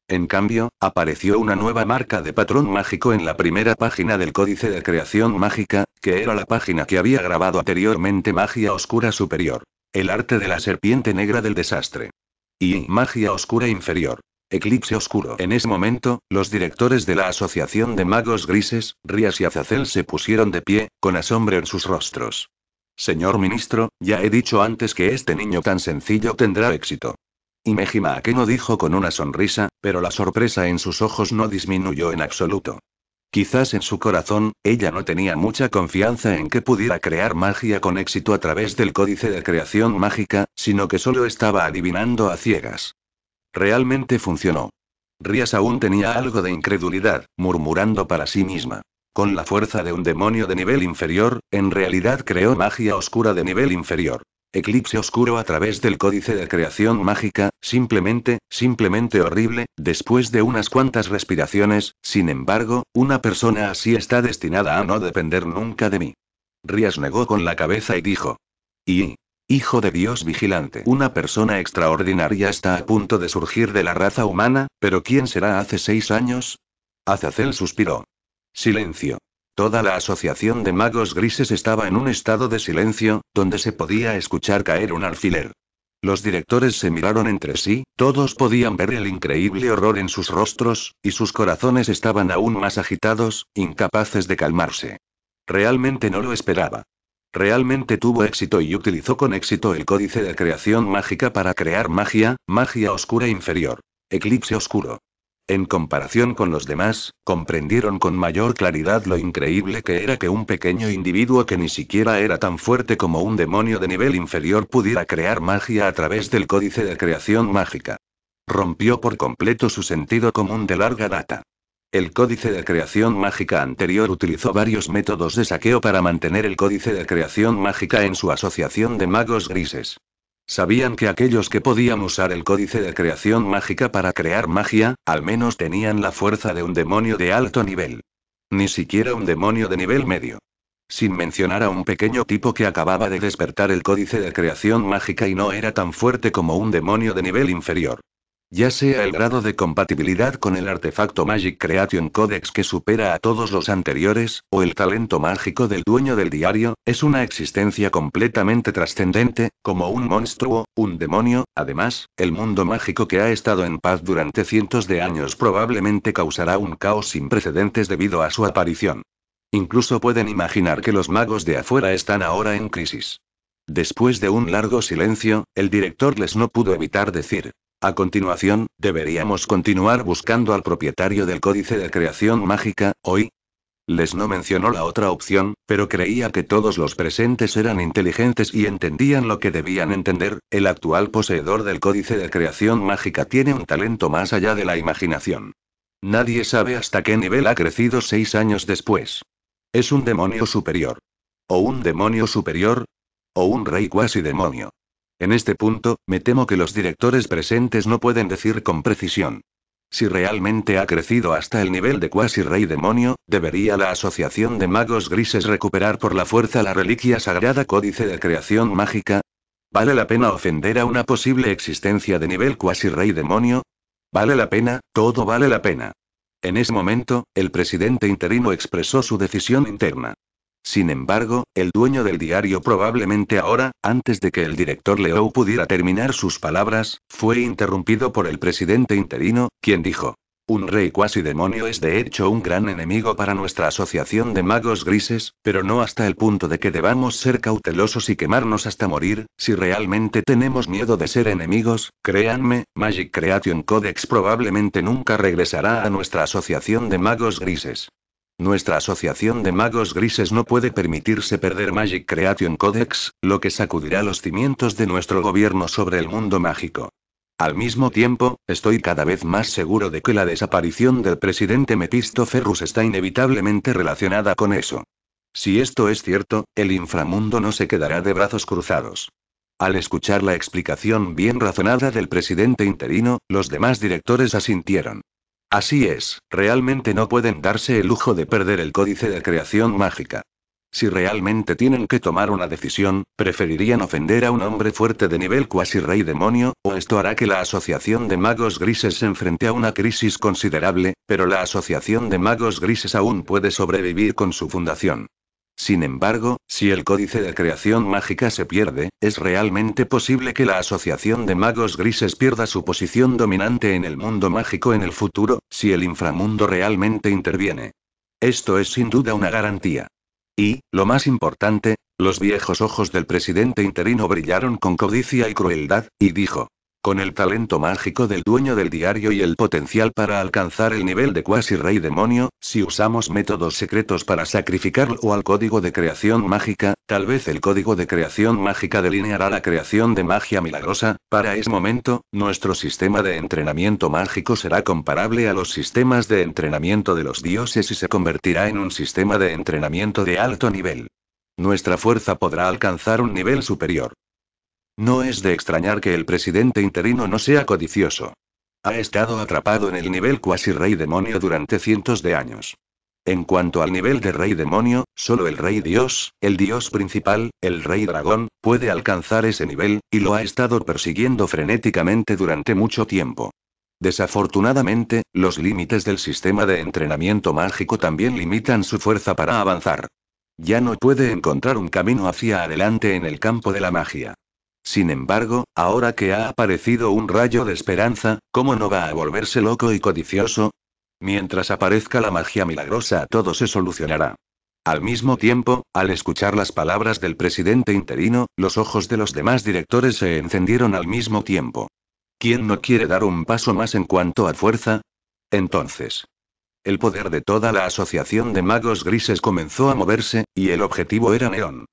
En cambio, apareció una nueva marca de patrón mágico en la primera página del códice de creación mágica, que era la página que había grabado anteriormente Magia Oscura Superior. El arte de la serpiente negra del desastre. Y Magia Oscura Inferior. Eclipse Oscuro. En ese momento, los directores de la Asociación de Magos Grises, Rías y Azazel se pusieron de pie, con asombro en sus rostros. Señor ministro, ya he dicho antes que este niño tan sencillo tendrá éxito. Y Mejima no dijo con una sonrisa, pero la sorpresa en sus ojos no disminuyó en absoluto. Quizás en su corazón, ella no tenía mucha confianza en que pudiera crear magia con éxito a través del códice de creación mágica, sino que solo estaba adivinando a ciegas. Realmente funcionó. Rías aún tenía algo de incredulidad, murmurando para sí misma. Con la fuerza de un demonio de nivel inferior, en realidad creó magia oscura de nivel inferior. Eclipse oscuro a través del códice de creación mágica, simplemente, simplemente horrible, después de unas cuantas respiraciones, sin embargo, una persona así está destinada a no depender nunca de mí. Rías negó con la cabeza y dijo. Y, Hijo de Dios vigilante. Una persona extraordinaria está a punto de surgir de la raza humana, pero ¿quién será hace seis años? Azazel suspiró. Silencio. Toda la asociación de magos grises estaba en un estado de silencio, donde se podía escuchar caer un alfiler. Los directores se miraron entre sí, todos podían ver el increíble horror en sus rostros, y sus corazones estaban aún más agitados, incapaces de calmarse. Realmente no lo esperaba. Realmente tuvo éxito y utilizó con éxito el códice de creación mágica para crear magia, magia oscura inferior. Eclipse oscuro. En comparación con los demás, comprendieron con mayor claridad lo increíble que era que un pequeño individuo que ni siquiera era tan fuerte como un demonio de nivel inferior pudiera crear magia a través del códice de creación mágica. Rompió por completo su sentido común de larga data. El códice de creación mágica anterior utilizó varios métodos de saqueo para mantener el códice de creación mágica en su asociación de magos grises. Sabían que aquellos que podían usar el códice de creación mágica para crear magia, al menos tenían la fuerza de un demonio de alto nivel. Ni siquiera un demonio de nivel medio. Sin mencionar a un pequeño tipo que acababa de despertar el códice de creación mágica y no era tan fuerte como un demonio de nivel inferior. Ya sea el grado de compatibilidad con el artefacto Magic Creation Codex que supera a todos los anteriores, o el talento mágico del dueño del diario, es una existencia completamente trascendente, como un monstruo, un demonio, además, el mundo mágico que ha estado en paz durante cientos de años probablemente causará un caos sin precedentes debido a su aparición. Incluso pueden imaginar que los magos de afuera están ahora en crisis. Después de un largo silencio, el director les no pudo evitar decir, a continuación, deberíamos continuar buscando al propietario del códice de creación mágica, hoy. Les no mencionó la otra opción, pero creía que todos los presentes eran inteligentes y entendían lo que debían entender, el actual poseedor del códice de creación mágica tiene un talento más allá de la imaginación. Nadie sabe hasta qué nivel ha crecido seis años después. Es un demonio superior. O un demonio superior. O un rey cuasi demonio. En este punto, me temo que los directores presentes no pueden decir con precisión. Si realmente ha crecido hasta el nivel de cuasi rey demonio, debería la Asociación de Magos Grises recuperar por la fuerza la reliquia sagrada códice de creación mágica. ¿Vale la pena ofender a una posible existencia de nivel cuasi rey demonio? ¿Vale la pena? Todo vale la pena. En ese momento, el presidente interino expresó su decisión interna. Sin embargo, el dueño del diario probablemente ahora, antes de que el director Leo pudiera terminar sus palabras, fue interrumpido por el presidente interino, quien dijo. Un rey cuasi demonio es de hecho un gran enemigo para nuestra asociación de magos grises, pero no hasta el punto de que debamos ser cautelosos y quemarnos hasta morir, si realmente tenemos miedo de ser enemigos, créanme, Magic Creation Codex probablemente nunca regresará a nuestra asociación de magos grises. Nuestra asociación de magos grises no puede permitirse perder Magic Creation Codex, lo que sacudirá los cimientos de nuestro gobierno sobre el mundo mágico. Al mismo tiempo, estoy cada vez más seguro de que la desaparición del presidente Mephisto Ferrus está inevitablemente relacionada con eso. Si esto es cierto, el inframundo no se quedará de brazos cruzados. Al escuchar la explicación bien razonada del presidente interino, los demás directores asintieron. Así es, realmente no pueden darse el lujo de perder el códice de creación mágica. Si realmente tienen que tomar una decisión, preferirían ofender a un hombre fuerte de nivel cuasi rey demonio, o esto hará que la Asociación de Magos Grises se enfrente a una crisis considerable, pero la Asociación de Magos Grises aún puede sobrevivir con su fundación. Sin embargo, si el códice de creación mágica se pierde, es realmente posible que la Asociación de Magos Grises pierda su posición dominante en el mundo mágico en el futuro, si el inframundo realmente interviene. Esto es sin duda una garantía. Y, lo más importante, los viejos ojos del presidente interino brillaron con codicia y crueldad, y dijo. Con el talento mágico del dueño del diario y el potencial para alcanzar el nivel de cuasi rey demonio, si usamos métodos secretos para sacrificarlo al código de creación mágica, tal vez el código de creación mágica delineará la creación de magia milagrosa, para ese momento, nuestro sistema de entrenamiento mágico será comparable a los sistemas de entrenamiento de los dioses y se convertirá en un sistema de entrenamiento de alto nivel. Nuestra fuerza podrá alcanzar un nivel superior. No es de extrañar que el presidente interino no sea codicioso. Ha estado atrapado en el nivel cuasi rey demonio durante cientos de años. En cuanto al nivel de rey demonio, solo el rey dios, el dios principal, el rey dragón, puede alcanzar ese nivel, y lo ha estado persiguiendo frenéticamente durante mucho tiempo. Desafortunadamente, los límites del sistema de entrenamiento mágico también limitan su fuerza para avanzar. Ya no puede encontrar un camino hacia adelante en el campo de la magia. Sin embargo, ahora que ha aparecido un rayo de esperanza, ¿cómo no va a volverse loco y codicioso? Mientras aparezca la magia milagrosa todo se solucionará. Al mismo tiempo, al escuchar las palabras del presidente interino, los ojos de los demás directores se encendieron al mismo tiempo. ¿Quién no quiere dar un paso más en cuanto a fuerza? Entonces. El poder de toda la asociación de magos grises comenzó a moverse, y el objetivo era Neón.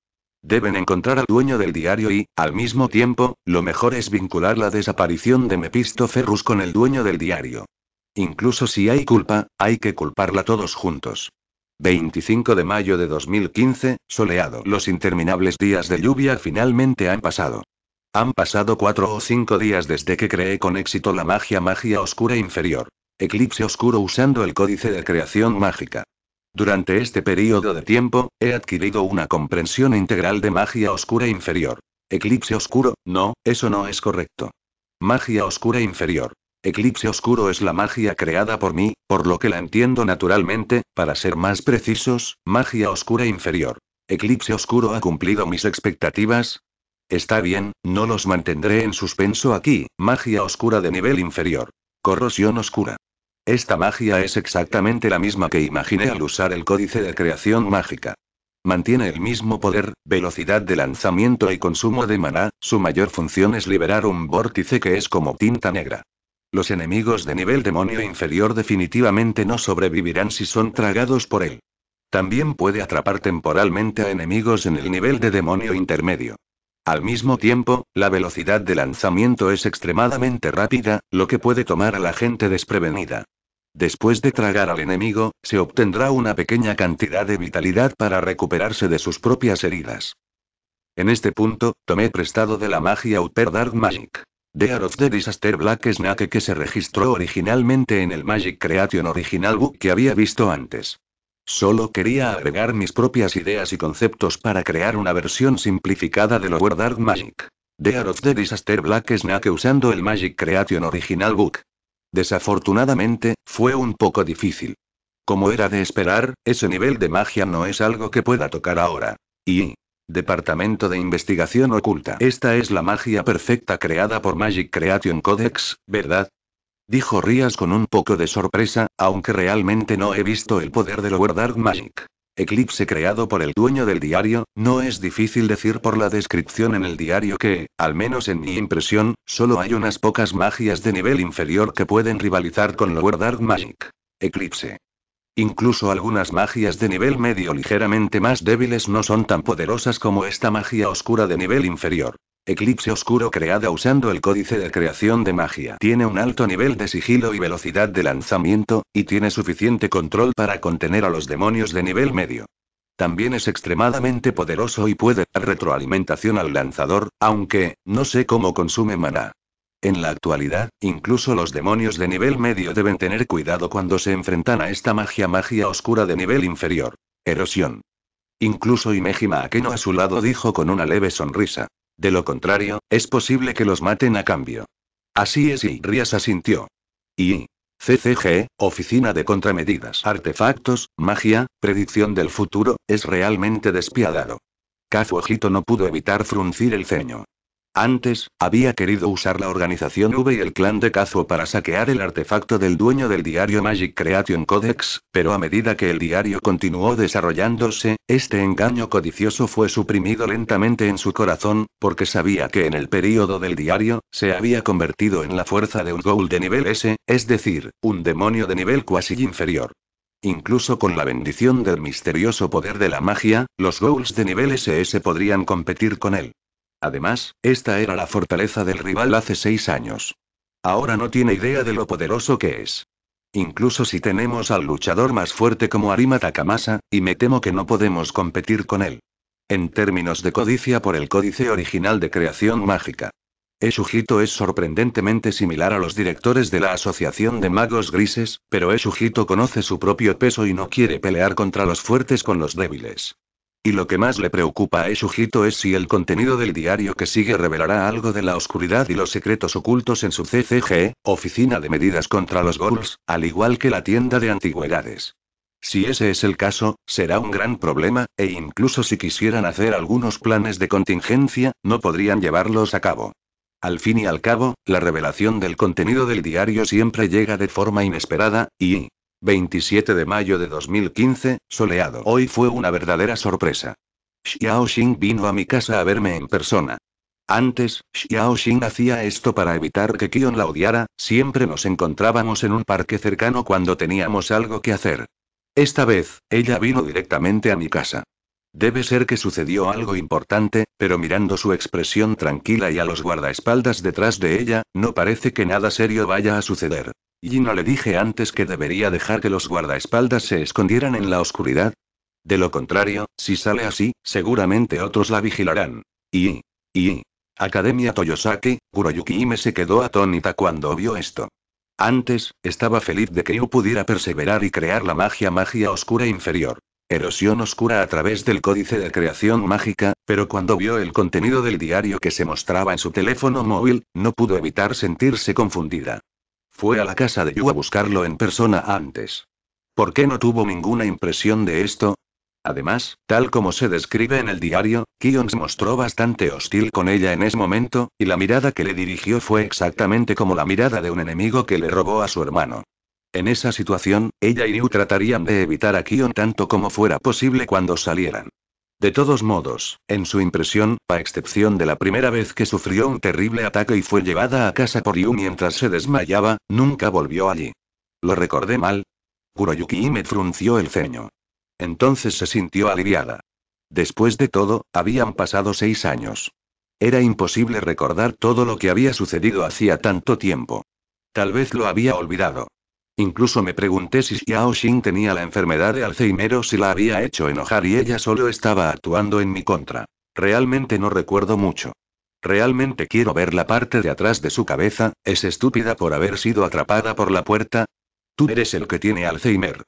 Deben encontrar al dueño del diario y, al mismo tiempo, lo mejor es vincular la desaparición de Mephisto Ferrus con el dueño del diario. Incluso si hay culpa, hay que culparla todos juntos. 25 de mayo de 2015, soleado. Los interminables días de lluvia finalmente han pasado. Han pasado cuatro o cinco días desde que creé con éxito la magia magia oscura inferior. Eclipse oscuro usando el códice de creación mágica. Durante este periodo de tiempo, he adquirido una comprensión integral de magia oscura inferior. Eclipse oscuro, no, eso no es correcto. Magia oscura inferior. Eclipse oscuro es la magia creada por mí, por lo que la entiendo naturalmente, para ser más precisos, magia oscura inferior. Eclipse oscuro ha cumplido mis expectativas. Está bien, no los mantendré en suspenso aquí, magia oscura de nivel inferior. Corrosión oscura. Esta magia es exactamente la misma que imaginé al usar el códice de creación mágica. Mantiene el mismo poder, velocidad de lanzamiento y consumo de maná, su mayor función es liberar un vórtice que es como tinta negra. Los enemigos de nivel demonio inferior definitivamente no sobrevivirán si son tragados por él. También puede atrapar temporalmente a enemigos en el nivel de demonio intermedio. Al mismo tiempo, la velocidad de lanzamiento es extremadamente rápida, lo que puede tomar a la gente desprevenida. Después de tragar al enemigo, se obtendrá una pequeña cantidad de vitalidad para recuperarse de sus propias heridas. En este punto, tomé prestado de la magia Upper Dark Magic. Dear of the Disaster Black Snake que se registró originalmente en el Magic Creation Original Book que había visto antes. Solo quería agregar mis propias ideas y conceptos para crear una versión simplificada de Lower Dark Magic. Dear of the Disaster Black Snake usando el Magic Creation Original Book. Desafortunadamente, fue un poco difícil. Como era de esperar, ese nivel de magia no es algo que pueda tocar ahora. Y... Departamento de Investigación Oculta. Esta es la magia perfecta creada por Magic Creation Codex, ¿verdad? Dijo Rías con un poco de sorpresa, aunque realmente no he visto el poder del Word Dark Magic. Eclipse creado por el dueño del diario, no es difícil decir por la descripción en el diario que, al menos en mi impresión, solo hay unas pocas magias de nivel inferior que pueden rivalizar con Lower Dark Magic. Eclipse. Incluso algunas magias de nivel medio ligeramente más débiles no son tan poderosas como esta magia oscura de nivel inferior. Eclipse oscuro creada usando el códice de creación de magia. Tiene un alto nivel de sigilo y velocidad de lanzamiento, y tiene suficiente control para contener a los demonios de nivel medio. También es extremadamente poderoso y puede dar retroalimentación al lanzador, aunque, no sé cómo consume maná. En la actualidad, incluso los demonios de nivel medio deben tener cuidado cuando se enfrentan a esta magia magia oscura de nivel inferior. Erosión. Incluso Imejima Akeno a su lado dijo con una leve sonrisa. De lo contrario, es posible que los maten a cambio. Así es y Rías asintió. Y. CCG, Oficina de Contramedidas. Artefactos, magia, predicción del futuro, es realmente despiadado. Kazuojito no pudo evitar fruncir el ceño. Antes, había querido usar la organización V y el clan de Kazuo para saquear el artefacto del dueño del diario Magic Creation Codex, pero a medida que el diario continuó desarrollándose, este engaño codicioso fue suprimido lentamente en su corazón, porque sabía que en el período del diario, se había convertido en la fuerza de un ghoul de nivel S, es decir, un demonio de nivel cuasi inferior. Incluso con la bendición del misterioso poder de la magia, los ghouls de nivel SS podrían competir con él. Además, esta era la fortaleza del rival hace seis años. Ahora no tiene idea de lo poderoso que es. Incluso si tenemos al luchador más fuerte como Arima Takamasa, y me temo que no podemos competir con él. En términos de codicia por el códice original de creación mágica. Eshujito es sorprendentemente similar a los directores de la Asociación de Magos Grises, pero Eshujito conoce su propio peso y no quiere pelear contra los fuertes con los débiles. Y lo que más le preocupa a Eshujito es si el contenido del diario que sigue revelará algo de la oscuridad y los secretos ocultos en su CCG, Oficina de Medidas contra los Ghouls, al igual que la tienda de antigüedades. Si ese es el caso, será un gran problema, e incluso si quisieran hacer algunos planes de contingencia, no podrían llevarlos a cabo. Al fin y al cabo, la revelación del contenido del diario siempre llega de forma inesperada, y, 27 de mayo de 2015, soleado. Hoy fue una verdadera sorpresa. Xiao Xing vino a mi casa a verme en persona. Antes, Xiao Xing hacía esto para evitar que Kion la odiara, siempre nos encontrábamos en un parque cercano cuando teníamos algo que hacer. Esta vez, ella vino directamente a mi casa. Debe ser que sucedió algo importante, pero mirando su expresión tranquila y a los guardaespaldas detrás de ella, no parece que nada serio vaya a suceder. ¿Y no le dije antes que debería dejar que los guardaespaldas se escondieran en la oscuridad? De lo contrario, si sale así, seguramente otros la vigilarán. Y. Y. Academia Toyosaki, Kuroyuki Ime se quedó atónita cuando vio esto. Antes, estaba feliz de que yo pudiera perseverar y crear la magia magia oscura inferior. Erosión oscura a través del códice de creación mágica, pero cuando vio el contenido del diario que se mostraba en su teléfono móvil, no pudo evitar sentirse confundida. Fue a la casa de Yu a buscarlo en persona antes. ¿Por qué no tuvo ninguna impresión de esto? Además, tal como se describe en el diario, Kion se mostró bastante hostil con ella en ese momento, y la mirada que le dirigió fue exactamente como la mirada de un enemigo que le robó a su hermano. En esa situación, ella y Yu tratarían de evitar a Kion tanto como fuera posible cuando salieran. De todos modos, en su impresión, a excepción de la primera vez que sufrió un terrible ataque y fue llevada a casa por Yu mientras se desmayaba, nunca volvió allí. ¿Lo recordé mal? Kuroyuki me frunció el ceño. Entonces se sintió aliviada. Después de todo, habían pasado seis años. Era imposible recordar todo lo que había sucedido hacía tanto tiempo. Tal vez lo había olvidado. Incluso me pregunté si Xiao Xin tenía la enfermedad de Alzheimer o si la había hecho enojar y ella solo estaba actuando en mi contra. Realmente no recuerdo mucho. Realmente quiero ver la parte de atrás de su cabeza, es estúpida por haber sido atrapada por la puerta. Tú eres el que tiene Alzheimer.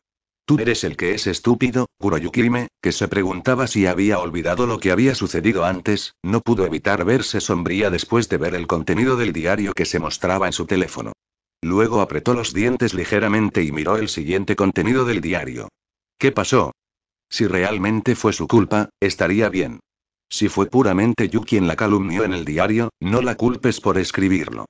Tú eres el que es estúpido, Kuroyukime, que se preguntaba si había olvidado lo que había sucedido antes, no pudo evitar verse sombría después de ver el contenido del diario que se mostraba en su teléfono. Luego apretó los dientes ligeramente y miró el siguiente contenido del diario. ¿Qué pasó? Si realmente fue su culpa, estaría bien. Si fue puramente Yu quien la calumnió en el diario, no la culpes por escribirlo.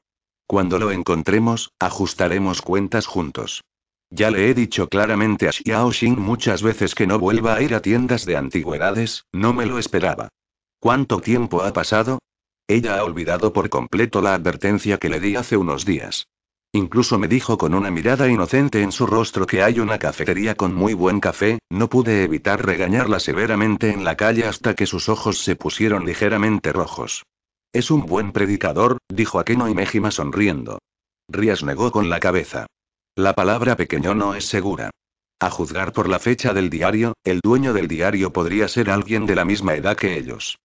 Cuando lo encontremos, ajustaremos cuentas juntos. Ya le he dicho claramente a Xiao Xing muchas veces que no vuelva a ir a tiendas de antigüedades, no me lo esperaba. ¿Cuánto tiempo ha pasado? Ella ha olvidado por completo la advertencia que le di hace unos días. Incluso me dijo con una mirada inocente en su rostro que hay una cafetería con muy buen café, no pude evitar regañarla severamente en la calle hasta que sus ojos se pusieron ligeramente rojos. Es un buen predicador, dijo Akeno y Mejima sonriendo. Rías negó con la cabeza. La palabra pequeño no es segura. A juzgar por la fecha del diario, el dueño del diario podría ser alguien de la misma edad que ellos.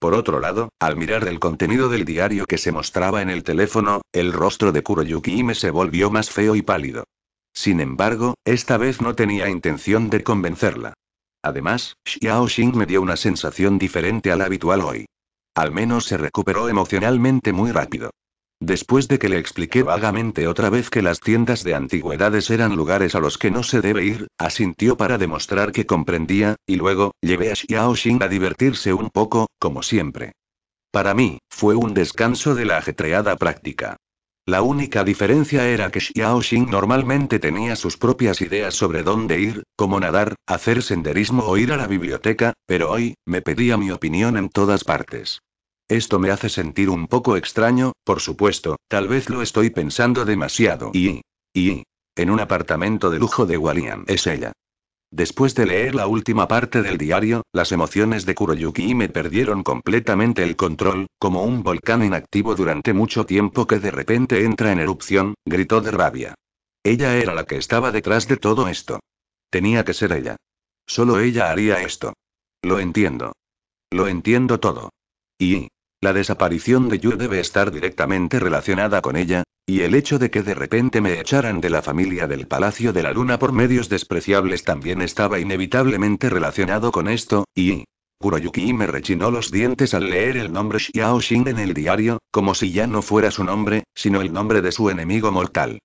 Por otro lado, al mirar el contenido del diario que se mostraba en el teléfono, el rostro de Kuroyuki Ime se volvió más feo y pálido. Sin embargo, esta vez no tenía intención de convencerla. Además, Xiao Xing me dio una sensación diferente a la habitual hoy. Al menos se recuperó emocionalmente muy rápido. Después de que le expliqué vagamente otra vez que las tiendas de antigüedades eran lugares a los que no se debe ir, asintió para demostrar que comprendía, y luego, llevé a Xiao a divertirse un poco, como siempre. Para mí, fue un descanso de la ajetreada práctica. La única diferencia era que Xiao Xing normalmente tenía sus propias ideas sobre dónde ir, cómo nadar, hacer senderismo o ir a la biblioteca, pero hoy, me pedía mi opinión en todas partes. Esto me hace sentir un poco extraño, por supuesto, tal vez lo estoy pensando demasiado. Y... y... En un apartamento de lujo de Walian es ella. Después de leer la última parte del diario, las emociones de Kuroyuki me perdieron completamente el control, como un volcán inactivo durante mucho tiempo que de repente entra en erupción, gritó de rabia. Ella era la que estaba detrás de todo esto. Tenía que ser ella. Solo ella haría esto. Lo entiendo. Lo entiendo todo. Y, la desaparición de Yu debe estar directamente relacionada con ella, y el hecho de que de repente me echaran de la familia del Palacio de la Luna por medios despreciables también estaba inevitablemente relacionado con esto, y... Kuroyuki me rechinó los dientes al leer el nombre Xiao en el diario, como si ya no fuera su nombre, sino el nombre de su enemigo mortal.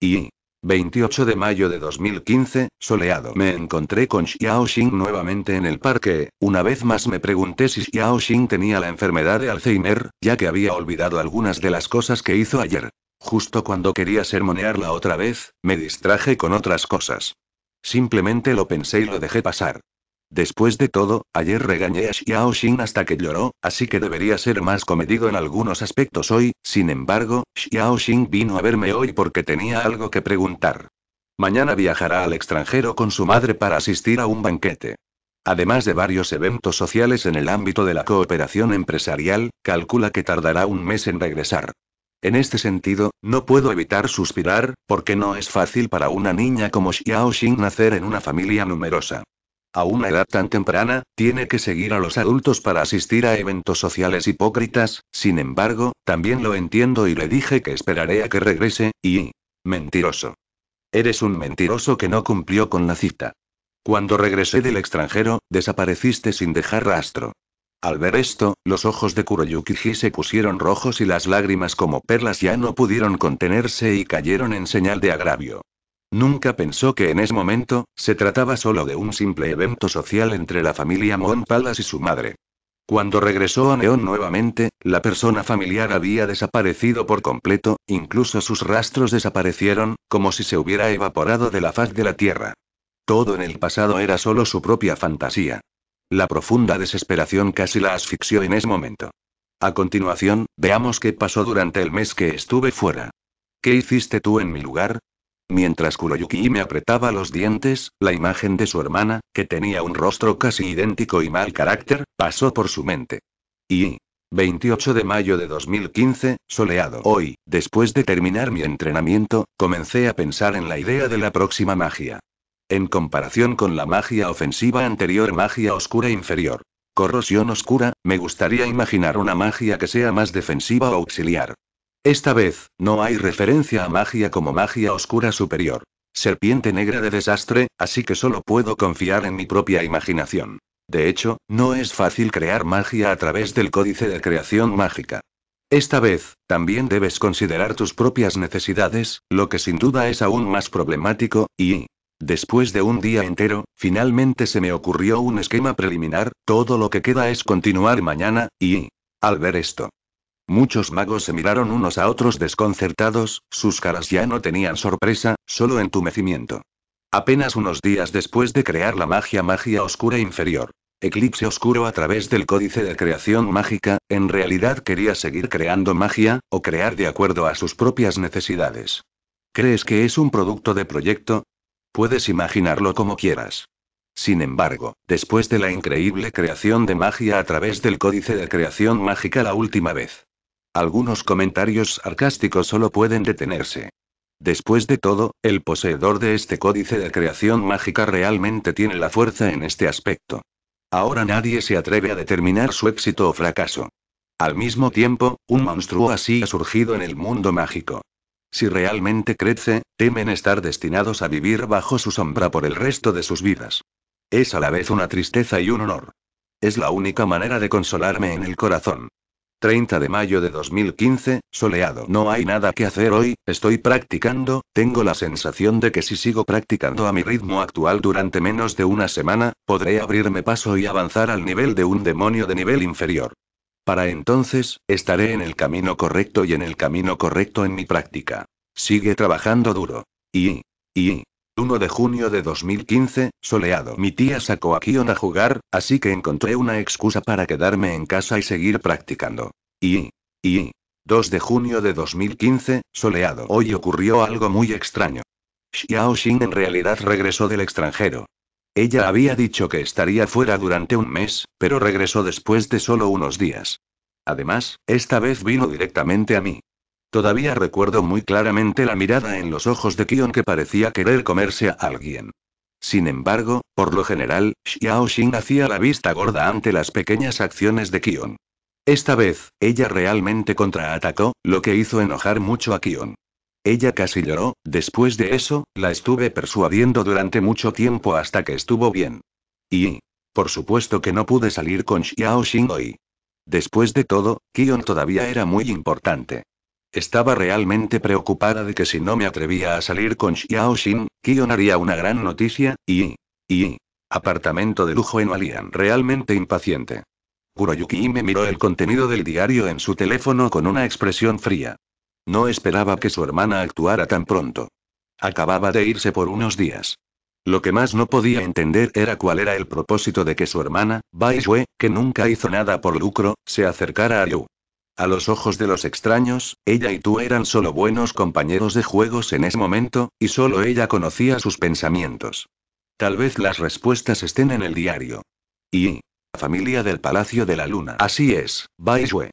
Y... 28 de mayo de 2015, soleado. Me encontré con Xiao Xing nuevamente en el parque, una vez más me pregunté si Xiao Xing tenía la enfermedad de Alzheimer, ya que había olvidado algunas de las cosas que hizo ayer. Justo cuando quería sermonearla otra vez, me distraje con otras cosas. Simplemente lo pensé y lo dejé pasar. Después de todo, ayer regañé a Xiao Xin hasta que lloró, así que debería ser más comedido en algunos aspectos hoy, sin embargo, Xiao Xin vino a verme hoy porque tenía algo que preguntar. Mañana viajará al extranjero con su madre para asistir a un banquete. Además de varios eventos sociales en el ámbito de la cooperación empresarial, calcula que tardará un mes en regresar. En este sentido, no puedo evitar suspirar, porque no es fácil para una niña como Xiao Xin nacer en una familia numerosa. A una edad tan temprana, tiene que seguir a los adultos para asistir a eventos sociales hipócritas, sin embargo, también lo entiendo y le dije que esperaré a que regrese, y... Mentiroso. Eres un mentiroso que no cumplió con la cita. Cuando regresé del extranjero, desapareciste sin dejar rastro. Al ver esto, los ojos de Kuroyuki se pusieron rojos y las lágrimas como perlas ya no pudieron contenerse y cayeron en señal de agravio. Nunca pensó que en ese momento, se trataba solo de un simple evento social entre la familia Palas y su madre. Cuando regresó a Neon nuevamente, la persona familiar había desaparecido por completo, incluso sus rastros desaparecieron, como si se hubiera evaporado de la faz de la tierra. Todo en el pasado era solo su propia fantasía. La profunda desesperación casi la asfixió en ese momento. A continuación, veamos qué pasó durante el mes que estuve fuera. ¿Qué hiciste tú en mi lugar? Mientras Kuroyuki me apretaba los dientes, la imagen de su hermana, que tenía un rostro casi idéntico y mal carácter, pasó por su mente. Y... 28 de mayo de 2015, soleado. Hoy, después de terminar mi entrenamiento, comencé a pensar en la idea de la próxima magia. En comparación con la magia ofensiva anterior, magia oscura inferior. Corrosión oscura, me gustaría imaginar una magia que sea más defensiva o auxiliar. Esta vez, no hay referencia a magia como magia oscura superior. Serpiente negra de desastre, así que solo puedo confiar en mi propia imaginación. De hecho, no es fácil crear magia a través del códice de creación mágica. Esta vez, también debes considerar tus propias necesidades, lo que sin duda es aún más problemático, y... Después de un día entero, finalmente se me ocurrió un esquema preliminar, todo lo que queda es continuar mañana, y... Al ver esto, Muchos magos se miraron unos a otros desconcertados, sus caras ya no tenían sorpresa, solo entumecimiento. Apenas unos días después de crear la magia magia oscura inferior. Eclipse oscuro a través del códice de creación mágica, en realidad quería seguir creando magia, o crear de acuerdo a sus propias necesidades. ¿Crees que es un producto de proyecto? Puedes imaginarlo como quieras. Sin embargo, después de la increíble creación de magia a través del códice de creación mágica la última vez. Algunos comentarios sarcásticos solo pueden detenerse. Después de todo, el poseedor de este códice de creación mágica realmente tiene la fuerza en este aspecto. Ahora nadie se atreve a determinar su éxito o fracaso. Al mismo tiempo, un monstruo así ha surgido en el mundo mágico. Si realmente crece, temen estar destinados a vivir bajo su sombra por el resto de sus vidas. Es a la vez una tristeza y un honor. Es la única manera de consolarme en el corazón. 30 de mayo de 2015, soleado. No hay nada que hacer hoy, estoy practicando, tengo la sensación de que si sigo practicando a mi ritmo actual durante menos de una semana, podré abrirme paso y avanzar al nivel de un demonio de nivel inferior. Para entonces, estaré en el camino correcto y en el camino correcto en mi práctica. Sigue trabajando duro. Y. Y. 1 de junio de 2015, soleado. Mi tía sacó a Kion a jugar, así que encontré una excusa para quedarme en casa y seguir practicando. Y. Y. 2 de junio de 2015, soleado. Hoy ocurrió algo muy extraño. Xiao Xin en realidad regresó del extranjero. Ella había dicho que estaría fuera durante un mes, pero regresó después de solo unos días. Además, esta vez vino directamente a mí. Todavía recuerdo muy claramente la mirada en los ojos de Kion que parecía querer comerse a alguien. Sin embargo, por lo general, Xiao Xin hacía la vista gorda ante las pequeñas acciones de Kion. Esta vez, ella realmente contraatacó, lo que hizo enojar mucho a Kion. Ella casi lloró, después de eso, la estuve persuadiendo durante mucho tiempo hasta que estuvo bien. Y... Por supuesto que no pude salir con Xiao Xin hoy. Después de todo, Kion todavía era muy importante. Estaba realmente preocupada de que si no me atrevía a salir con Xiao Xin, Kion haría una gran noticia, y... y... Apartamento de lujo en Walian. Realmente impaciente. Kuroyuki me miró el contenido del diario en su teléfono con una expresión fría. No esperaba que su hermana actuara tan pronto. Acababa de irse por unos días. Lo que más no podía entender era cuál era el propósito de que su hermana, Bai que nunca hizo nada por lucro, se acercara a Liu. A los ojos de los extraños, ella y tú eran solo buenos compañeros de juegos en ese momento, y solo ella conocía sus pensamientos. Tal vez las respuestas estén en el diario. Y. Familia del Palacio de la Luna. Así es, Bai Shue.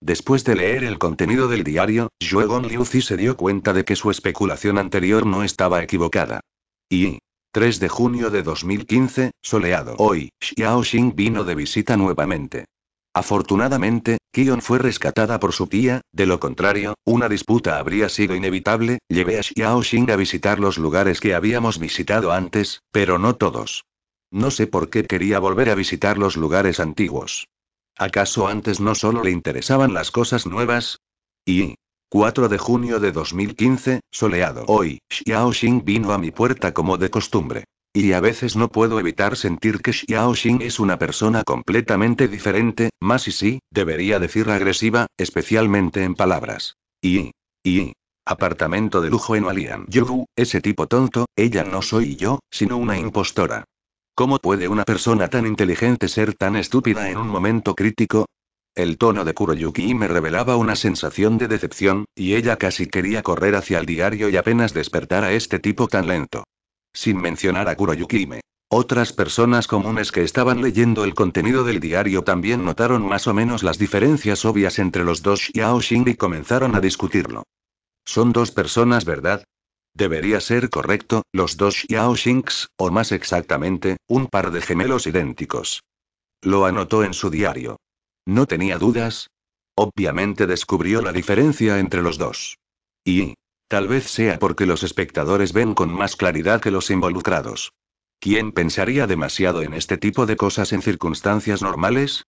Después de leer el contenido del diario, Juegon Liuzi se dio cuenta de que su especulación anterior no estaba equivocada. Y. 3 de junio de 2015, soleado. Hoy, Xiao Xing vino de visita nuevamente. Afortunadamente, Kion fue rescatada por su tía, de lo contrario, una disputa habría sido inevitable, llevé a Xiao Xing a visitar los lugares que habíamos visitado antes, pero no todos. No sé por qué quería volver a visitar los lugares antiguos. ¿Acaso antes no solo le interesaban las cosas nuevas? Y. 4 de junio de 2015, soleado. Hoy, Xiao Xing vino a mi puerta como de costumbre. Y a veces no puedo evitar sentir que Xiao es una persona completamente diferente, más y sí, debería decir agresiva, especialmente en palabras. Y. Y. Apartamento de lujo en Alian. Yo, ese tipo tonto, ella no soy yo, sino una impostora. ¿Cómo puede una persona tan inteligente ser tan estúpida en un momento crítico? El tono de Kuroyuki me revelaba una sensación de decepción, y ella casi quería correr hacia el diario y apenas despertar a este tipo tan lento. Sin mencionar a Kuroyuki Otras personas comunes que estaban leyendo el contenido del diario también notaron más o menos las diferencias obvias entre los dos Xiao Xing y comenzaron a discutirlo. Son dos personas, ¿verdad? Debería ser correcto, los dos Xiao Xings, o más exactamente, un par de gemelos idénticos. Lo anotó en su diario. No tenía dudas. Obviamente descubrió la diferencia entre los dos. Y. Tal vez sea porque los espectadores ven con más claridad que los involucrados. ¿Quién pensaría demasiado en este tipo de cosas en circunstancias normales?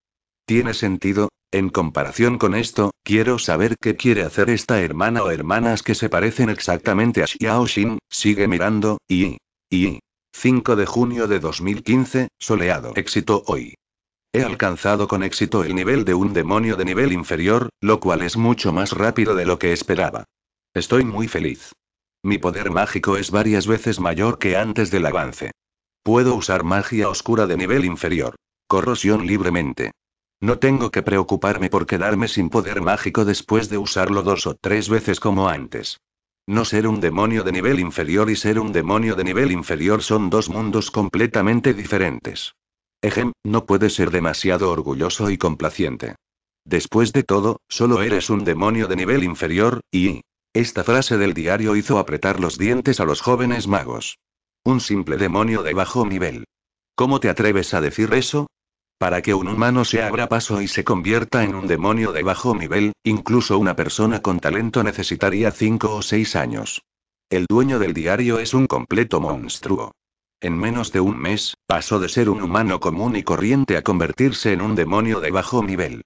¿Tiene sentido? En comparación con esto, quiero saber qué quiere hacer esta hermana o hermanas que se parecen exactamente a Xiao Xin, sigue mirando, y... y... 5 de junio de 2015, soleado. Éxito hoy. He alcanzado con éxito el nivel de un demonio de nivel inferior, lo cual es mucho más rápido de lo que esperaba. Estoy muy feliz. Mi poder mágico es varias veces mayor que antes del avance. Puedo usar magia oscura de nivel inferior. Corrosión libremente. No tengo que preocuparme por quedarme sin poder mágico después de usarlo dos o tres veces como antes. No ser un demonio de nivel inferior y ser un demonio de nivel inferior son dos mundos completamente diferentes. Ejem, no puedes ser demasiado orgulloso y complaciente. Después de todo, solo eres un demonio de nivel inferior, y... Esta frase del diario hizo apretar los dientes a los jóvenes magos. Un simple demonio de bajo nivel. ¿Cómo te atreves a decir eso? Para que un humano se abra paso y se convierta en un demonio de bajo nivel, incluso una persona con talento necesitaría cinco o seis años. El dueño del diario es un completo monstruo. En menos de un mes, pasó de ser un humano común y corriente a convertirse en un demonio de bajo nivel.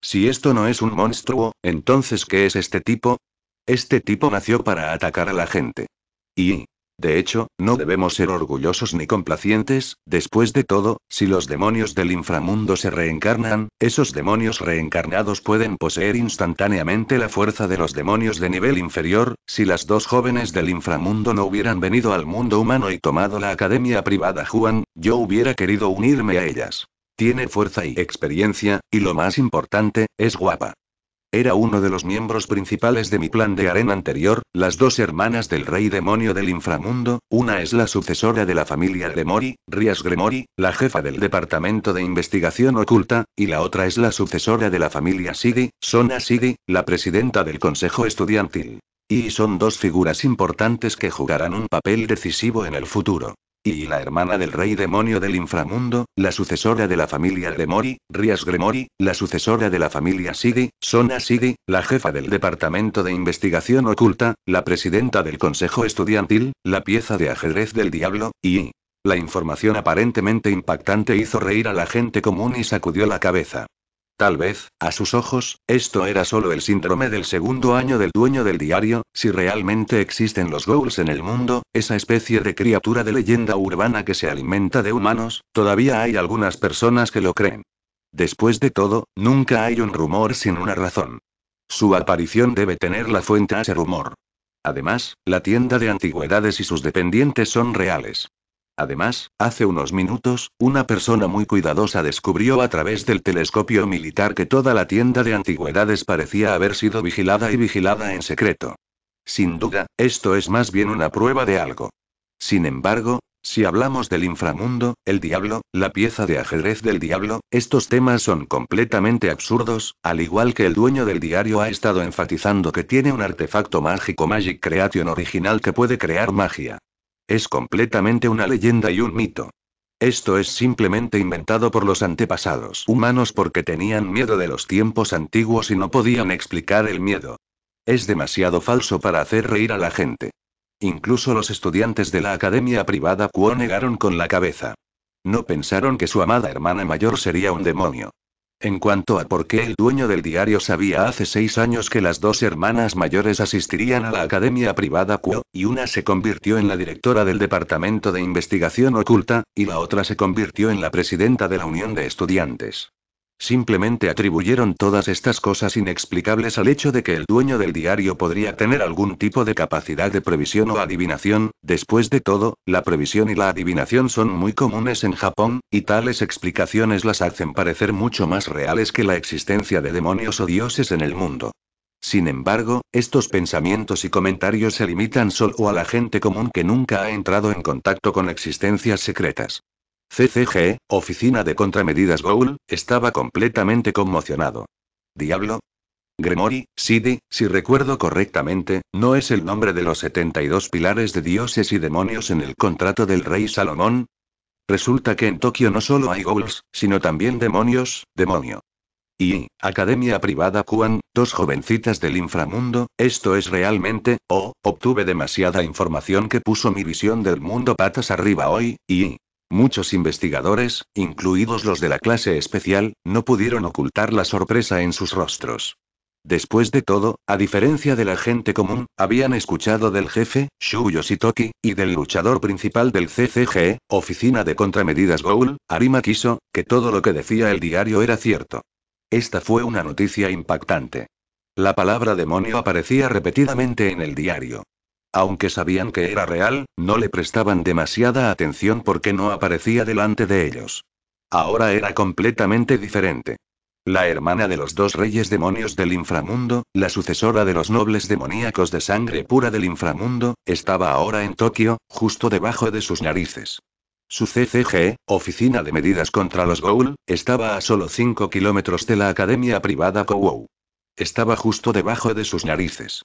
Si esto no es un monstruo, entonces ¿qué es este tipo? Este tipo nació para atacar a la gente. Y, de hecho, no debemos ser orgullosos ni complacientes, después de todo, si los demonios del inframundo se reencarnan, esos demonios reencarnados pueden poseer instantáneamente la fuerza de los demonios de nivel inferior, si las dos jóvenes del inframundo no hubieran venido al mundo humano y tomado la academia privada Juan, yo hubiera querido unirme a ellas. Tiene fuerza y experiencia, y lo más importante, es guapa. Era uno de los miembros principales de mi plan de arena anterior, las dos hermanas del rey demonio del inframundo, una es la sucesora de la familia Gremori, Rias Gremori, la jefa del departamento de investigación oculta, y la otra es la sucesora de la familia Sidi, Sona Sidi, la presidenta del consejo estudiantil. Y son dos figuras importantes que jugarán un papel decisivo en el futuro. Y la hermana del rey demonio del inframundo, la sucesora de la familia Gremori, Rias Gremori, la sucesora de la familia Sidi, Sona Sidi, la jefa del departamento de investigación oculta, la presidenta del consejo estudiantil, la pieza de ajedrez del diablo, y... La información aparentemente impactante hizo reír a la gente común y sacudió la cabeza. Tal vez, a sus ojos, esto era solo el síndrome del segundo año del dueño del diario, si realmente existen los ghouls en el mundo, esa especie de criatura de leyenda urbana que se alimenta de humanos, todavía hay algunas personas que lo creen. Después de todo, nunca hay un rumor sin una razón. Su aparición debe tener la fuente a ese rumor. Además, la tienda de antigüedades y sus dependientes son reales. Además, hace unos minutos, una persona muy cuidadosa descubrió a través del telescopio militar que toda la tienda de antigüedades parecía haber sido vigilada y vigilada en secreto. Sin duda, esto es más bien una prueba de algo. Sin embargo, si hablamos del inframundo, el diablo, la pieza de ajedrez del diablo, estos temas son completamente absurdos, al igual que el dueño del diario ha estado enfatizando que tiene un artefacto mágico Magic Creation original que puede crear magia. Es completamente una leyenda y un mito. Esto es simplemente inventado por los antepasados humanos porque tenían miedo de los tiempos antiguos y no podían explicar el miedo. Es demasiado falso para hacer reír a la gente. Incluso los estudiantes de la academia privada Kuo negaron con la cabeza. No pensaron que su amada hermana mayor sería un demonio. En cuanto a por qué el dueño del diario sabía hace seis años que las dos hermanas mayores asistirían a la academia privada Quo, y una se convirtió en la directora del departamento de investigación oculta, y la otra se convirtió en la presidenta de la unión de estudiantes. Simplemente atribuyeron todas estas cosas inexplicables al hecho de que el dueño del diario podría tener algún tipo de capacidad de previsión o adivinación, después de todo, la previsión y la adivinación son muy comunes en Japón, y tales explicaciones las hacen parecer mucho más reales que la existencia de demonios o dioses en el mundo. Sin embargo, estos pensamientos y comentarios se limitan solo a la gente común que nunca ha entrado en contacto con existencias secretas. CCG, Oficina de Contramedidas Goul, estaba completamente conmocionado. ¿Diablo? Gremori, Sidi, si recuerdo correctamente, ¿no es el nombre de los 72 pilares de dioses y demonios en el contrato del rey Salomón? Resulta que en Tokio no solo hay ghouls, sino también demonios, demonio. Y, Academia Privada Kuan, dos jovencitas del inframundo, esto es realmente, oh, obtuve demasiada información que puso mi visión del mundo patas arriba hoy, y, Muchos investigadores, incluidos los de la clase especial, no pudieron ocultar la sorpresa en sus rostros. Después de todo, a diferencia de la gente común, habían escuchado del jefe, Shu Yoshitoki, y del luchador principal del CCG, Oficina de Contramedidas Goul, Arima Kiso, que todo lo que decía el diario era cierto. Esta fue una noticia impactante. La palabra demonio aparecía repetidamente en el diario. Aunque sabían que era real, no le prestaban demasiada atención porque no aparecía delante de ellos. Ahora era completamente diferente. La hermana de los dos reyes demonios del inframundo, la sucesora de los nobles demoníacos de sangre pura del inframundo, estaba ahora en Tokio, justo debajo de sus narices. Su CCG, Oficina de Medidas contra los Ghoul, estaba a solo 5 kilómetros de la academia privada Kowou. Estaba justo debajo de sus narices.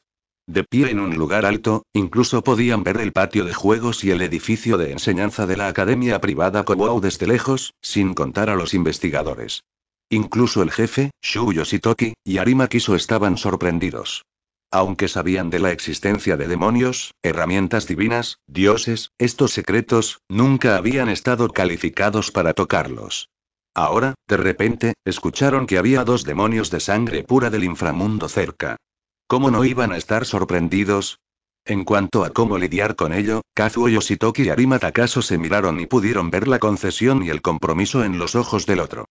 De pie en un lugar alto, incluso podían ver el patio de juegos y el edificio de enseñanza de la academia privada Kowou desde lejos, sin contar a los investigadores. Incluso el jefe, Shu Yoshitoki, y Arima Kiso estaban sorprendidos. Aunque sabían de la existencia de demonios, herramientas divinas, dioses, estos secretos, nunca habían estado calificados para tocarlos. Ahora, de repente, escucharon que había dos demonios de sangre pura del inframundo cerca. ¿Cómo no iban a estar sorprendidos? En cuanto a cómo lidiar con ello, Kazuo Yoshitoki y Arima Takaso se miraron y pudieron ver la concesión y el compromiso en los ojos del otro.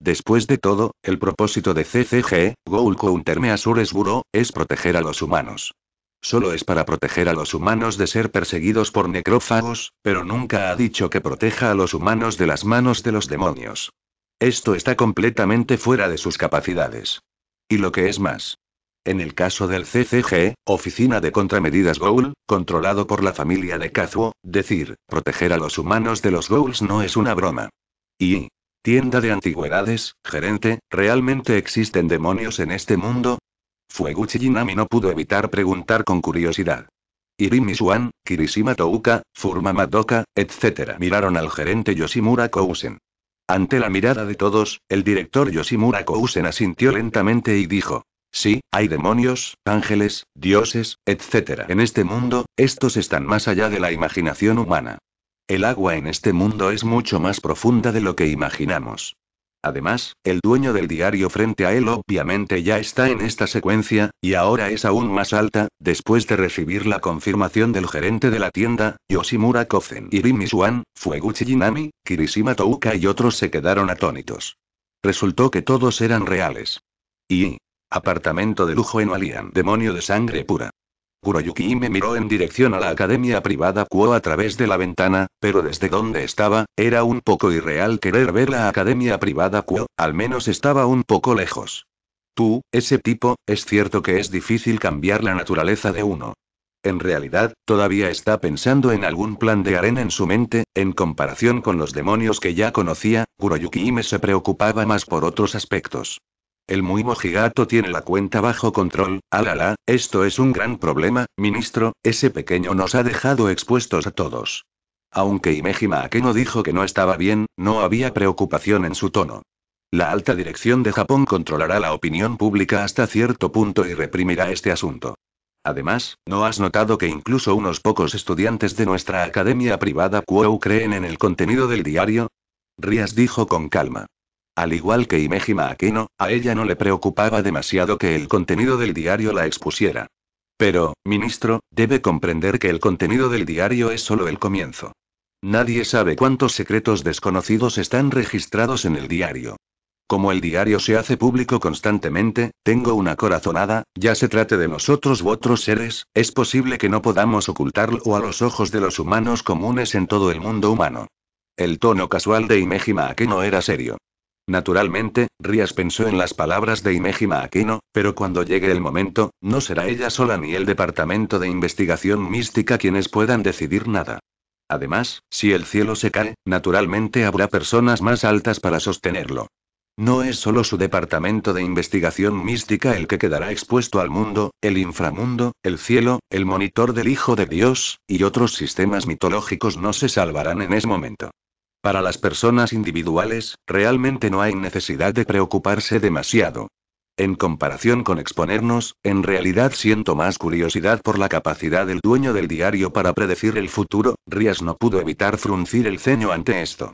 Después de todo, el propósito de CCG, Goul Countermeasures Bureau, es proteger a los humanos. Solo es para proteger a los humanos de ser perseguidos por necrófagos, pero nunca ha dicho que proteja a los humanos de las manos de los demonios. Esto está completamente fuera de sus capacidades. Y lo que es más. En el caso del CCG, Oficina de Contramedidas Goul, controlado por la familia de Kazuo, decir, proteger a los humanos de los Ghouls no es una broma. Y, Tienda de antigüedades, gerente, ¿realmente existen demonios en este mundo? Fueguchi Jinami no pudo evitar preguntar con curiosidad. Irimi Swan, Kirishima Touka, Furma Madoka, etc. miraron al gerente Yoshimura Kousen. Ante la mirada de todos, el director Yoshimura Kousen asintió lentamente y dijo. Sí, hay demonios, ángeles, dioses, etc. En este mundo, estos están más allá de la imaginación humana. El agua en este mundo es mucho más profunda de lo que imaginamos. Además, el dueño del diario frente a él obviamente ya está en esta secuencia, y ahora es aún más alta, después de recibir la confirmación del gerente de la tienda, Yoshimura Kozen. Irimi Swan, Fueguchi Jinami, Kirishima Touka y otros se quedaron atónitos. Resultó que todos eran reales. Y... Apartamento de lujo en Alian. Demonio de sangre pura. Kuroyuki me miró en dirección a la academia privada Kuo a través de la ventana, pero desde donde estaba, era un poco irreal querer ver la academia privada Kuo, al menos estaba un poco lejos. Tú, ese tipo, es cierto que es difícil cambiar la naturaleza de uno. En realidad, todavía está pensando en algún plan de arena en su mente, en comparación con los demonios que ya conocía, Kuroyuki me se preocupaba más por otros aspectos. El muy mojigato tiene la cuenta bajo control, alala, esto es un gran problema, ministro, ese pequeño nos ha dejado expuestos a todos. Aunque Imejima Akeno dijo que no estaba bien, no había preocupación en su tono. La alta dirección de Japón controlará la opinión pública hasta cierto punto y reprimirá este asunto. Además, ¿no has notado que incluso unos pocos estudiantes de nuestra academia privada Kuo creen en el contenido del diario? Rías dijo con calma. Al igual que Imejima Aquino, a ella no le preocupaba demasiado que el contenido del diario la expusiera. Pero, ministro, debe comprender que el contenido del diario es solo el comienzo. Nadie sabe cuántos secretos desconocidos están registrados en el diario. Como el diario se hace público constantemente, tengo una corazonada, ya se trate de nosotros u otros seres, es posible que no podamos ocultarlo a los ojos de los humanos comunes en todo el mundo humano. El tono casual de Imejima Aquino era serio. Naturalmente, Rías pensó en las palabras de Imejima Aquino, pero cuando llegue el momento, no será ella sola ni el Departamento de Investigación Mística quienes puedan decidir nada. Además, si el cielo se cae, naturalmente habrá personas más altas para sostenerlo. No es solo su departamento de investigación mística el que quedará expuesto al mundo, el inframundo, el cielo, el monitor del Hijo de Dios, y otros sistemas mitológicos no se salvarán en ese momento. Para las personas individuales, realmente no hay necesidad de preocuparse demasiado. En comparación con exponernos, en realidad siento más curiosidad por la capacidad del dueño del diario para predecir el futuro, Rías no pudo evitar fruncir el ceño ante esto.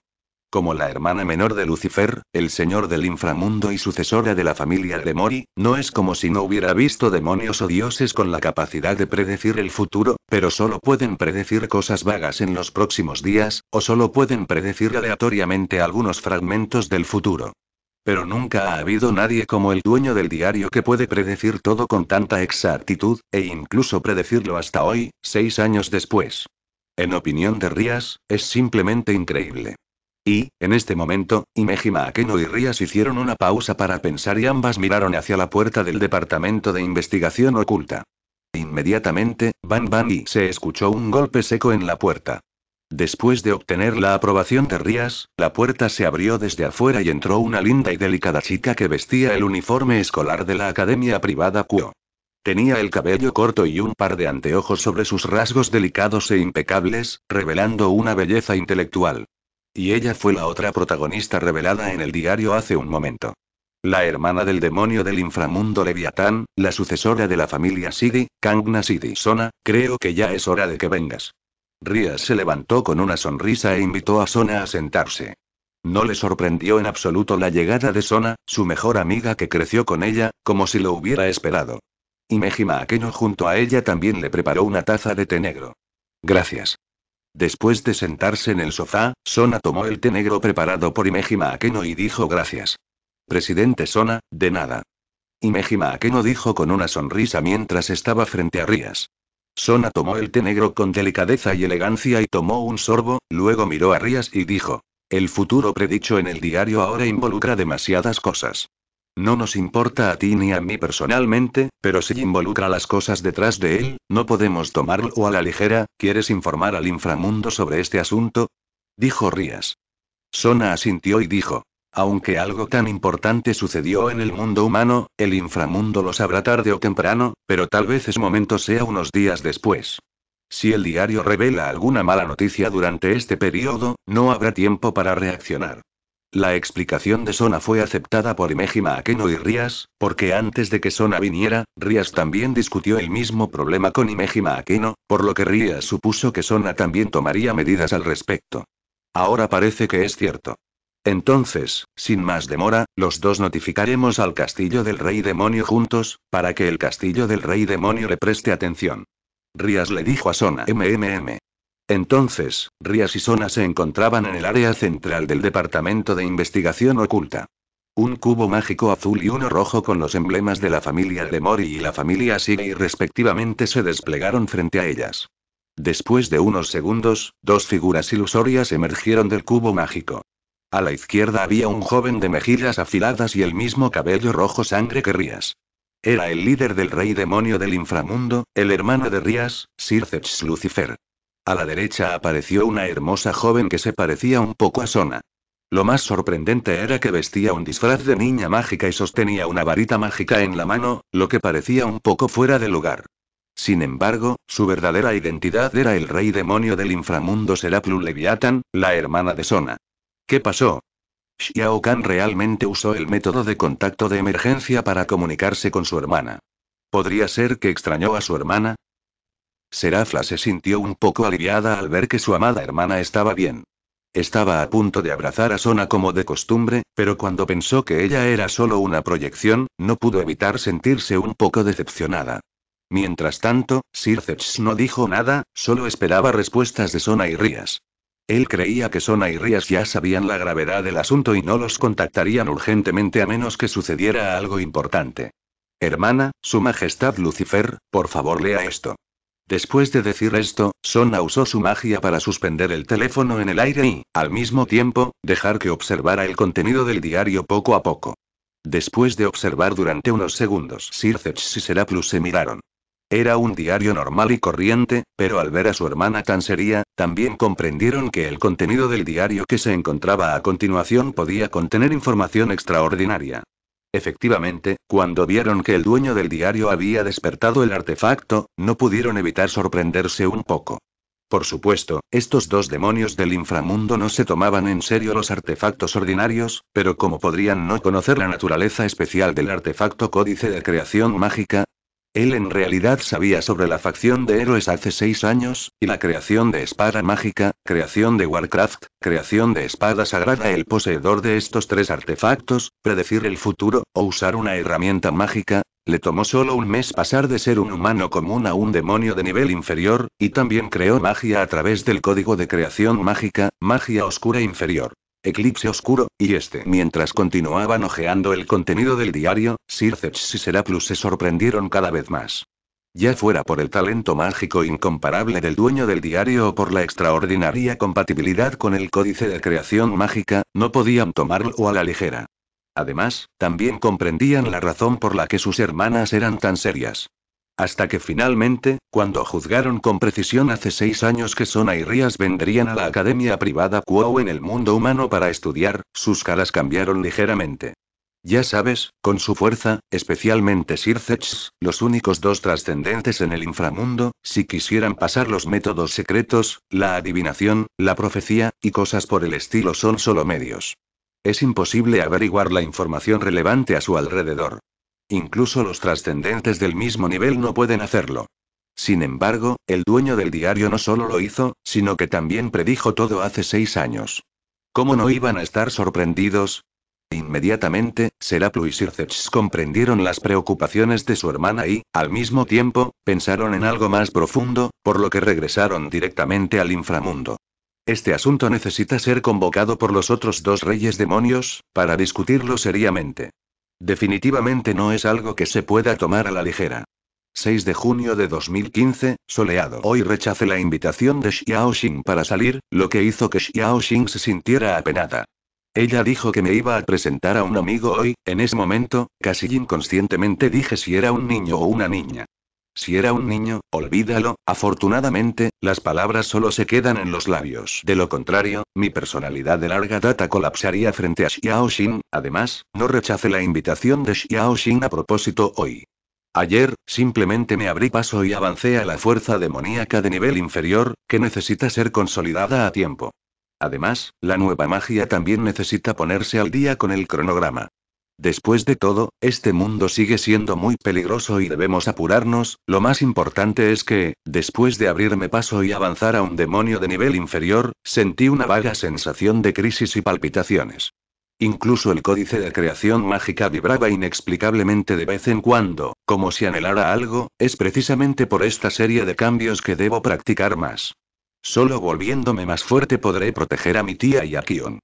Como la hermana menor de Lucifer, el señor del inframundo y sucesora de la familia de Mori, no es como si no hubiera visto demonios o dioses con la capacidad de predecir el futuro, pero solo pueden predecir cosas vagas en los próximos días, o solo pueden predecir aleatoriamente algunos fragmentos del futuro. Pero nunca ha habido nadie como el dueño del diario que puede predecir todo con tanta exactitud, e incluso predecirlo hasta hoy, seis años después. En opinión de Rías, es simplemente increíble. Y, en este momento, Imejima Akeno y Rías hicieron una pausa para pensar y ambas miraron hacia la puerta del Departamento de Investigación Oculta. Inmediatamente, Ban Ban y se escuchó un golpe seco en la puerta. Después de obtener la aprobación de Rías, la puerta se abrió desde afuera y entró una linda y delicada chica que vestía el uniforme escolar de la academia privada Kuo. Tenía el cabello corto y un par de anteojos sobre sus rasgos delicados e impecables, revelando una belleza intelectual. Y ella fue la otra protagonista revelada en el diario hace un momento. La hermana del demonio del inframundo Leviatán, la sucesora de la familia Sidi, Kangna Sidi Sona, creo que ya es hora de que vengas. Rías se levantó con una sonrisa e invitó a Sona a sentarse. No le sorprendió en absoluto la llegada de Sona, su mejor amiga que creció con ella, como si lo hubiera esperado. Y Mejima Akeno junto a ella también le preparó una taza de té negro. Gracias. Después de sentarse en el sofá, Sona tomó el té negro preparado por Imejima Akeno y dijo gracias. Presidente Sona, de nada. Imejima Akeno dijo con una sonrisa mientras estaba frente a Rías. Sona tomó el té negro con delicadeza y elegancia y tomó un sorbo, luego miró a Rías y dijo. El futuro predicho en el diario ahora involucra demasiadas cosas. No nos importa a ti ni a mí personalmente, pero si involucra las cosas detrás de él, no podemos tomarlo a la ligera. ¿Quieres informar al inframundo sobre este asunto? Dijo Rías. Sona asintió y dijo. Aunque algo tan importante sucedió en el mundo humano, el inframundo lo sabrá tarde o temprano, pero tal vez es momento sea unos días después. Si el diario revela alguna mala noticia durante este periodo, no habrá tiempo para reaccionar. La explicación de Sona fue aceptada por Imejima Akeno y Rías, porque antes de que Sona viniera, Rías también discutió el mismo problema con Imejima Akeno, por lo que Rías supuso que Sona también tomaría medidas al respecto. Ahora parece que es cierto. Entonces, sin más demora, los dos notificaremos al castillo del rey demonio juntos, para que el castillo del rey demonio le preste atención. Rías le dijo a Sona MMM. Entonces, Rías y Sona se encontraban en el área central del Departamento de Investigación Oculta. Un cubo mágico azul y uno rojo con los emblemas de la familia de Mori y la familia Sigei respectivamente se desplegaron frente a ellas. Después de unos segundos, dos figuras ilusorias emergieron del cubo mágico. A la izquierda había un joven de mejillas afiladas y el mismo cabello rojo sangre que Rías. Era el líder del rey demonio del inframundo, el hermano de Rías, Sircex Lucifer. A la derecha apareció una hermosa joven que se parecía un poco a Sona. Lo más sorprendente era que vestía un disfraz de niña mágica y sostenía una varita mágica en la mano, lo que parecía un poco fuera de lugar. Sin embargo, su verdadera identidad era el rey demonio del inframundo Seraplu Leviathan, la hermana de Sona. ¿Qué pasó? Xiao Kan realmente usó el método de contacto de emergencia para comunicarse con su hermana. ¿Podría ser que extrañó a su hermana? Serafla se sintió un poco aliviada al ver que su amada hermana estaba bien. Estaba a punto de abrazar a Sona como de costumbre, pero cuando pensó que ella era solo una proyección, no pudo evitar sentirse un poco decepcionada. Mientras tanto, Sirceps no dijo nada, solo esperaba respuestas de Sona y Rías. Él creía que Sona y Rías ya sabían la gravedad del asunto y no los contactarían urgentemente a menos que sucediera algo importante. Hermana, Su Majestad Lucifer, por favor lea esto. Después de decir esto, Sona usó su magia para suspender el teléfono en el aire y, al mismo tiempo, dejar que observara el contenido del diario poco a poco. Después de observar durante unos segundos, Sirceps y Seraplu se miraron. Era un diario normal y corriente, pero al ver a su hermana tan seria, también comprendieron que el contenido del diario que se encontraba a continuación podía contener información extraordinaria. Efectivamente, cuando vieron que el dueño del diario había despertado el artefacto, no pudieron evitar sorprenderse un poco. Por supuesto, estos dos demonios del inframundo no se tomaban en serio los artefactos ordinarios, pero como podrían no conocer la naturaleza especial del artefacto códice de creación mágica? Él en realidad sabía sobre la facción de héroes hace seis años, y la creación de espada mágica, creación de Warcraft, creación de espada sagrada. El poseedor de estos tres artefactos, predecir el futuro, o usar una herramienta mágica, le tomó solo un mes pasar de ser un humano común a un demonio de nivel inferior, y también creó magia a través del código de creación mágica, magia oscura inferior. Eclipse Oscuro, y este. Mientras continuaban hojeando el contenido del diario, Sir y Serapus se sorprendieron cada vez más. Ya fuera por el talento mágico incomparable del dueño del diario o por la extraordinaria compatibilidad con el códice de creación mágica, no podían tomarlo a la ligera. Además, también comprendían la razón por la que sus hermanas eran tan serias. Hasta que finalmente, cuando juzgaron con precisión hace seis años que Sona y Rías vendrían a la academia privada Kuo en el mundo humano para estudiar, sus caras cambiaron ligeramente. Ya sabes, con su fuerza, especialmente Sir los únicos dos trascendentes en el inframundo, si quisieran pasar los métodos secretos, la adivinación, la profecía, y cosas por el estilo son solo medios. Es imposible averiguar la información relevante a su alrededor. Incluso los trascendentes del mismo nivel no pueden hacerlo. Sin embargo, el dueño del diario no solo lo hizo, sino que también predijo todo hace seis años. ¿Cómo no iban a estar sorprendidos? Inmediatamente, Seraplu y Sirceps comprendieron las preocupaciones de su hermana y, al mismo tiempo, pensaron en algo más profundo, por lo que regresaron directamente al inframundo. Este asunto necesita ser convocado por los otros dos reyes demonios, para discutirlo seriamente. Definitivamente no es algo que se pueda tomar a la ligera. 6 de junio de 2015, soleado. Hoy rechacé la invitación de Xiao Xing para salir, lo que hizo que Xiao Xing se sintiera apenada. Ella dijo que me iba a presentar a un amigo hoy, en ese momento, casi inconscientemente dije si era un niño o una niña. Si era un niño, olvídalo, afortunadamente, las palabras solo se quedan en los labios. De lo contrario, mi personalidad de larga data colapsaría frente a Xiao Xin, además, no rechace la invitación de Xiao Xin a propósito hoy. Ayer, simplemente me abrí paso y avancé a la fuerza demoníaca de nivel inferior, que necesita ser consolidada a tiempo. Además, la nueva magia también necesita ponerse al día con el cronograma. Después de todo, este mundo sigue siendo muy peligroso y debemos apurarnos, lo más importante es que, después de abrirme paso y avanzar a un demonio de nivel inferior, sentí una vaga sensación de crisis y palpitaciones. Incluso el códice de creación mágica vibraba inexplicablemente de vez en cuando, como si anhelara algo, es precisamente por esta serie de cambios que debo practicar más. Solo volviéndome más fuerte podré proteger a mi tía y a Kion.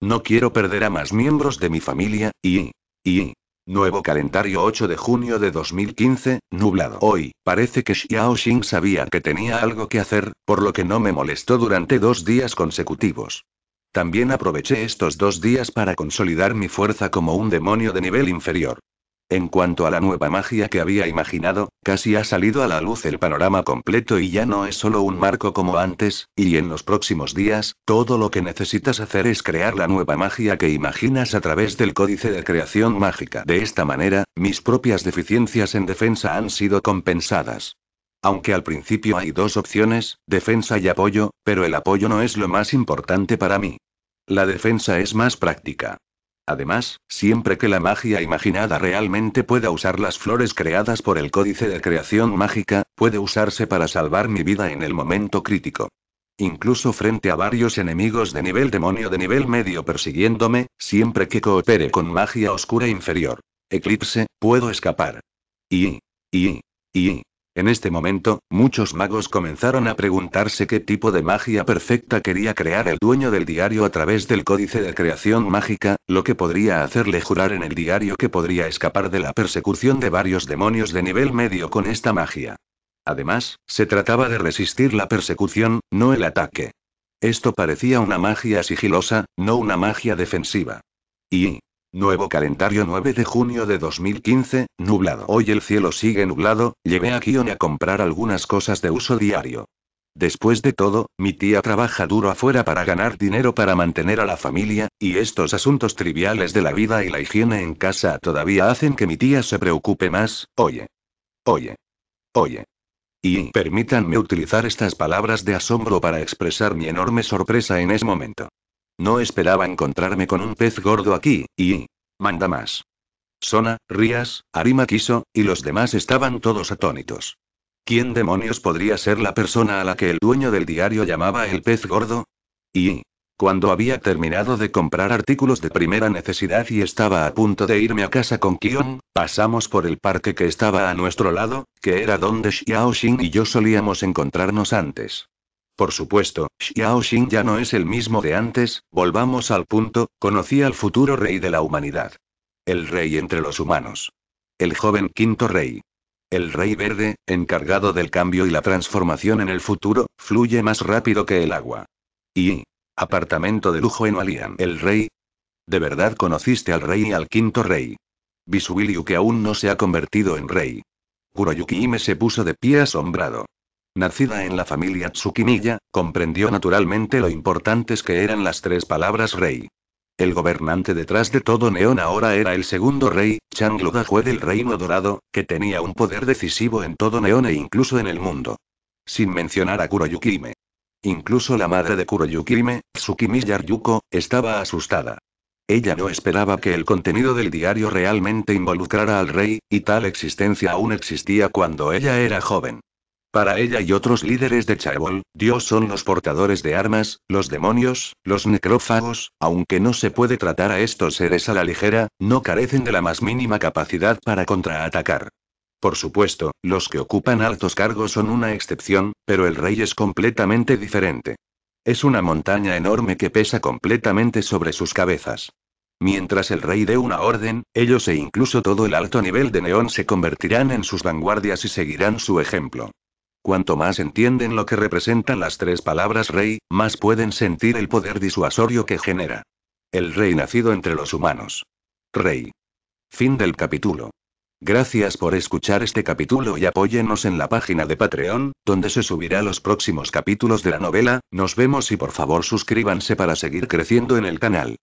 No quiero perder a más miembros de mi familia, y, y. Nuevo calendario 8 de junio de 2015, nublado. Hoy, parece que Xiao Xing sabía que tenía algo que hacer, por lo que no me molestó durante dos días consecutivos. También aproveché estos dos días para consolidar mi fuerza como un demonio de nivel inferior. En cuanto a la nueva magia que había imaginado, casi ha salido a la luz el panorama completo y ya no es solo un marco como antes, y en los próximos días, todo lo que necesitas hacer es crear la nueva magia que imaginas a través del códice de creación mágica. De esta manera, mis propias deficiencias en defensa han sido compensadas. Aunque al principio hay dos opciones, defensa y apoyo, pero el apoyo no es lo más importante para mí. La defensa es más práctica. Además, siempre que la magia imaginada realmente pueda usar las flores creadas por el códice de creación mágica, puede usarse para salvar mi vida en el momento crítico. Incluso frente a varios enemigos de nivel demonio de nivel medio persiguiéndome, siempre que coopere con magia oscura inferior. Eclipse, puedo escapar. Y, y, y, en este momento, muchos magos comenzaron a preguntarse qué tipo de magia perfecta quería crear el dueño del diario a través del códice de creación mágica, lo que podría hacerle jurar en el diario que podría escapar de la persecución de varios demonios de nivel medio con esta magia. Además, se trataba de resistir la persecución, no el ataque. Esto parecía una magia sigilosa, no una magia defensiva. Y, Nuevo calendario 9 de junio de 2015, nublado. Hoy el cielo sigue nublado, llevé a Kion a comprar algunas cosas de uso diario. Después de todo, mi tía trabaja duro afuera para ganar dinero para mantener a la familia, y estos asuntos triviales de la vida y la higiene en casa todavía hacen que mi tía se preocupe más, oye. Oye. Oye. Y permítanme utilizar estas palabras de asombro para expresar mi enorme sorpresa en ese momento. No esperaba encontrarme con un pez gordo aquí, y... Manda más. Sona, Rías, Arima Kiso, y los demás estaban todos atónitos. ¿Quién demonios podría ser la persona a la que el dueño del diario llamaba el pez gordo? Y, cuando había terminado de comprar artículos de primera necesidad y estaba a punto de irme a casa con Kion, pasamos por el parque que estaba a nuestro lado, que era donde Xiao Xin y yo solíamos encontrarnos antes. Por supuesto, Xiao Xin ya no es el mismo de antes, volvamos al punto, conocí al futuro rey de la humanidad. El rey entre los humanos. El joven quinto rey. El rey verde, encargado del cambio y la transformación en el futuro, fluye más rápido que el agua. Y, Apartamento de lujo en Walian. ¿El rey? ¿De verdad conociste al rey y al quinto rey? Bisuiliu que aún no se ha convertido en rey. Kuroyuki Ime se puso de pie asombrado. Nacida en la familia Tsukimiya, comprendió naturalmente lo importantes que eran las tres palabras rey. El gobernante detrás de todo Neón ahora era el segundo rey, Changluda fue del Reino Dorado, que tenía un poder decisivo en todo Neón e incluso en el mundo. Sin mencionar a Kuroyuki Ime. Incluso la madre de Kuroyukime, Tsukimi Yaryuko, estaba asustada. Ella no esperaba que el contenido del diario realmente involucrara al rey, y tal existencia aún existía cuando ella era joven. Para ella y otros líderes de Chaebol, Dios son los portadores de armas, los demonios, los necrófagos, aunque no se puede tratar a estos seres a la ligera, no carecen de la más mínima capacidad para contraatacar. Por supuesto, los que ocupan altos cargos son una excepción, pero el rey es completamente diferente. Es una montaña enorme que pesa completamente sobre sus cabezas. Mientras el rey dé una orden, ellos e incluso todo el alto nivel de Neón se convertirán en sus vanguardias y seguirán su ejemplo. Cuanto más entienden lo que representan las tres palabras rey, más pueden sentir el poder disuasorio que genera. El rey nacido entre los humanos. Rey. Fin del capítulo. Gracias por escuchar este capítulo y apóyennos en la página de Patreon, donde se subirá los próximos capítulos de la novela, nos vemos y por favor suscríbanse para seguir creciendo en el canal.